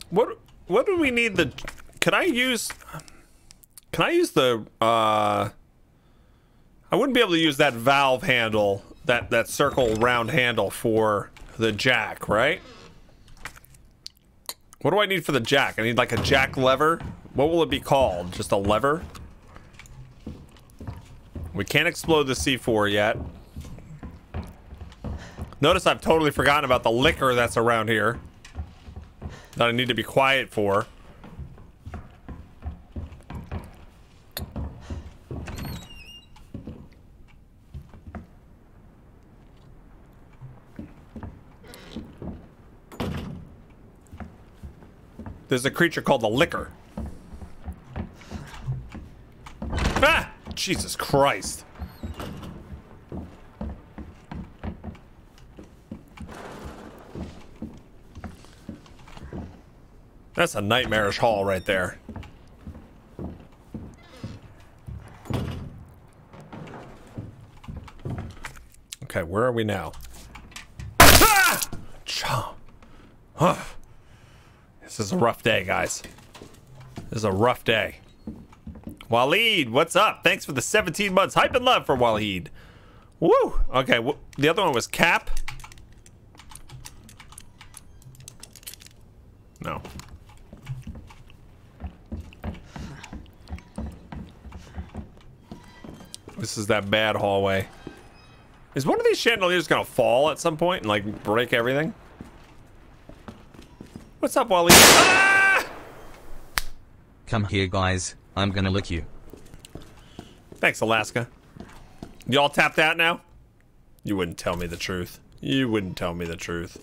S2: What what do we need the can I use can I use the uh I wouldn't be able to use that valve handle, that that circle round handle for the jack, right? What do I need for the jack? I need like a jack lever What will it be called? Just a lever? We can't explode the C4 yet. Notice I've totally forgotten about the Licker that's around here. That I need to be quiet for. There's a creature called the Licker. Ah! Jesus Christ. That's a nightmarish hall right there. Okay, where are we now? Ah! Huh. This is a rough day, guys. This is a rough day. Waleed, what's up? Thanks for the 17 months. Hype and love for Waleed. Woo! Okay, the other one was Cap. No. This is that bad hallway. Is one of these chandeliers gonna fall at some point and like break everything? What's up, Wally? Ah!
S10: Come here, guys. I'm gonna lick you.
S2: Thanks, Alaska. Y'all tap that now? You wouldn't tell me the truth. You wouldn't tell me the truth.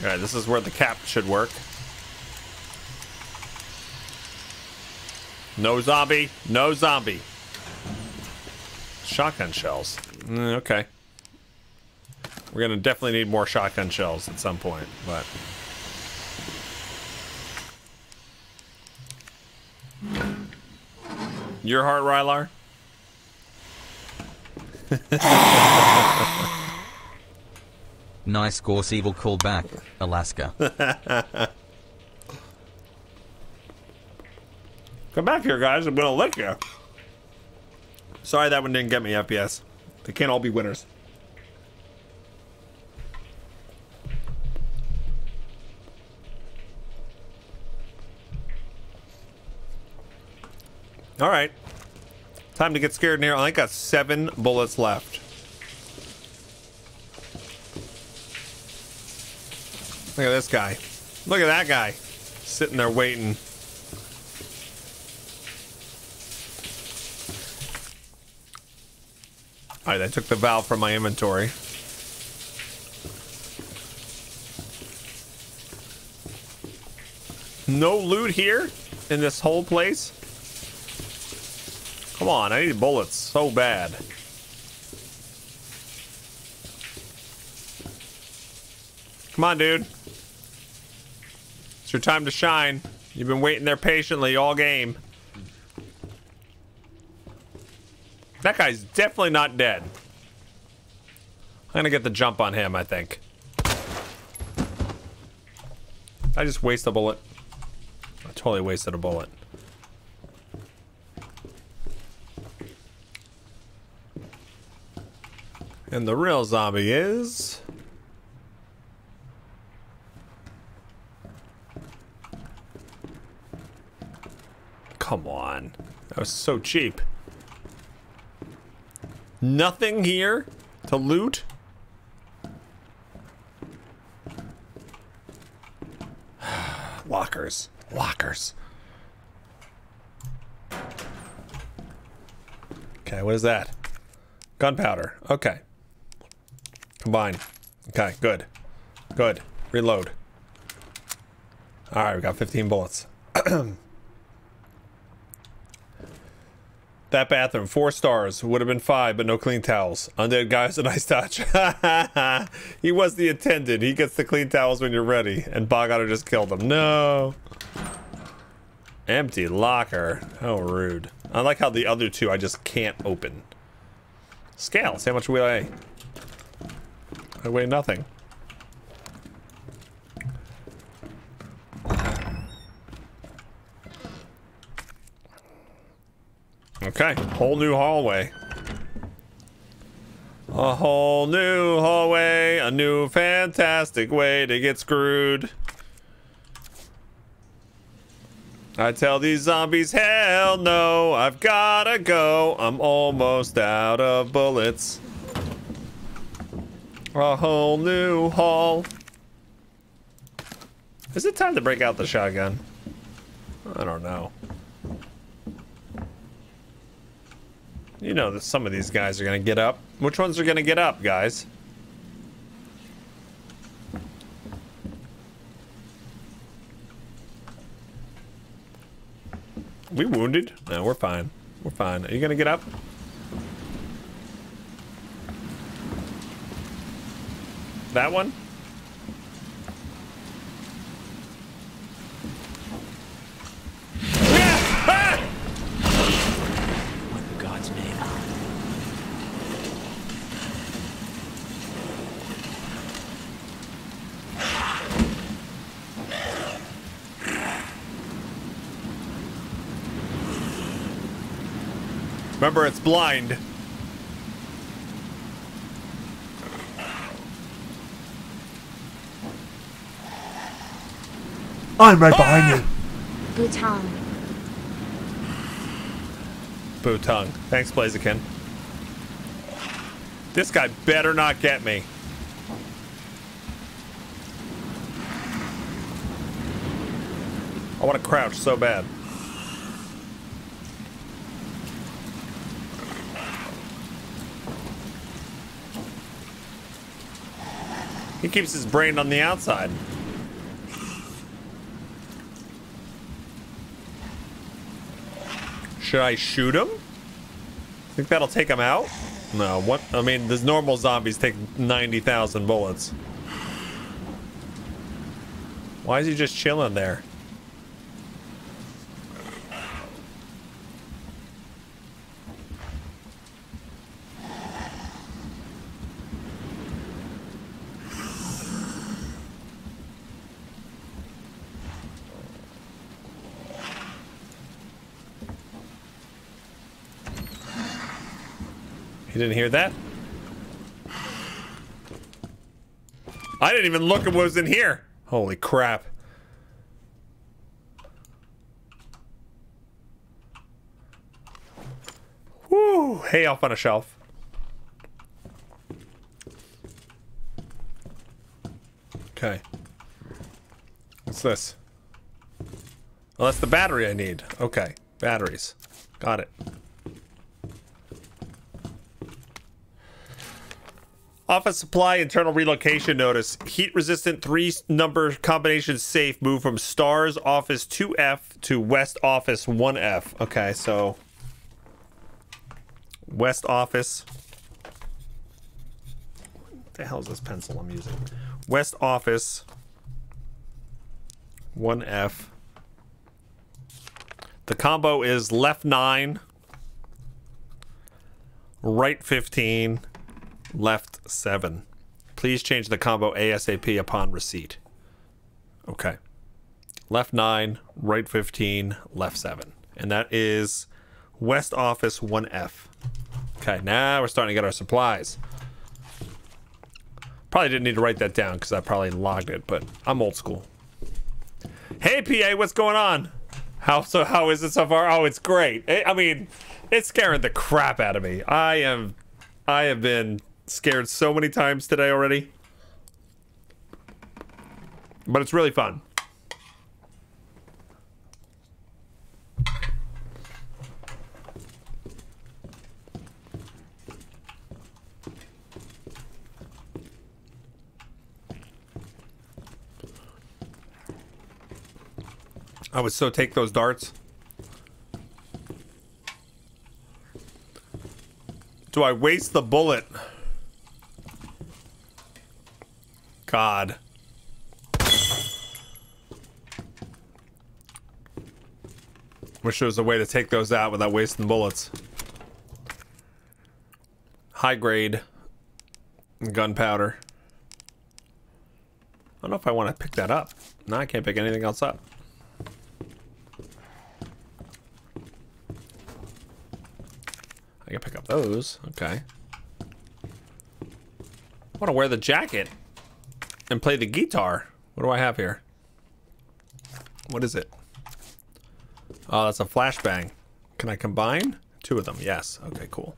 S2: Alright, this is where the cap should work. No zombie. No zombie. Shotgun shells. Mm, okay. We're gonna definitely need more shotgun shells at some point, but... Your heart, Rylar? <laughs>
S10: nice Gorse Evil callback, Alaska. <laughs>
S2: Come back here, guys. I'm gonna lick you. Sorry that one didn't get me FPS. They can't all be winners. All right. Time to get scared near. I got seven bullets left. Look at this guy. Look at that guy. Sitting there waiting. Alright, I took the valve from my inventory. No loot here? In this whole place? Come on, I need bullets so bad. Come on, dude. It's your time to shine. You've been waiting there patiently all game. That guy's definitely not dead. I'm gonna get the jump on him, I think. I just waste a bullet. I totally wasted a bullet. And the real zombie is... Come on. That was so cheap. Nothing here to loot? <sighs> Lockers. Lockers. Okay, what is that? Gunpowder. Okay. Combine. Okay, good. Good. Reload. Alright, we got 15 bullets. <clears throat> That bathroom, four stars. Would have been five, but no clean towels. Undead guy's a nice touch. <laughs> he was the attendant. He gets the clean towels when you're ready. And Bogger just killed him. No. Empty locker. How rude. I like how the other two I just can't open. Scale. See how much we weigh. I weigh nothing. Okay, whole new hallway. A whole new hallway, a new fantastic way to get screwed. I tell these zombies, hell no, I've gotta go. I'm almost out of bullets. A whole new hall. Is it time to break out the shotgun? I don't know. You know that some of these guys are gonna get up. Which ones are gonna get up, guys? We wounded? No, we're fine. We're fine. Are you gonna get up? That one?
S1: In God's name.
S2: Remember, it's blind.
S16: I'm right behind you.
S13: Bhutan.
S2: Bootung. Thanks, Blaziken. This guy better not get me. I want to crouch so bad. He keeps his brain on the outside. Should I shoot him? Think that'll take him out? No, what? I mean, the normal zombies take 90,000 bullets. Why is he just chilling there? You didn't hear that? I didn't even look at what was in here. Holy crap. Woo! Hay off on a shelf. Okay. What's this? Oh, that's the battery I need. Okay. Batteries. Got it. Office supply internal relocation notice. Heat resistant three number combination safe move from Stars Office 2F to West Office 1F. Okay, so West Office. What the hell is this pencil I'm using? West Office 1F. The combo is left 9, right 15, left 7. Please change the combo ASAP upon receipt. Okay. Left 9, right 15, left 7. And that is West Office 1F. Okay, now we're starting to get our supplies. Probably didn't need to write that down because I probably logged it, but I'm old school. Hey, PA, what's going on? How so? How is it so far? Oh, it's great. I I mean, it's scaring the crap out of me. I am, I have been scared so many times today already, but it's really fun. I would so take those darts. Do I waste the bullet? God. Wish there was a way to take those out without wasting bullets. High grade gunpowder. I don't know if I want to pick that up. No, I can't pick anything else up. I can pick up those. Okay. I want to wear the jacket and play the guitar. What do I have here? What is it? Oh, that's a flashbang. Can I combine? Two of them, yes. Okay, cool.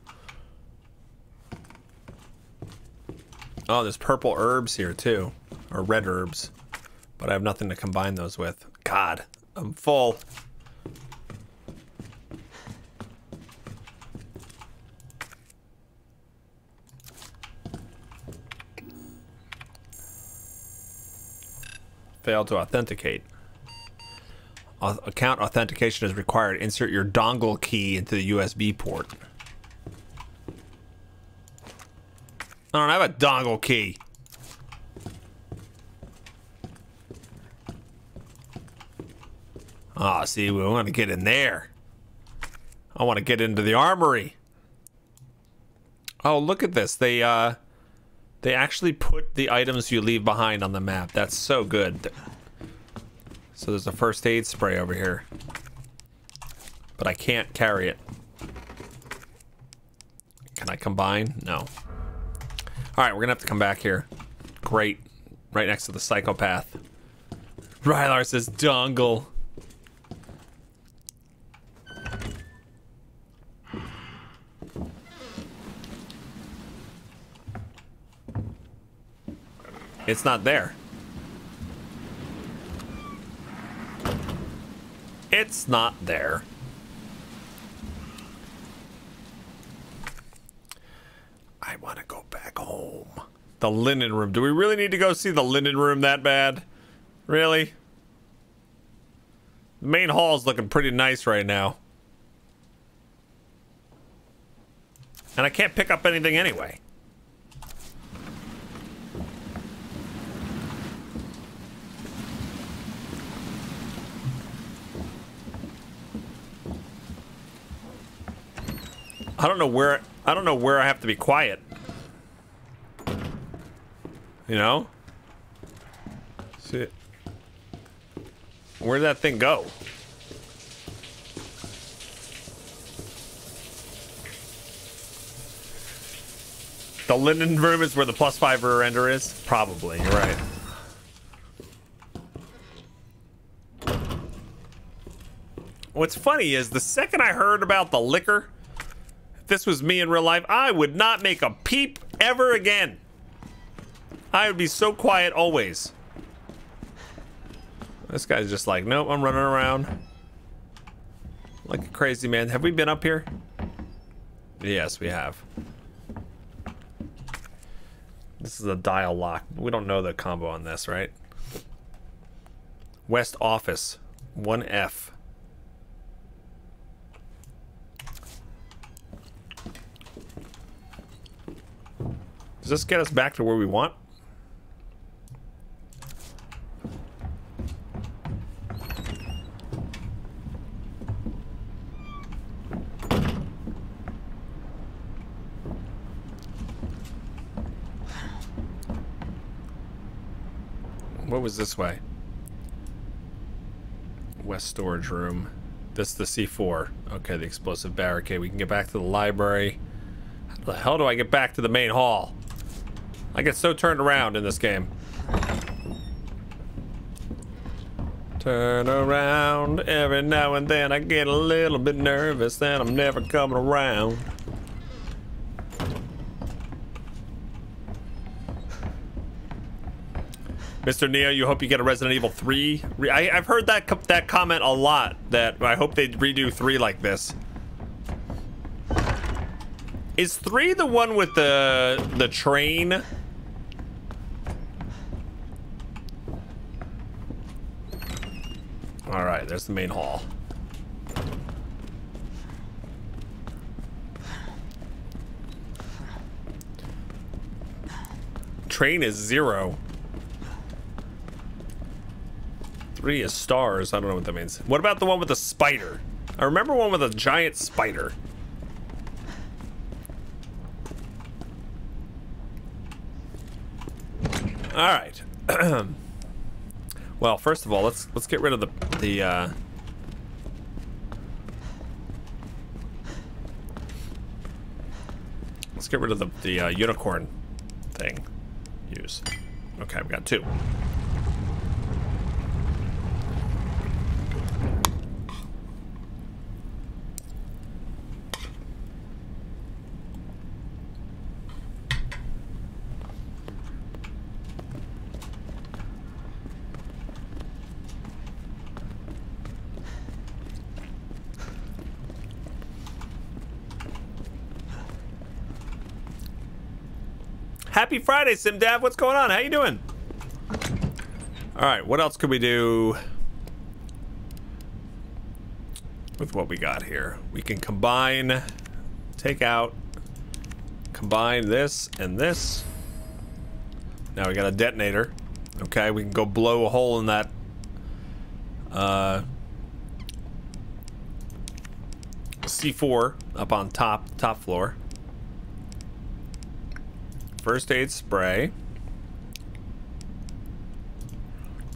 S2: Oh, there's purple herbs here too. Or red herbs. But I have nothing to combine those with. God, I'm full. Failed to authenticate. Account authentication is required. Insert your dongle key into the USB port. I don't have a dongle key. Ah, oh, see, we want to get in there. I want to get into the armory. Oh, look at this. They, uh, they actually put the items you leave behind on the map. That's so good. So there's a first aid spray over here. But I can't carry it. Can I combine? No. Alright, we're gonna have to come back here. Great. Right next to the psychopath. Rylar says dongle. It's not there. It's not there. I want to go back home. The linen room. Do we really need to go see the linen room that bad? Really? The main hall's looking pretty nice right now. And I can't pick up anything anyway. I don't know where I don't know where I have to be quiet. You know? See Where'd that thing go? The linen room is where the plus five render is? Probably, you're right. What's funny is the second I heard about the Licker this was me in real life, I would not make a peep ever again. I would be so quiet always. This guy's just like, nope, I'm running around. Like a crazy man. Have we been up here? Yes, we have. This is a dial lock. We don't know the combo on this, right? West Office. 1F. Does this get us back to where we want? What was this way? West storage room. This the C4. Okay, the explosive barricade. We can get back to the library. How the hell do I get back to the main hall? I get so turned around in this game. Turn around every now and then I get a little bit nervous that I'm never coming around. Mr. Neo, you hope you get a Resident Evil 3. I, have heard that that comment a lot. That I hope they redo 3 like this. Is 3 the one with the the train? All right, there's the main hall. Train is zero. Three is stars. I don't know what that means. What about the one with the spider? I remember one with a giant spider. All right. <clears throat> Well, first of all, let's let's get rid of the the. Uh, Let's get rid of the, the uh, unicorn thing. Use. Okay, we got two. Happy Friday, SimDav. What's going on? How you doing? All right, what else could we do with what we got here? We can combine, take out, combine this and this. Now we got a detonator. Okay, we can go blow a hole in that uh, C4 up on top, top floor. First aid spray.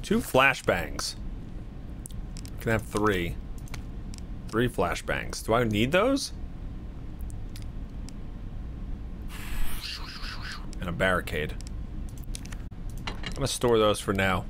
S2: Two flashbangs. Can have three. Three flashbangs. Do I need those? And a barricade. I'm gonna store those for now.